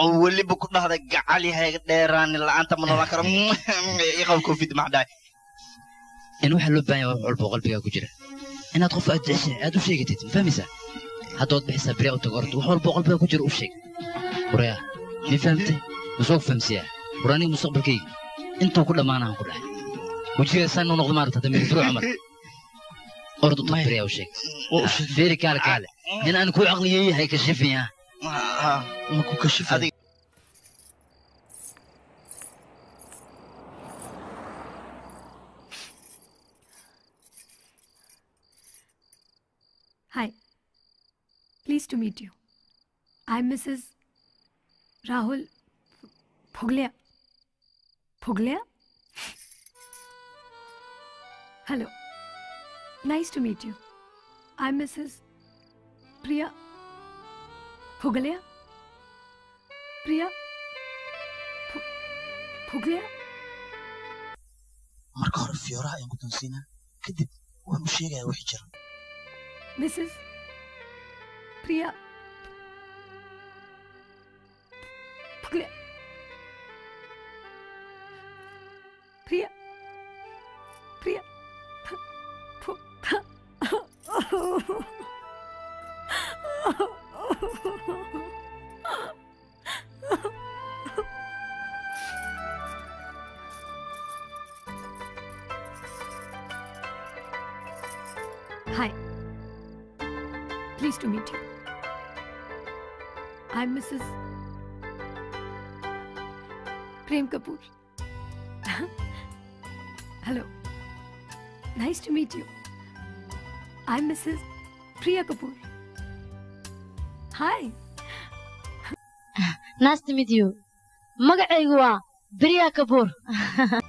oo weliba ku dhahda gacal yahay dheeraani la'aanta ma noolaan karo iqaw covid maxaa dhahay
in waxaa loo baahan yahay wax walba qalbigaa ku jira inaad qof aad aad u sheegatid ma fahmaysaa hadda waad bixisaa beriya u tago orta wax walba qalbigaa ku jira u sheeg waraya ma fahamtay masoo ku fahamsiyaa war aniga mustaqbalkayga intuu ku dhammaanahan ku dhahay wejiga saan u noqdo maarata hadda midfuro cumar orda u tag beriya u sheeg feeri kaale kaale in aan ku caqliyeeyahay kashifaya
ma ku kashifay
Hi. Pleased to meet you. I'm Mrs. Rahul Phuglia. Phuglia? Hello. Nice to meet you. I'm Mrs. Priya Phuglia. Priya Phu- Phuglia?
marka hore fiyooraha ayaan ku doonsiinaa kadib waan u sheegayaa wixii jira
Mrs. Priya Priya Priya Phu- Hi. Pleased to meet you. I'm Mrs. Prem Kapoor. Hello. Nice to meet you. I'm Mrs. Priya Kapoor. Hi.
nice to meet you magacaygu waa kabuur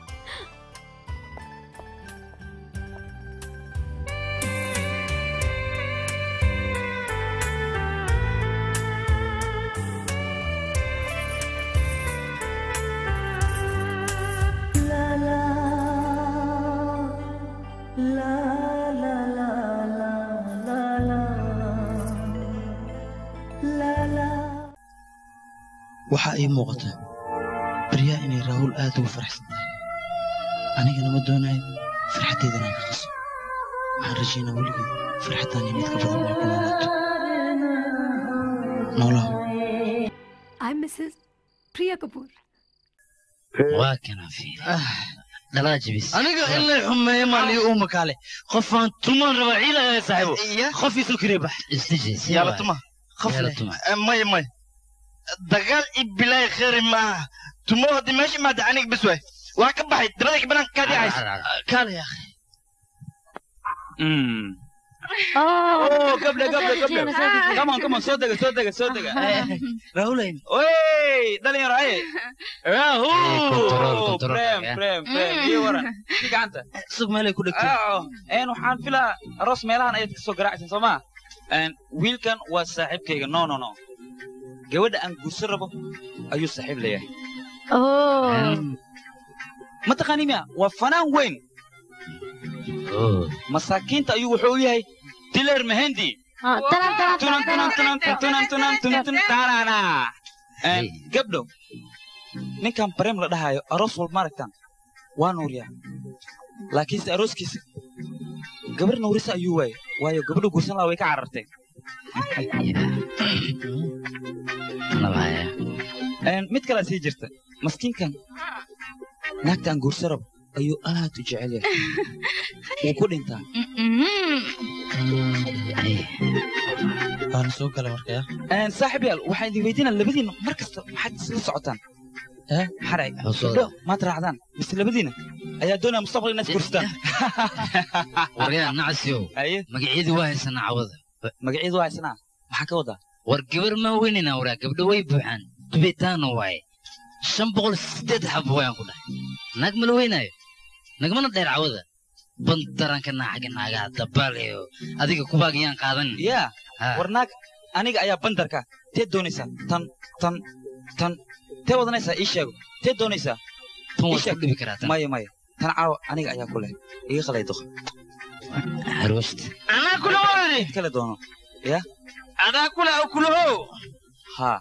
waxaa ii muuqata. Baryaa inay raahul aad ugu faraxsan tahay. Anigana ma doonayo farxaddeeda inaan ka qaso. Waxaan rajaynaa weligeed farxaddaani mid ka badan inay ku noolaato. Noolaha.
I'm Mrs. Priya Kapoor.
waa kana jibis
aniga in lay xumeeyo maaliyo uuma kaale qofaan tuman raba ciidaya saaxiibo. Qof bax.
Tuma. Eh, maya maya dagaal i bilaahi khayri maaha tumo haddii meesha imaada aniga bes waay waa ka baxay dabada ka banaanka kaadii cays
kaale ya
gabdha. Come on, come on, soo dega, soo dega, soo dega.
Rahulayn.
Wey, dhalinyaro,
control,
Rahu, prem, prem, prem. Iyo waran, si gacanta.
Sug meelay ku dhegtay.
Ah, een waxaan filaa aroos meelahan ayaad ka soo garaacsan soo maa Een, wiilkan waa saaxiibkayga no no no gabadha aan guursan rabo ayuu saaxiib leeyahay ma taqaani miya waa fanaan weyn masaakiinta ayuu wuxuu u yahay diler mehendi. Tunan tunan tunan tunan tunan tunan tunan tanana Een, gabdho ninkan bareem la dhahayo aroos walba maaragtaan waa nuuriyaa laakiinse arooskiisa gabar nuurisa ayuu waayey waayo gabadhu guursan lahaa way ka carartay mid kalea sii jirta. Maskiinkan naagta aan guursan rabo ayuu aad u jecel yahay. Wuu ku dhintaa
Waan soo galay markaa.
Een, saaxiib yaal waxaan idin weydiinaa labadiina mar kasta maxaad isla socotaan? Eh xaray gabdho maad raacdaan. Mise labadiina ayaa doonaya mustaqbal inaad guursataan.
Magacyadii waa haysanaa cawada
magacyadu waa haysanaa maxaa ka wadaa
war gabar ma weynina waraa gabdho way buuxaan dubitaana waaye shan boqol sideed xabo wayaan ku dhahay naag mala weynaayo nagmana dheer cawada bandaranka naaxaga naagaha dabaaleyo adiga kubaagayaan qaadan
yaa war naag aniga ayaa bandarka teed doonaysaa tan tan tan tee wadanaysaa ii sheego teed doonaysaa
Tan waad ku dhibi karaa tan.
maya maya tan caawa aniga ayaa ku leh iga qalay
harwashta
Anaa kula wari.
kala doono ya?
Anaa kula oo kulaho.
haa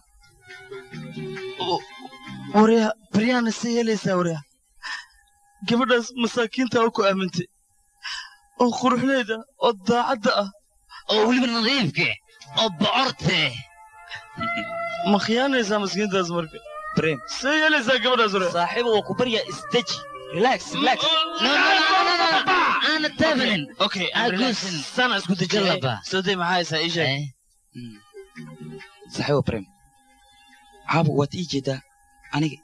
waryaa baryaana se yeelaysaa waryaa gabadhaas masaakiinta oo ku aamintay oo quruxleyda oo daacadda ah.
Oo weliba nadiifke oo bocorte
ma khiyaanaysaa maskiintaas marka?
Brem
see yeelaysaa gabadhaas
saaxiiba waa ku baryaa isdeji relax relax.
Aana taabanin
okay
Agusin.
sana isku dejin
Jalaba.
soo day maxaa haysaa ii sheeg
saaxiiba brem caawa waad ii jeedaa aniga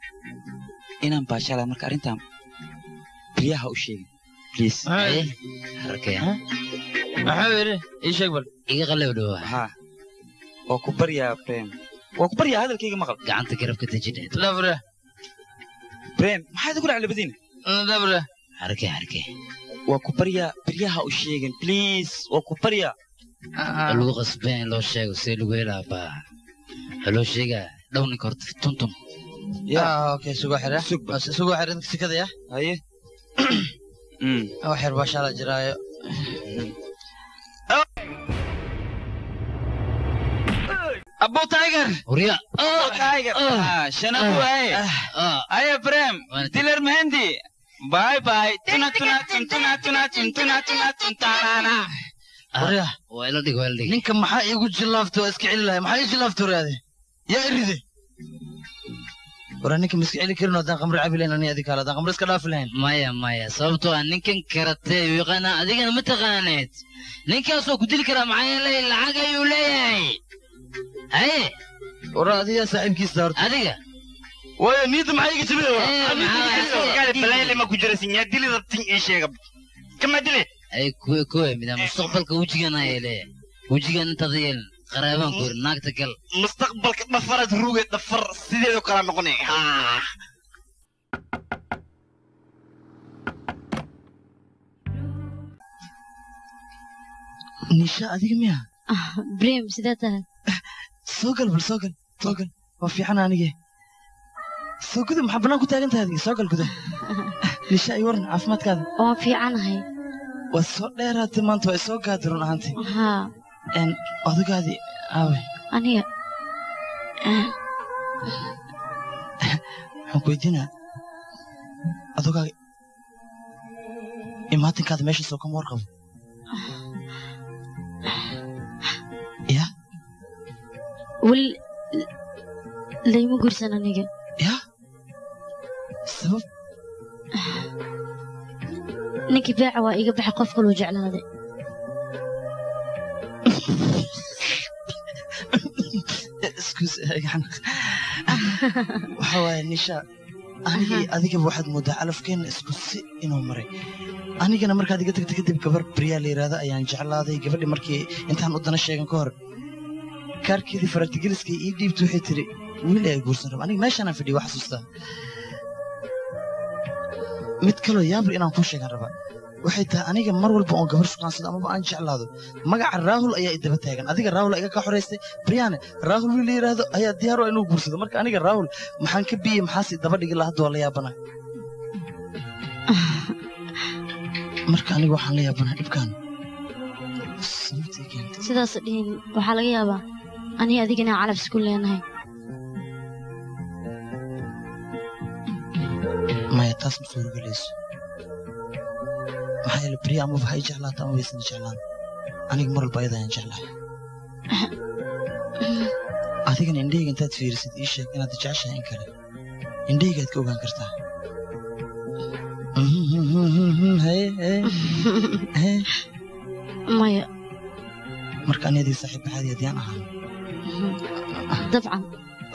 inaan baashalaa marka arrintan? Bilyaha u sheegin please.
Arkaya
maxaa yidhi ii sheeg bal.
Iga qalab dhawaa
haa waa ku baryaa brem waa ku baryaa hadalkayga maqal.
Gacanta garabka dejidhe
dabra
brem maxaad ugu dhac waa ku baryaa bilyaha u sheegin please waa ku baryaa
waa lagu qasbeen loo sheego see lagu helaa baa waxaa loo sheegaa dhow ninka horta tuntum
Ah, okay, sugo xira. Sugo xira inta sikada ya.
Haye.
Wax yar baa shala jiraayo.
Abu Tiger.
Uriya.
Abu Tiger. Ah, shanabu ay. Aye Prem. Diler Mehendi. Bye bye. Tuna tuna tun tuna tuna tun tuna tuna tun tarana.
waryaa
waa ila dhig waa ila dhig
ninka maxaa iigu jillaaftay waa iska celi lahay maxaa ii jillaaftay waryaade yaa iride waraa ninka ma iska celi karin oo haddaan khamri cabi lahayn ani adi kaale haddaan khamri iska dhaafi lahayn
maya maya sababtoo ah ninkan karatee u yaqaanaa adigana ma taqaaneed ninkaasoo ku dili karaa maxaa yeelay lacag ayuu leeyahay haye
waraa adigaa saaxiibkiisa horta
adiga
waayo niyadda maxaa iga
balayle
ma ku jira sinyaa dili rabtin ii sheega kama dile
ay kuwe kuwe mida mustaqbalka wejigan ayay leeyahay wejigan intaada yeelin qaraabaan ku yiri naagta gal
mustaqbalka dhafarad ruuge dhafar sideedu kala noqonay nisha adiga miya?
Brem sidee tahay
soo gal bal soo gal soo gal waa fiican anige soo guda maxaa bannaan ku taagan tahay soo gal guda nisha ay waran caafimaadkaada.
Waan fiicanahay
waa soo dheeraatay maanta waa soo gaaday run ahaantii.
Haa
n odagaadii aawe.
Aniga
waxaan ku weydiinaa adogaaga imaatinkaada meesha soo kama warqabo ya
weli layma gursan aniga ninkii beeca waa iga baxay qof kaloo jeclaaday.
Excuse gacan waxa waaye nisha anigii adigaba waxaad moodaa calafkeenna isku si inuu maray. Anigana markaad iga tagta kadib gabar baryaa la yidhaahdo ayaan jeclaaday gabadhi markii intaan u dana sheegan ka hor. Kaarkeedii faragtigeliska ii dhiibta waxay tiri wiil ayaa guursan raba aniga meeshaanaan fadhiya waa xasuustaa mid kaloo yaabri inaan kuu sheegan raba waxay tahay aniga mar walba oon gabar shuqaansado amaba aan jeclaado. Magaca raahul ayaa i daba taagan. Adiga raahul iga ka xoraystay baryaane raahul wiil la yidhaahdo ayaa diyaar oo inuu guursado marka aniga raahul maxaan ka biyey maxaas i daba dhigi lahaa hadda waa la yaabana marka aniga waxaan la yaabanaa dhibkaan
sidaas dhihin waxaa laga yaabaa aniga adigana calab isku leenahay
maya taas ma suuragelayso maxaa yeele barya amaba ha i jeclaata ama baysan jeclaan aniga mar walba ayada ayaan jeclahay adigana indhahayga intaad fiirisid ii sheeg inaad jeceshahay in kale indhahaygaad ka ogaan kartaa
maya
marka aniyadii saaxiib baxaadii haddii aan ahaan
dabcan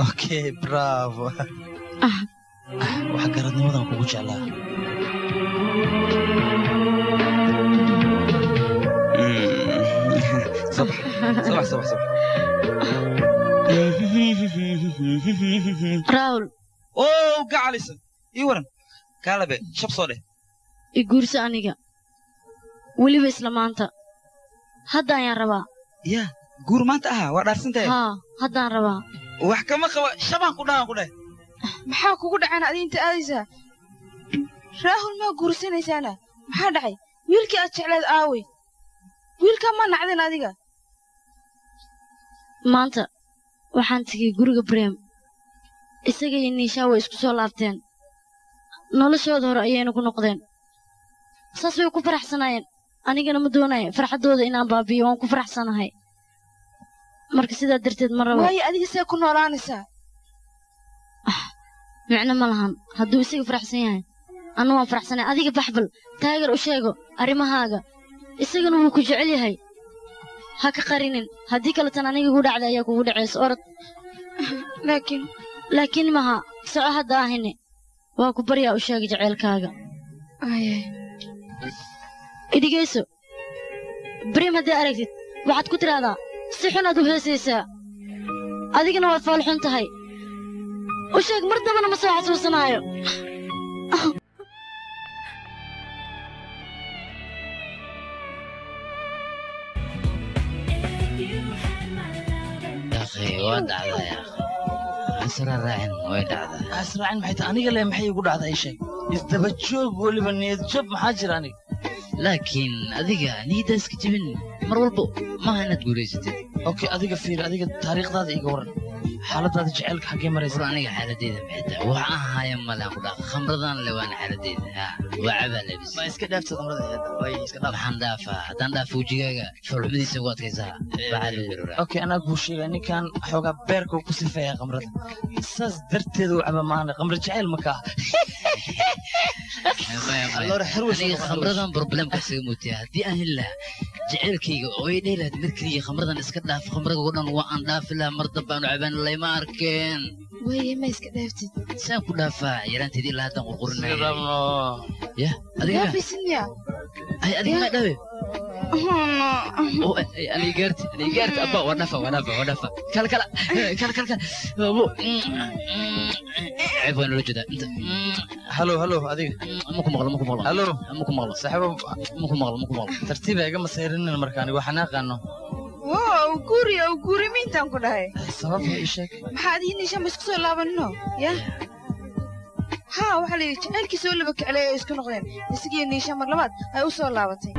okay bravo wax garadnimadan kugu jeclaa.
Rawl
ow gacalisan ii waran. Kaalabe shab soo dheh.
I guurso aniga. Weliba isla maanta. Hadda ayaan rabaa.
Yaa guur maanta ahaa? Waa dhaarsantahay?
Haa haddaan rabaa.
Wax kama qaba. Shabaan ku dhaaaan ku dheh
maxaa kugu dhaceen adi inta aadaysaa raahul maa guursanaysaana maxaa dhacay? Wiilkii aad jecleed aawey wiilkaa ma nacdin adiga.
Maanta waxaan tegey guriga breem isaga iyo niishaa way isku soo laabteen. Noloshooda hore ayayna ku noqdeen. Saas way ku faraxsanaayeen. Anigana ma doonaya farxaddooda inaan baabi'iyo waan ku faraxsanahay. Marka sidaa darteed ma rabo
waayo adiga see ku noolaanaysaa
micno ma lahan hadduu isaga faraxsan yahay anna waan faraxsanay. Adiga baxbal taageer u sheego arrimahaaga. Isagana wuu ku jecel yahay. Ha ka qarinin. Haddii kaletan aniga igu dhacda ayaa kugu dhacaysa orod.
Laakiin
laakiin maha soco hadda ahine. Waa ku baryaa u sheega jaceylkaaga idhigayso brim haddii aragtid. Waxaad ku tidhaahdaa si xun aad u heesaysaa. Adigana waad foolxun tahay u sheeg mar dambana ma soo xasuusanaayo
akhi waa dhacdaa yaa asra raacin way dhacdaa
asraacin maxay tahay aniga le maxay igu dhacdaa ii sheeg isdaba joog weliba niyad jab maxaa jira aniga
laakiin adiga niyadda iska jebin mar walba maaha inaad guulaysatid
okay adiga fiiri adiga taariikhdaada iga waran xaaladaada jaceylka xaggee maraysa
aniga xaaladeyda maxay tahay wax haya male ku dhaqa khamradan le waana xaaladeyda ha waa cabaa labis.
Ma iska dhaaftid khamrada way iska dhaaf
maxaan dhaafaa haddaan dhaafo wejigaaga foolxumadiisa ugu adkaysaa maxaa la yidhi
okay anaa kuu sheegay ninkan xoogaa beerka ku sifeeya khamrada saas darteed uu caba maana khamra jaceyl ma kaa
aniga khamradan problemka isaga muutiya haddii aan heli lahaa jaceylkayga oo ay dhehi lahayd mar keliya khamradan iska dhaaf khamraga oo dhan waa aan dhaafi lahaa mar dambe aanu cabaan layma arkeen. Saan ku dhaafaa? Yaraanteedii ilaa haddaan gaarti aniga gaarti. Abba waa dhafa
wow guri ow guri miintaan ku dhahay
sababta ii
niisha ma isku soo laabanino ya? Haa waxaa la yidhi jacaylkii soo laba keclay ay isku noqdeen isagiyo niisha mar labaad ay u soo laabatay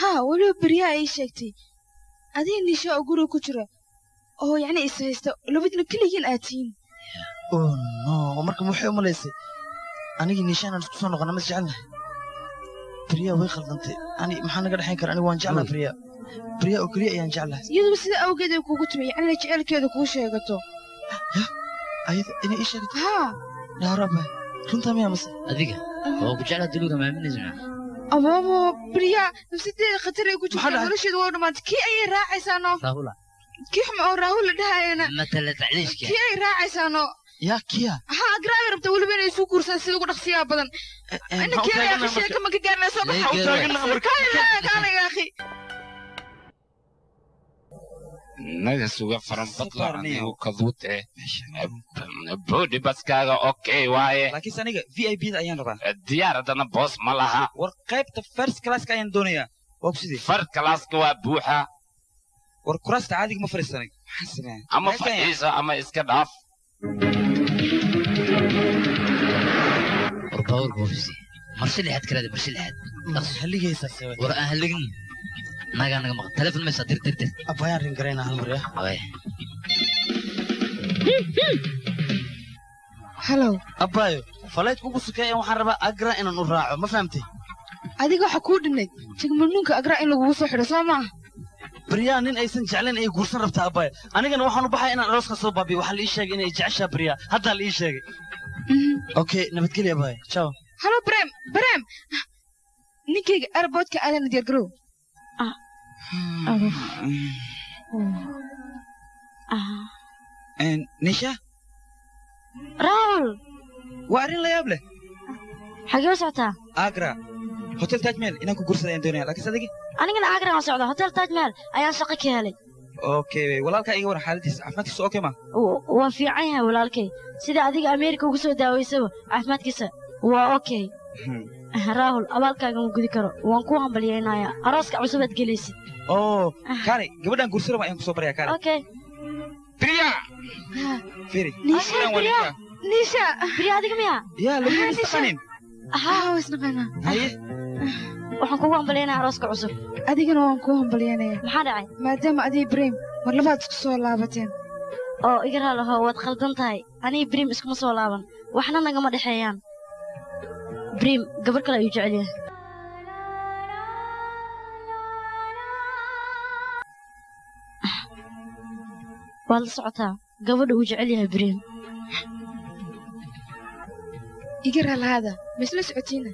haa weliba beryaha ay sheegtay adiga niisha oo guriga ku jira oo yacni is haysta labadina keligiin aad tihiin
oh no. Marka waxay u malaysay anigii niishaanaan isku soo noqona ma jecelnahay briya way khaldantay ani maxaa naga dhexayn kara ani waan jeclaa hmm. briya briya oo keliya ayaan jeclahay
iyaduba sidaa awgeed ay kuugu timi? Yacnina jecelkeeda kuu sheegato.
Ya ayada inay ii sheegato?
Haa
dhaaraba runtaa miyaa mase?
Adiga? Oo ku jeclaa diluga maaminaysa
abamo briya nafsadeeda khatar ay ku jirtaa nolosheeda waa dhammaantay kii ayay raacaysaano kii xuma oo raahul la dhahayana
matala tacliishka
kii ay raacaysaano
yaa kiya
ha agraabay rabta weliba inay isu guursadaan sida ugu dhaqsiyaha badan ninkeeda
taaganaa
yaaqi
marka.
sheeka ma ka gaarnaa soo
Maxaa u taaganaa marka?
baxkaanaga yaaqi
naga suga farambadla anigu kaduute boodi baskaaga okay waaye
laakiinse aniga v i b da ayaan rabaa
diyaar haddana boos ma laha
war qaybta first classka ayaan doonayaa waa ku sidii
far kalaaska waa buuxa
war kuraasta caadiga ma sameeyaa
ama fadhiisa ama iska dhaaf
baawarka ofisi marshi lixaad kaleeda marshi lixaad war aan haligin nagaa naga maqan telefon maysaa dir dir dir
abayaan rin hal mar ya?
Abe
halow
abayo falaydka ugu sukeeya waxaan rabaa agra inaan u raaco ma fahamtay
adiga waxaa kuu dhinayd jigmanuunka agraa in lagugu soo xidho soo maaha
baryaa nin aysan jeclayn ayay guursan rabtaa abayo anigana waxaan u baxay inaan arooska soo baabiyo waxaa la ii sheegay inay jeceshaa baryaa haddaa la ii sheegay okay nabadgelya abayo ciao.
Halo brem. Brem. Ninkayga airboodka aadana diyaar garow
nisha?
Raul.
Waa arrin la yaab leh
xagee u socotaa
agra. Hotel taj meel inaan ku gursada ayaan doonaya laakiinse adigi
anigana agra aan socdaa hotel taj mahal. Ayaan shaqo ka helay
walaalkaa iga waran xaaladiisa caafimaadkiisa okay ma?
Waa fiican yahay walaalkay. Sida adiga ameerika ugu soo daawaysaba caafimaadkiisa waa okay. Raahul abaalkaaga ma gudi karo. Waan ku hambalyaynayaa. Arooska cusubaad gelaysid.
Oo kaale gabadhaan guursan raba ayaan ku soo baraya kaale
okay.
Priya
firi.
Nisha, Priya.
ninka.
niisha
beri adiga miya
yaa lagu
Nisha.
istaqanin
haa waa isnaqaanaa
haye
waxaan kugu hambalyaynayaa arooska cusub.
Adigana waan kuu hambalyanaya
maxaa dhacay?
Maadaama adiga brem mar labaad isku soo laabateen.
Oo iga raalaho waad khaldan tahay. Aniga brim iskuma soo laaban. Waxna nagama dhexeeyaan. Brim gabar kale ayuu jecel yahay. Waad la socotaa. Gabadha uu jecel yahay brim
iga raalahaada ma isla socotiina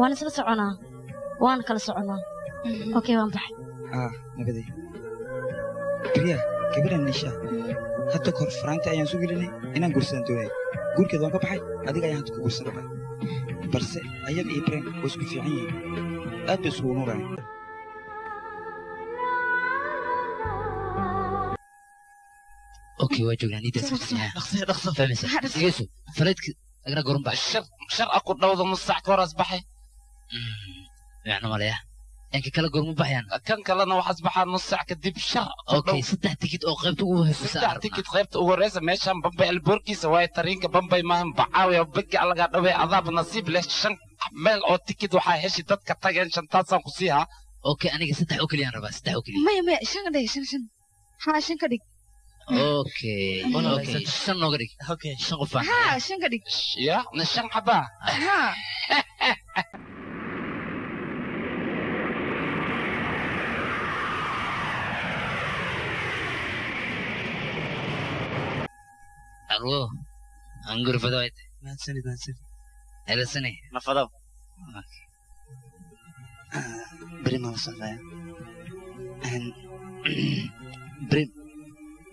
waan isla soconaa waan kala soconaa okay waan baxay
ah nabaday priya gabadhaan nisha hadda kor faraanta ayaan su gelinay inaan guursadaan doonaya guurkeeda waan ka baxay adiga ayaan hadda ku guursan rabaa balse ayaga iyo brem way isku fiican yihiin aad bay isugu nuuraan
okay waa joognaa niidaas fahmaysa dhegeyso falaydka agna gorun bax
shar shar aku dhawda musac ka baxay
macno malaya inka kala gormu baxayaan.
Kan kalena waxaas baxaa nus sac kadib shar
okay saddex tikid oo qaybta ugu
saddex tikid qaybta ugu horeysa meeshan bambay alboorkiisa waaye tariinka bambay maahan bacaawi oo begi alagaa dhawey adaab nasiib leh. Shan meel oo tikid waxaa heshi dadka tageen shantaasaan ku siihaa
okay aniga saddex oo keliyaan rabaa saddex oo keliya
maya maya shan ka dhig shan shan. Haa shan ka dhig.
Okay okay shan nooga dhig.
Okay.
Shan qofaan
haa shan ka dhig.
Ya na shan xabaa
haa
alwo angur fadawayt
mahadsanid mahadsanid
helasane
nafadaw beri maa la socdaya brim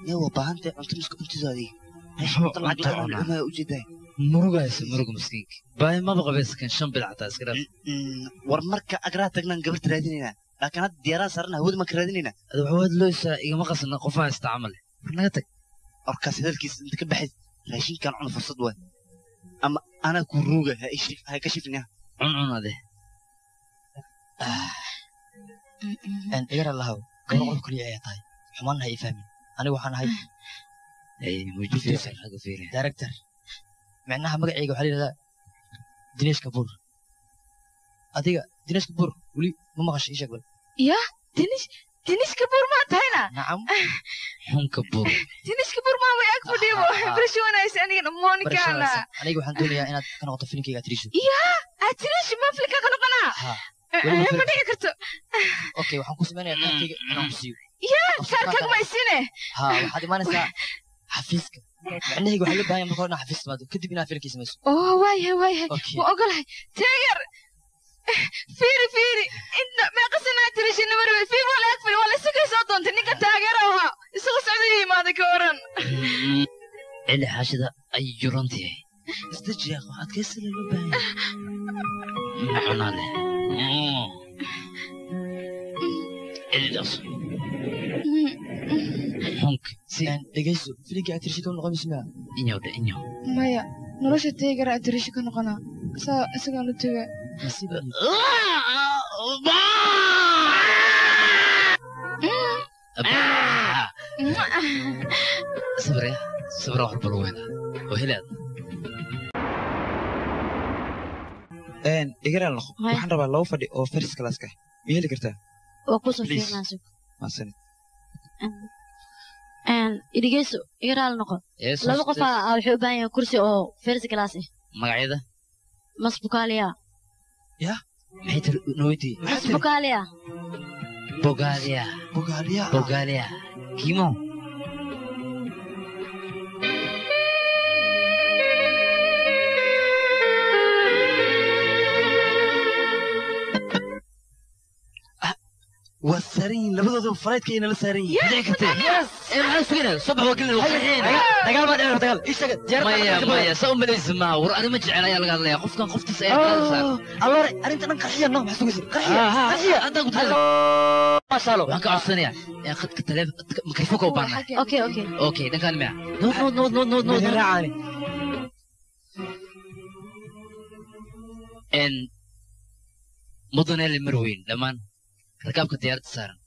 yaa waa baahantay cunto miska cuntidu adiga meesha u jeedaa
murugaysa muruga miskiinka baay maba qabaysakan shan bil xataa iska dhaaf
war marka agraa tagnaan gabarta raadinaynaa laakiin hadda diyaaraan saarana hawada maan ka raadinaynaa
ada waxawaad looysaa igama qasna qofaha istacamale war naga tag
orkaas hadalkiisa inta ka baxayd raashinkaan cuna fursad waay ama anaa ku ruuga ha ka shifina
cuncun ade
igar allahow gabar qof kaliya ayaa tahay xumaan ha ii fahmin anigu waxaan ahay director micnaha magacayga waxaa la yidhahdaa dinesh kabuur adiga dinesh kabuur weli ma maqasha ii sheeg bal
ya dinish dinish kabuur maa tahayna
nacam
xun kabuur
dinish kabuur maa way ag fadhiibo barashi wanaagsan anigana monikana
aniga waxaan doonayaa inaad ka noqoto filimkayga atriisho
ya atinish ma filka ka noqonaa?
Weliba
ma
film-
dhici karto.
Okay waxaan ku samaynayaa kaarkayga inaan ku siiyo.
Ya kaarkaaga ma isine
ha waxaad imaanaysaa xafiiska. Micnahayga waxaa loo baahan yahay marka hore inaa xafiis timaado kadib inaa filimkii samayso
oo waayahay waayahay ma ogolahay teegar fiiri fiiri inta namarwe fiir waa la ag fadhi waa la isagay soo doontay ninkan taageero ahaa isagoo socda ii imaaday ka waran
cili xaashida ay jurantahay
isdajiyaaq waxaad kaysala loo baahan
ma cilidaas
dhegayso filinka
inyow dhe inyow
maya nolosha teegara adirishi ka noqonaa saa isagaan u tega
waxaan rabaa laba fadhi oo first classka ma heli kartaa
waa ku
soo
fiirnaa sug
maasanid
idhigeyso iga raali noqo laba qof waxay u baahan yahay kursi oo first class ah
magacyada
mas bukaaliya
ya? Maxay tiri noweydii
mas bukaaliya
bogaaliya
bogaaliya
bogaaliya kimo
waa saaran yihiin labadooda faraydka ay nala saaran yihiin
Dhici kartee. ee maxaa suginaya subax waa gelin
dagaal baa dheer dagaal. Ishaga
maya maya saa u malaysa maaha war ani ma jecel ayaa laga hadlaya qofkan qoftiisa ayaa kaga saar
alloore arrinta dhan qarxiya no maxaa sugaysa qarxiya qarxiya.
Haddaan ku maashaalo waxaan ka codsanayaa. Ee khadka taleefonka mikrofoonka u baahnahay
okay okay
okay. Dhankaan miya nood nood nood nood nood nood
raacani.
N mudanele marweyn dhammaan rakaabka diyaaradda saaran.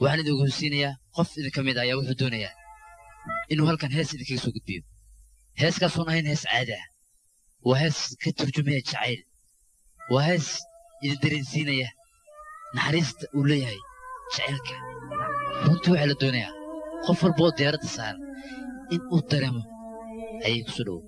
Waxaan idinku hosiinayaa qof idinka mid a ayaa wuxuu doonayaa inuu halkan hees idinkaga soo gudbiyo. Heeskaasuun ahayn hees caadi ah. Waa hees ka turjumaya jacayl. Waa hees idin dareensiinaya naxariista uu leeyahay jacaylka. Runtii waxaa la doonayaa qof walboo diyaaradda saaran in uu dareemo ayay
ku soo dhowo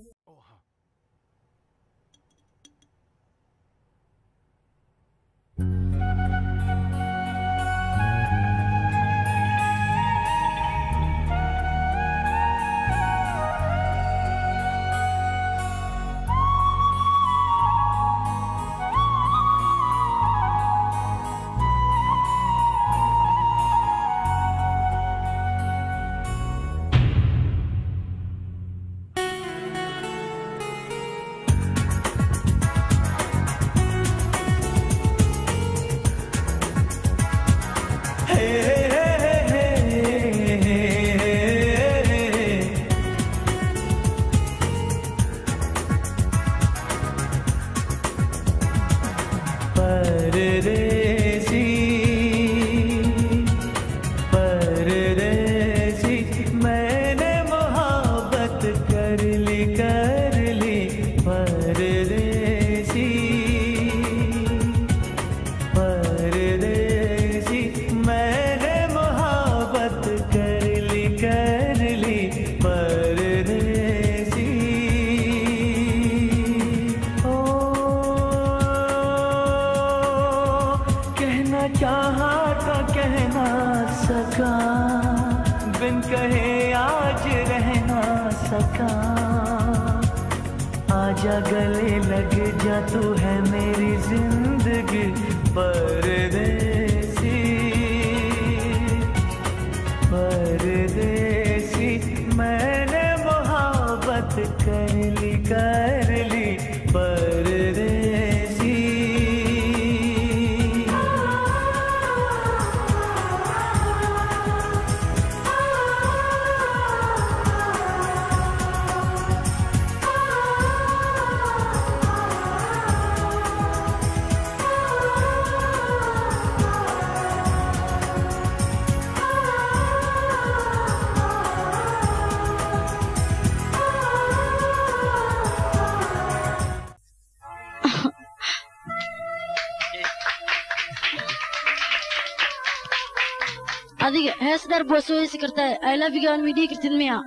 heesi kartaa i love you aan midhii kartid miya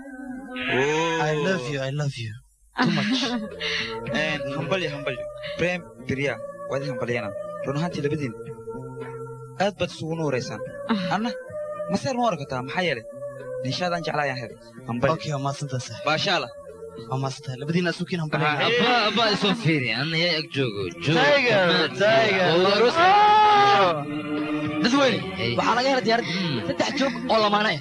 I love you, I love you.
Een, hambalyo hambalyo brem birya waad hambalyana run ahaantii labadiin aad baad isugu nuuraysaan anna maseer ma warkataa maxaa yeelay ninshaadaan jeclaa ayaan helay hambalyo
hambalyo.
abba abba isoo fiiri anna yaa ag joogo
Tiger, Tiger.
dadweyne waxaa laga helay diyaaradda saddex joog oo lamaane ah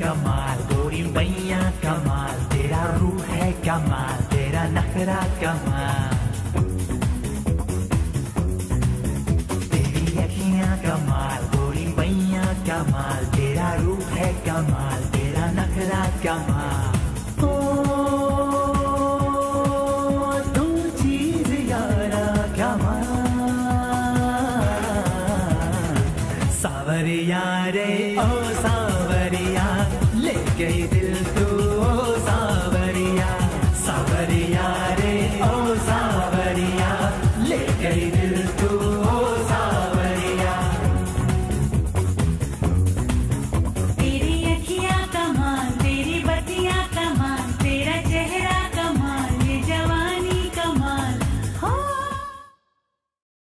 कमाल, गोरी बैया कमाल, तेरा रूह है कमाल, तेरा नखरा कमाल। अखियाँ कमाल, गोरी बैया कमाल, तेरा रूह है कमाल, तेरा नखरा कमाल। ओ, तू चीज़ यारा कमाल। सावरिया रे ओ